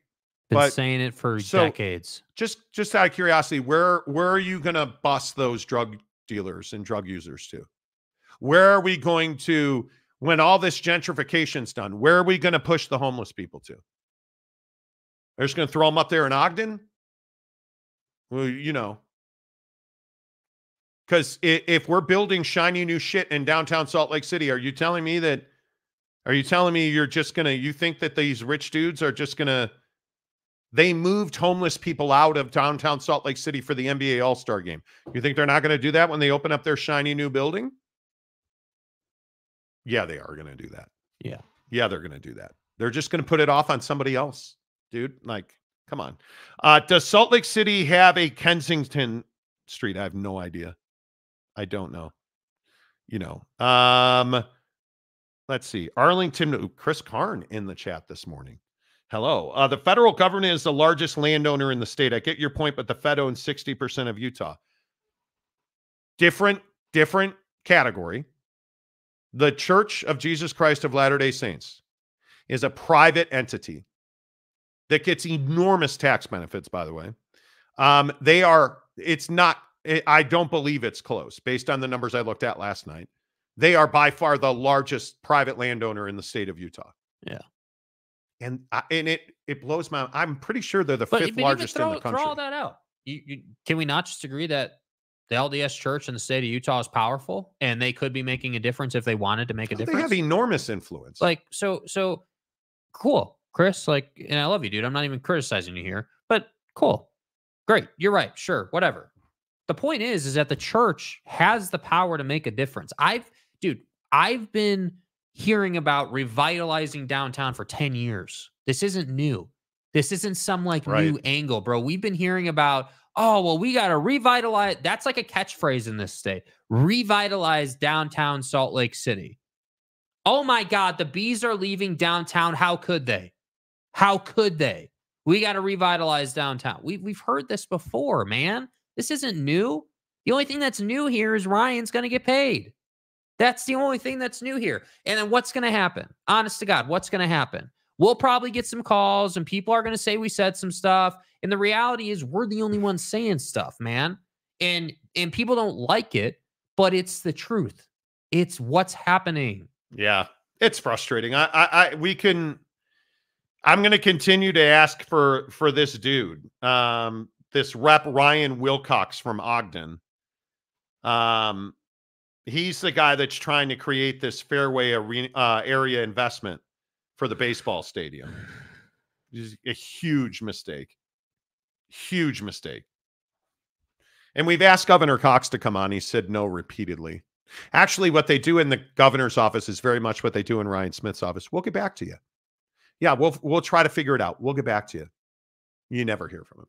Been but- saying it for so- decades. just just out of curiosity, where where are you going to bust those drug dealers and drug users to? Where are we going to when all this gentrification's done? Where are we going to push the homeless people to? They're just going to throw them up there in Ogden? Well, you know, because if we're building shiny new shit in downtown Salt Lake City, are you telling me that? Are you telling me you're just gonna? You think that these rich dudes are just gonna? They moved homeless people out of downtown Salt Lake City for the NBA All Star game. You think they're not going to do that when they open up their shiny new building? Yeah, they are going to do that. Yeah. Yeah, they're going to do that. They're just going to put it off on somebody else, dude. Like, come on. Uh, does Salt Lake City have a Kensington Street? I have no idea. I don't know. You know, um, let's see. Arlington, Chris Karn in the chat this morning. Hello. Uh, the federal government is the largest landowner in the state. I get your point, but the Fed owns 60% of Utah. Different, different category. The Church of Jesus Christ of Latter day Saints is a private entity that gets enormous tax benefits, by the way. Um, they are, it's not, I- I don't believe it's close based on the numbers I looked at last night. They are by far the largest private landowner in the state of Utah. Yeah. And I, and it it blows my I'm pretty sure they're the But, fifth but largest throw, in the country. throw all that out. You, you, can we not just agree that the LDS Church in the state of Utah is powerful and they could be making a difference if they wanted to make a difference. they have enormous influence. like so so cool chris like and i love you dude i'm not even criticizing you here but cool great you're right sure whatever the point is is that the church has the power to make a difference i've dude i've been hearing about revitalizing downtown for 10 years this isn't new this isn't some like new angle bro we've been hearing about oh, well, we got to revitalize. That's like a catchphrase in this state revitalize downtown Salt Lake City. Oh my God, the bees are leaving downtown. How could they? How could they? We got to revitalize downtown. We, we've heard this before, man. This isn't new. The only thing that's new here is Ryan's going to get paid. That's the only thing that's new here. And then what's going to happen? Honest to God, what's going to happen? We'll probably get some calls and people are going to say we said some stuff. And the reality is we're the only ones saying stuff, man. And and people don't like it, but it's the truth. It's what's happening. Yeah, it's frustrating. I, I, I we can. I'm going to continue to ask for for this dude, um, this rep Ryan Wilcox from Ogden. Um, he's the guy that's trying to create this fairway arena, uh, area investment for the baseball stadium. It's a huge mistake. Huge mistake. And we've asked Governor Cox to come on. He said no repeatedly. Actually, what they do in the governor's office is very much what they do in Ryan Smith's office. We'll get back to you. Yeah, we'll we'll try to figure it out. We'll get back to you. You never hear from him.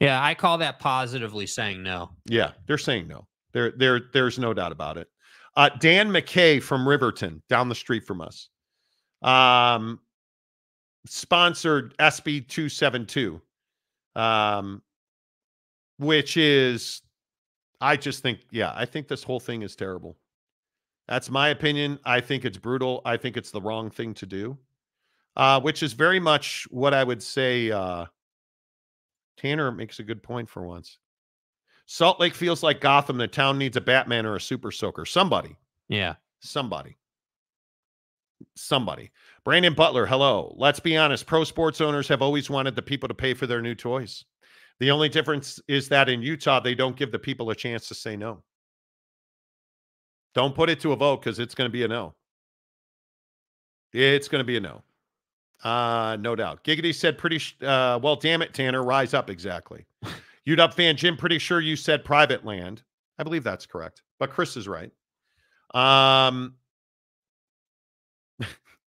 Yeah, I call that positively saying no. Yeah, they're saying no. There, there, there's no doubt about it. Uh, Dan McCay from Riverton, down the street from us, um, sponsored SB two seven two, um, which is, I just think, yeah, I think this whole thing is terrible. That's my opinion. I think it's brutal. I think it's the wrong thing to do, uh, which is very much what I would say. Uh, Tanner makes a good point for once. Salt Lake feels like Gotham. The town needs a Batman or a Super Soaker. Somebody. Yeah. Somebody. Somebody. Brandon Butler, hello. Let's be honest. Pro sports owners have always wanted the people to pay for their new toys. The only difference is that in Utah, they don't give the people a chance to say no. Don't put it to a vote because it's going to be a no. It's going to be a no. Uh, no doubt. Giggity said pretty, sh- uh, well, damn it, Tanner, rise up. Exactly. UW fan Jim, pretty sure you said private land. I believe that's correct, but Chris is right. Um,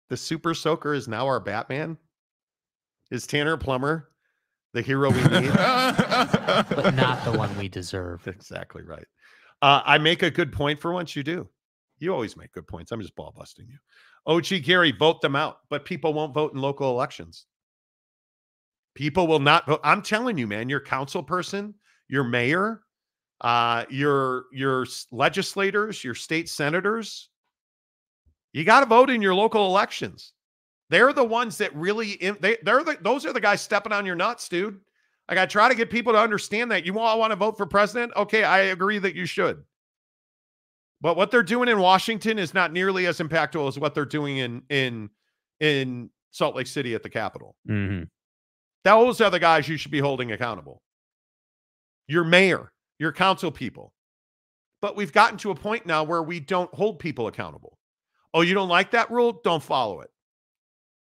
the Super Soaker is now our Batman. Is Tanner Plummer the hero we need? But not the one we deserve. exactly right. Uh, I make a good point for once. You do. You always make good points. I'm just ball busting you. OG Gary, vote them out, but people won't vote in local elections. People will not vote. I'm telling you, man, your council person, your mayor, uh, your your legislators, your state senators, you got to vote in your local elections. They're the ones that really they they're the those are the guys stepping on your nuts, dude. Like I try to get people to understand that you all want to vote for president. Okay, I agree that you should. But what they're doing in Washington is not nearly as impactful as what they're doing in in in Salt Lake City at the Capitol. hmm Those are the guys you should be holding accountable. Your mayor, your council people. But we've gotten to a point now where we don't hold people accountable. Oh, you don't like that rule? Don't follow it.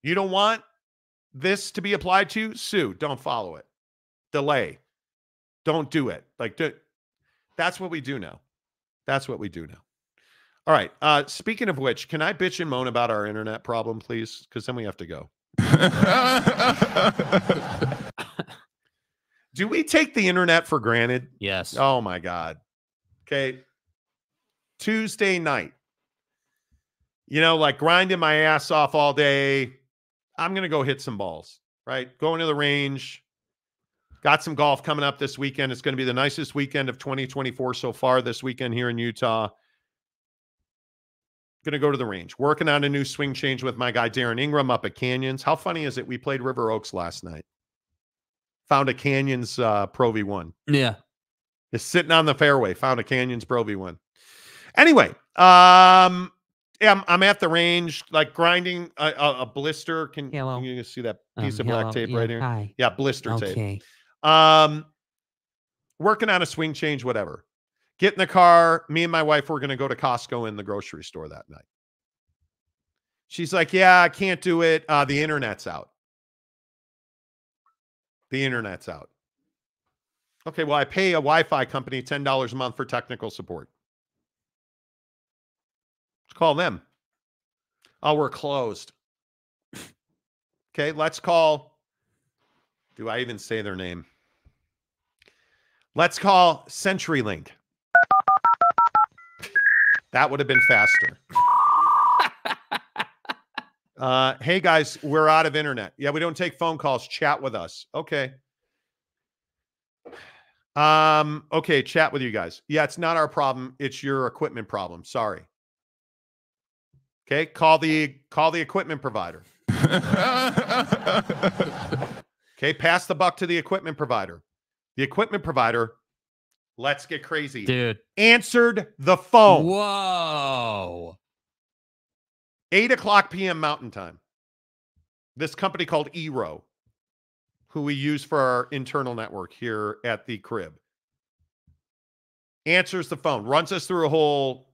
You don't want this to be applied to? Sue, don't follow it. Delay. Don't do it. Like do, that's what we do now. That's what we do now. All right. Uh speaking of which, can I bitch and moan about our internet problem, please? Because then we have to go. Do we take the internet for granted? Yes. Oh my God. Okay. Tuesday night. You know, like grinding my ass off all day. I'm going to go hit some balls, right? Going to the range. Got some golf coming up this weekend. It's going to be the nicest weekend of 2024 so far this weekend here in Utah. Going to go to the range. Working on a new swing change with my guy Darren Ingram up at Canyons. How funny is it? We played River Oaks last night. Found a Canyons uh, Pro V1 Yeah. is sitting on the fairway. Found a Canyons Pro V1. Anyway, um, yeah, I'm, I'm at the range, like grinding a, a, a blister. Can, Hello. can you see that Um, piece of black tape Yeah, right here? Hi. Yeah, blister tape. Um, working on a swing change, whatever. Get in the car. Me and my wife were going to go to Costco in the grocery store that night. She's like, "Yeah, I can't do it. Uh, the internet's out. The internet's out." Okay, well, I pay a Wi-Fi company ten dollars a month for technical support. Let's call them. Oh, we're closed. okay, let's call. Do I even say their name? Let's call CenturyLink. That would have been faster. Uh, hey guys, we're out of internet. Yeah, we don't take phone calls. Chat with us. Okay. Um, okay, chat with you guys. Yeah, it's not our problem. It's your equipment problem. Sorry. Okay, call the call the equipment provider. Okay, pass the buck to the equipment provider. The equipment provider, let's get crazy. Dude. Answered the phone. Whoa. 8 o'clock p.m. Mountain Time. This company called Eero, who we use for our internal network here at the crib, answers the phone, runs us through a whole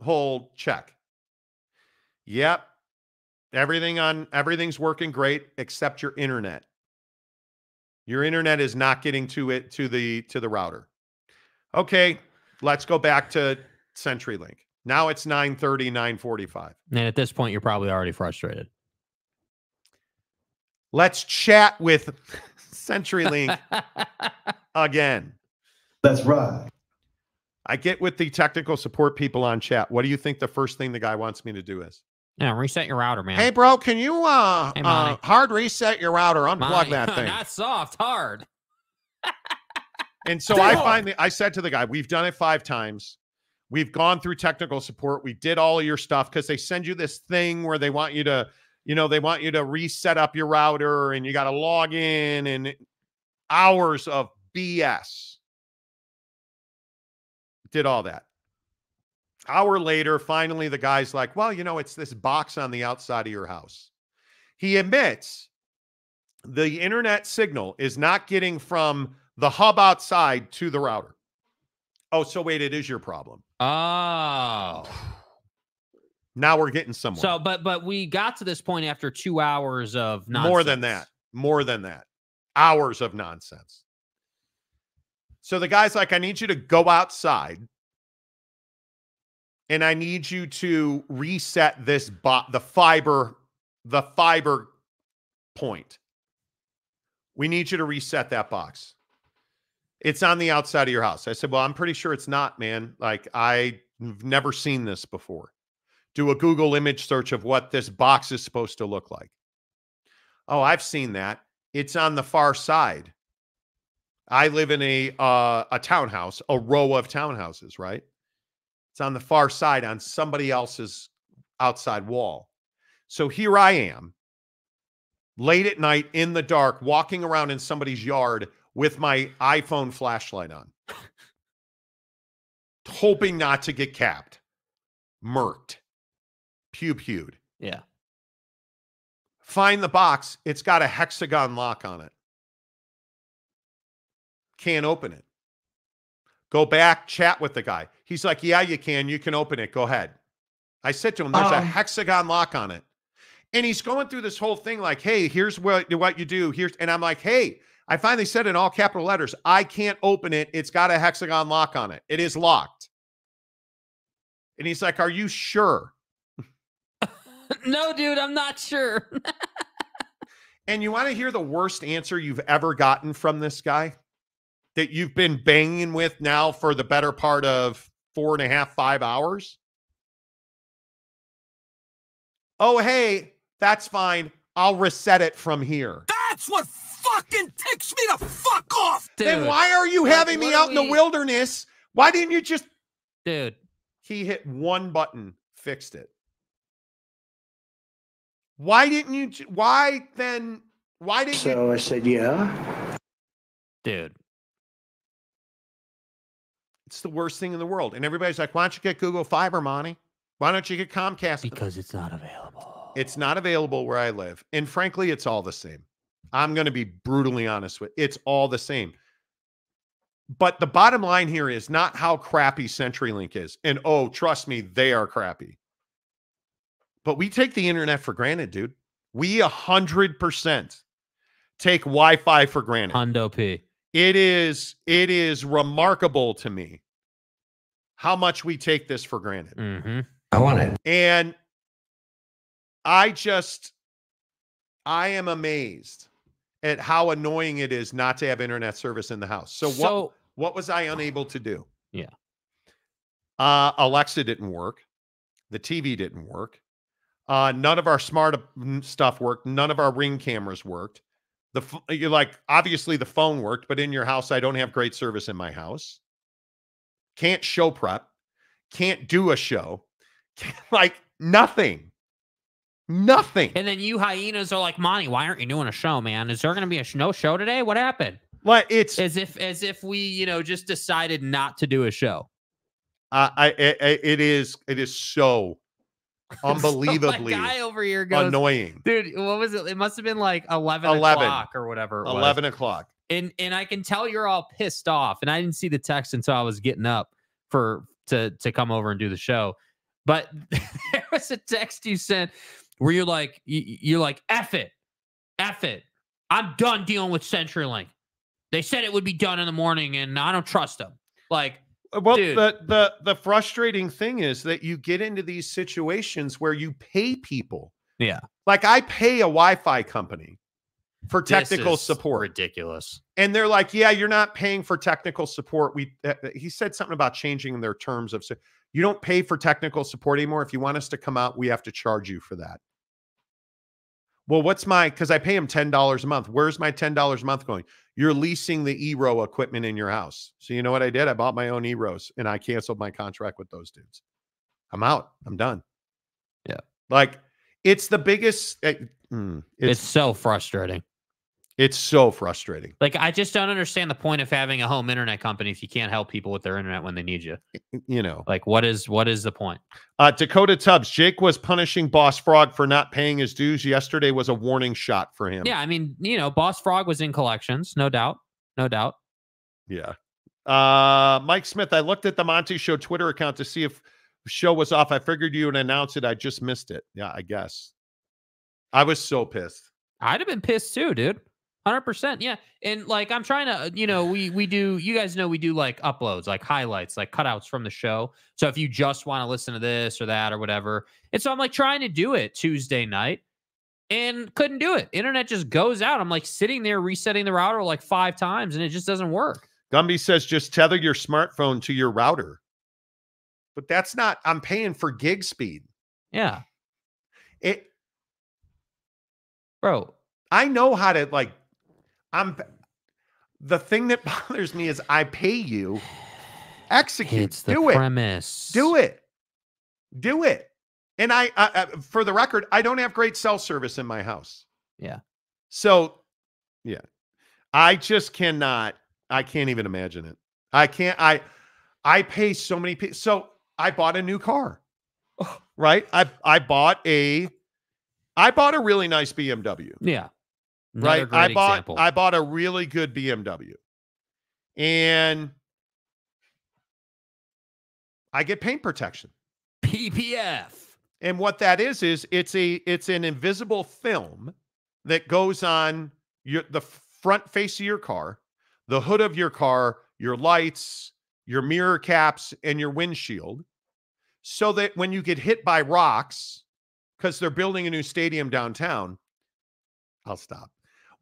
whole check. Yep. Everything on everything's working great except your internet. Your internet is not getting to it to the to the router. Okay, let's go back to CenturyLink. Now it's 9:30, 9:45. And at this point, you're probably already frustrated. Let's chat with CenturyLink again. That's right. I get with the technical support people on chat. What do you think the first thing the guy wants me to do is? Yeah, reset your router, man. Hey, bro, can you uh, Hey, uh hard reset your router, unplug My- that thing? Not soft, hard. And so I finally I said to the guy, we've done it five times. We've gone through technical support. We did all of your stuff because they send you this thing where they want you to, you know, they want you to reset up your router and you got to log in and hours of BS. Did all that. Hour later, finally, the guy's like, well, you know, it's this box on the outside of your house. He admits the internet signal is not getting from the hub outside to the router. Oh, so wait, it is your problem. Oh. Now we're getting somewhere. So, but but we got to this point after two hours of nonsense. more than that. More than that. Hours of nonsense. So the guy's like, I need you to go outside and I need you to reset this bot, the fiber, the fiber point. We need you to reset that box. It's on the outside of your house. I said, Well, I'm pretty sure it's not, man. Like, I've never seen this before. Do a Google image search of what this box is supposed to look like. Oh, I've seen that. It's on the far side. I live in a uh, a townhouse, a row of townhouses, right? It's on the far side on somebody else's outside wall. So here I am, late at night in the dark, walking around in somebody's yard with my iPhone flashlight on, hoping not to get capped, murked, pew pewed. Yeah. Find the box. It's got a hexagon lock on it. Can't open it. Go back, chat with the guy. He's like, Yeah, you can. You can open it. Go ahead. I said to him, There's a Um, hexagon lock on it. And he's going through this whole thing like, Hey, here's what, what you do. Here's, and I'm like, Hey, I finally said in all capital letters, I can't open it. It's got a hexagon lock on it. It is locked. And he's like, Are you sure? no, dude, I'm not sure. And you want to hear the worst answer you've ever gotten from this guy that you've been banging with now for the better part of four and a half, five hours? Oh, hey, that's fine. I'll reset it from here. That's what fucking ticks me to fuck off. dude, then why are you like, having me out are in the wilderness? Why didn't you just? dude? He hit one button, fixed it. Why didn't you? Why then? Why didn't you? So I said, yeah. Dude. It's the worst thing in the world. And everybody's like, why don't you get Google Fiber, Monty? Why don't you get Comcast? Because it's not available. It's not available where I live. And frankly, it's all the same. I'm going to be brutally honest with it's all the same. But the bottom line here is not how crappy CenturyLink is. And oh, trust me, they are crappy. But we take the internet for granted, dude. We 100% take Wi-Fi for granted. Hundo P. It is it is remarkable to me how much we take this for granted. Mm-hmm. I want it. And I just I am amazed at how annoying it is not to have internet service in the house. So what So What was I unable to do? Yeah. Uh, Alexa didn't work. The TV didn't work. Uh, none of our smart stuff worked. None of our ring cameras worked. The you're like obviously the phone worked, but in your house I don't have great service in my house. Can't show prep. Can't do a show. Like nothing. Nothing. And then you hyenas are like, Monty, why aren't you doing a show, man? Is there going to be a sh- no show today? What happened? Like it's as if as if we, you know, just decided not to do a show. Uh, I, I it is it is so unbelievably so guy over here goes, annoying, dude. What was it? It must have been like 11, 11. o'clock or whatever. Eleven o'clock. And and I can tell you're all pissed off. And I didn't see the text until I was getting up for to to come over and do the show. But there was a text you sent where you're like you're like F it, F it. I'm done dealing with CenturyLink. They said it would be done in the morning, and I don't trust them. Like, well, dude. the the the frustrating thing is that you get into these situations where you pay people. Yeah, like I pay a Wi-Fi company for technical support, Ridiculous. and they're like, "Yeah, you're not paying for technical support." We uh, he said something about changing their terms of so you don't pay for technical support anymore. If you want us to come out, we have to charge you for that. Well, what's my because I pay him ten dollars a month. Where's my ten dollars a month going? You're leasing the Eero equipment in your house. So you know what I did? I bought my own Eeros and I canceled my contract with those dudes. I'm out. I'm done. Yeah. Like it's the biggest. eh, mm, It's, it's so frustrating. It's so frustrating. Like, I just don't understand the point of having a home internet company if you can't help people with their internet when they need you. You know. Like, what is what is the point? Uh, Dakota Tubbs. Jake was punishing Boss Frog for not paying his dues. Yesterday was a warning shot for him. Yeah, I mean, you know, Boss Frog was in collections, no doubt, no doubt. Yeah. Uh, Mike Smith, I looked at the Monty Show Twitter account to see if the show was off. I figured you would announce it. I just missed it. Yeah, I guess. I was so pissed. I'd have been pissed too, dude. Hundred percent, yeah. And like, I'm trying to, you know, we we do. You guys know we do like uploads, like highlights, like cutouts from the show. So if you just want to listen to this or that or whatever, and so I'm like trying to do it Tuesday night, and couldn't do it. Internet just goes out. I'm like sitting there resetting the router like five times, and it just doesn't work. Gumby says just tether your smartphone to your router. But that's not, I'm paying for gig speed. Yeah, It bro. I know how to like I'm the thing that bothers me is I pay you execute It's the do it premise. do it do it. And I for the record I don't have great cell service in my house. Yeah. so yeah. I just cannot I can't even imagine it. I can't I I pay so many people so I bought a new car right? I I bought a I bought a really nice BMW Yeah. Another right? I bought example. I bought a really good BMW, and I get paint protection. PPF. And what that is is it's a it's an invisible film that goes on your the front face of your car, the hood of your car, your lights, your mirror caps, and your windshield, so that when you get hit by rocks, because they're building a new stadium downtown, I'll stop.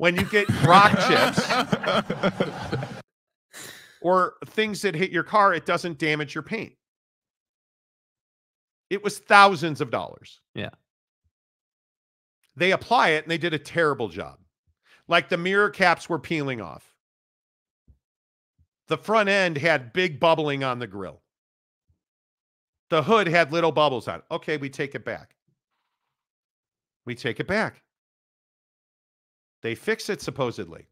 When you get rock chips or things that hit your car, it doesn't damage your paint. It was thousands of dollars. Yeah. They apply it and they did a terrible job. Like the mirror caps were peeling off. The front end had big bubbling on the grill. The hood had little bubbles on it. Okay, we take it back. We take it back. They fix it supposedly.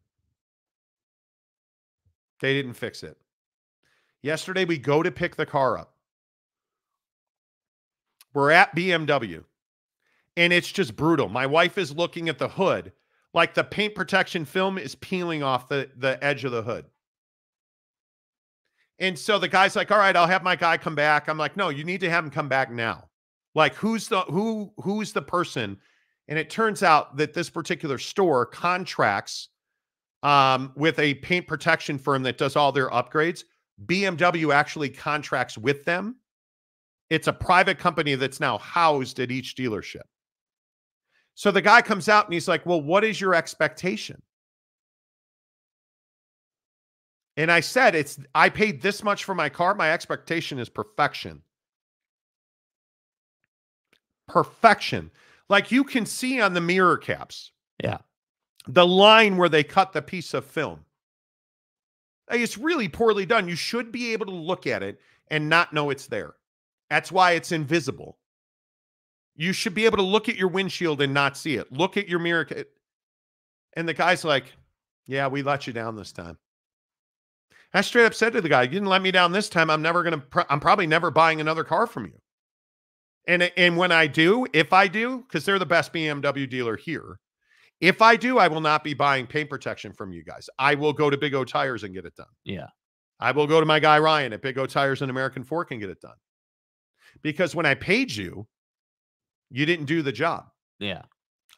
They didn't fix it. Yesterday, we go to pick the car up. We're at BMW and it's just brutal. My wife is looking at the hood like the paint protection film is peeling off the, the edge of the hood. And so the guy's like, "All right, I'll have my guy come back." I'm like, "No, you need to have him come back now." Like who's the who who's the person? And it turns out that this particular store contracts um, with a paint protection firm that does all their upgrades. BMW actually contracts with them. It's a private company that's now housed at each dealership. So the guy comes out and he's like, Well, what is your expectation? And I said, it's I paid this much for my car. My expectation is perfection. Perfection. Like you can see on the mirror caps. Yeah. The line where they cut the piece of film. It's really poorly done. You should be able to look at it and not know it's there. That's why it's invisible. You should be able to look at your windshield and not see it. Look at your mirror. ca- And the guy's like, Yeah, we let you down this time. I straight up said to the guy, You didn't let me down this time. I'm never going to, pr- I'm probably never buying another car from you. And, and when I do, if I do, because they're the best BMW dealer here, if I do, I will not be buying paint protection from you guys. I will go to Big O Tires and get it done. Yeah. I will go to my guy Ryan at Big O Tires and American Fork and get it done. Because when I paid you, you didn't do the job. Yeah.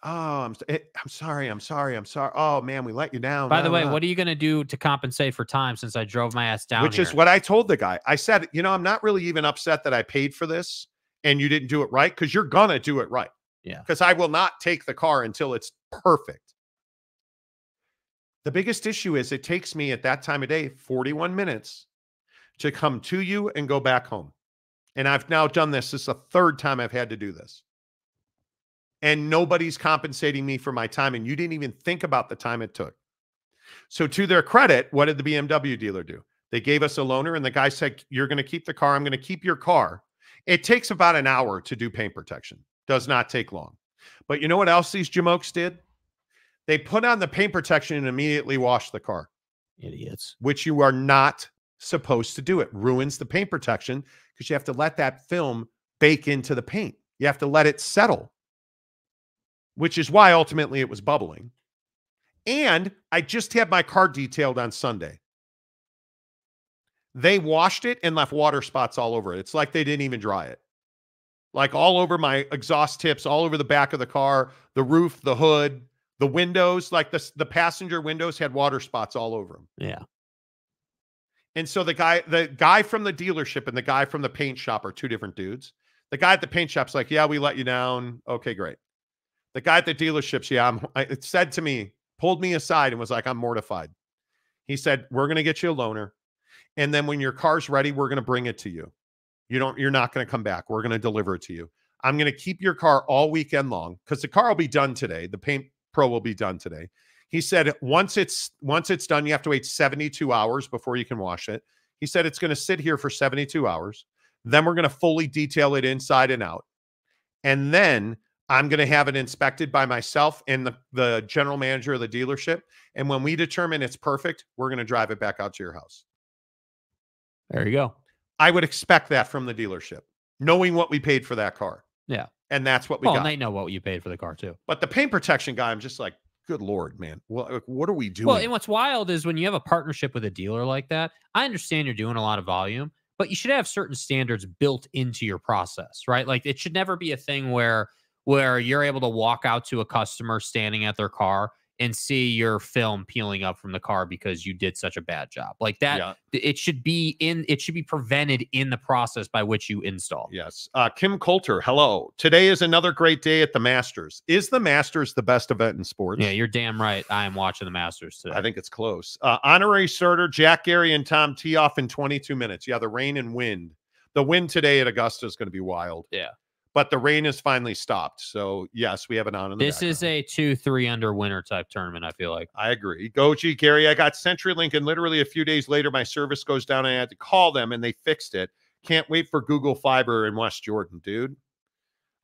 Oh, I'm eh, I'm sorry. I'm sorry. I'm sorry. Oh man, we let you down. By the way, blah." what are you going to do to compensate for time since I drove my ass down which here? is what I told the guy. I said, you know, I'm not really even upset that I paid for this and you didn't do it right because you're gonna do it right. Yeah. Because I will not take the car until it's perfect. The biggest issue is it takes me at that time of day 41 minutes to come to you and go back home. And I've now done this. This is the third time I've had to do this. And nobody's compensating me for my time. And you didn't even think about the time it took. So, to their credit, what did the BMW dealer do? They gave us a loaner, and the guy said, You're going to keep the car. I'm going to keep your car. It takes about an hour to do paint protection, does not take long. But you know what else these jamokes did? They put on the paint protection and immediately washed the car, Idiots. which you are not supposed to do. It ruins the paint protection because you have to let that film bake into the paint. You have to let it settle, which is why ultimately it was bubbling. And I just had my car detailed on Sunday. They washed it and left water spots all over it. It's like they didn't even dry it. Like all over my exhaust tips, all over the back of the car, the roof, the hood, the windows, like the, the passenger windows had water spots all over them. Yeah. And so the guy, the guy from the dealership and the guy from the paint shop are two different dudes. The guy at the paint shop's like, "Yeah, we let you down. Okay, great." The guy at the dealership's, yeah, I'm, I, it said to me, pulled me aside and was like, "I'm mortified." He said, "We're going to get you a loaner, and then when your car's ready, we're going to bring it to you. You don't, you're not going to come back. We're going to deliver it to you. I'm going to keep your car all weekend long because the car will be done today. The paint pro will be done today." He said once it's once it's done, you have to wait 72 hours before you can wash it. He said it's going to sit here for 72 hours. Then we're going to fully detail it inside and out. And then I'm going to have it inspected by myself and the, the general manager of the dealership. And when we determine it's perfect, we're going to drive it back out to your house. There you go. I would expect that from the dealership, knowing what we paid for that car. Yeah. And that's what we Well, got. and they know what you paid for the car too. but the paint protection guy, I'm just like, good Lord, man. What, what are we doing? Well, and what's wild is when you have a partnership with a dealer like that, I understand you're doing a lot of volume, but you should have certain standards built into your process, right? Like it should never be a thing where where you're able to walk out to a customer standing at their car and see your film peeling up from the car because you did such a bad job. Like that Yeah. it should be in it should be prevented in the process by which you install. Yes. Uh, Kim Coulter, hello. Today is another great day at the Masters. Is the Masters the best event in sports? Yeah, you're damn right. I am watching the Masters today. I think it's close. Uh, honorary starter Jack Gary and Tom tee off in 22 minutes. Yeah, the rain and wind. The wind today at Augusta is going to be wild. Yeah. But the rain has finally stopped. So, yes, we have an on in the this is a two, three under winter type tournament, I feel like. I agree. Goji, Gary, I got CenturyLink, and literally a few days later, my service goes down, and I had to call them, and they fixed it. Can't wait for Google Fiber in West Jordan, dude.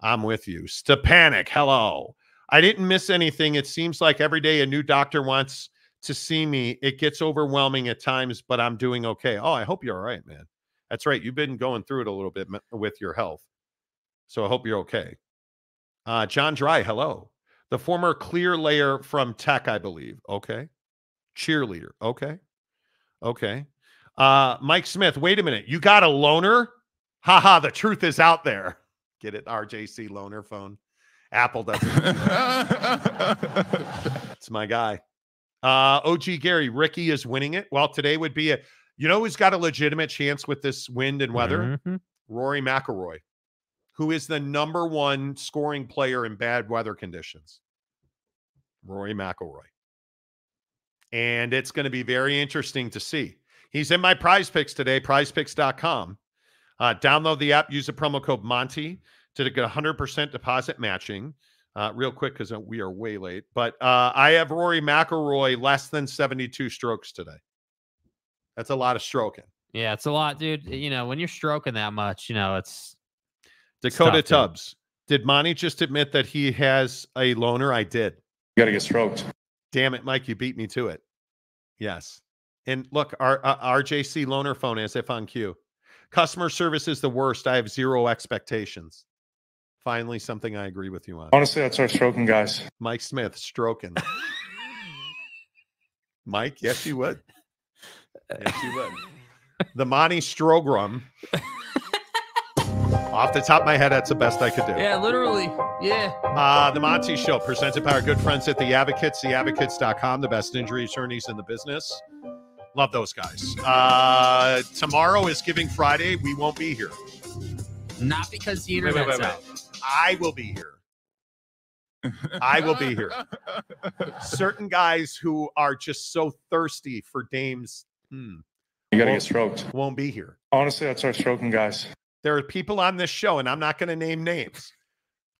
I'm with you. Stepanic, hello. I didn't miss anything. It seems like every day a new doctor wants to see me. It gets overwhelming at times, but I'm doing okay. Oh, I hope you're all right, man. That's right. You've been going through it a little bit with your health. So I hope you're okay. Uh, John Dry, hello. The former clear layer from Tech, I believe. Okay. Cheerleader. Okay. Okay. Uh, Mike Smith, wait a minute. You got a loaner? Haha, the truth is out there. Get it? RJC loaner phone. Apple doesn't. It's my guy. Uh, OG Gary, Ricky is winning it. Well, today would be a, you know, who's got a legitimate chance with this wind and weather? Mhm. Rory McIlroy, who is the number one scoring player in bad weather conditions. Rory McIlroy. And it's going to be very interesting to see. He's in my prize picks today, prizepicks.com. Uh, download the app, use the promo code Monty to get 100% deposit matching. Uh, real quick, because we are way late. But uh, I have Rory McIlroy less than 72 strokes today. That's a lot of stroking. Yeah, it's a lot, dude. You know, when you're stroking that much, you know, it's Dakota. Tubbs. Did Monty just admit that he has a loner? I did. You gotta get stroked. Damn it, Mike, you beat me to it. Yes. And look, our uh, RJC loaner phone as if on cue. Customer service is the worst. I have zero expectations. Finally, something I agree with you on. Honestly, I'd start stroking guys. Mike Smith stroking. Mike, yes, you would. Yes, you would. The Monty Strogram. Off the top of my head, that's the best I could do. yeah, literally, yeah. Uh, the Monty Show, presented by our good friends at The Advocates, theadvocates.com, the best injury attorneys in the business. Love those guys. Uh, tomorrow is Giving Friday. We won't be here. Not because the Wait, wait, internet's wait, out. I will be here. I will be here. Certain guys who are just so thirsty for dames hmm, You gotta get stroked. won't be here. Honestly, I'd start stroking guys. There are people on this show, and I'm not going to name names.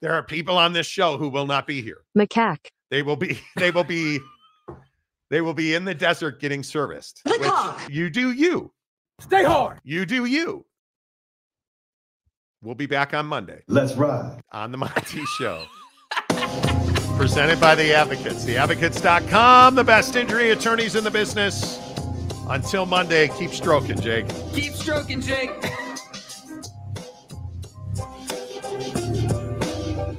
There are people on this show who will not be here. Macaque. They will be. They will be. They will be in the desert getting serviced. which You do you. Stay hard. You do you. We'll be back on Monday Let's ride. on the Monty Show. Presented by the Advocates. TheAdvocates.com, the best injury attorneys in the business. Until Monday, keep stroking, Jake. Keep stroking, Jake.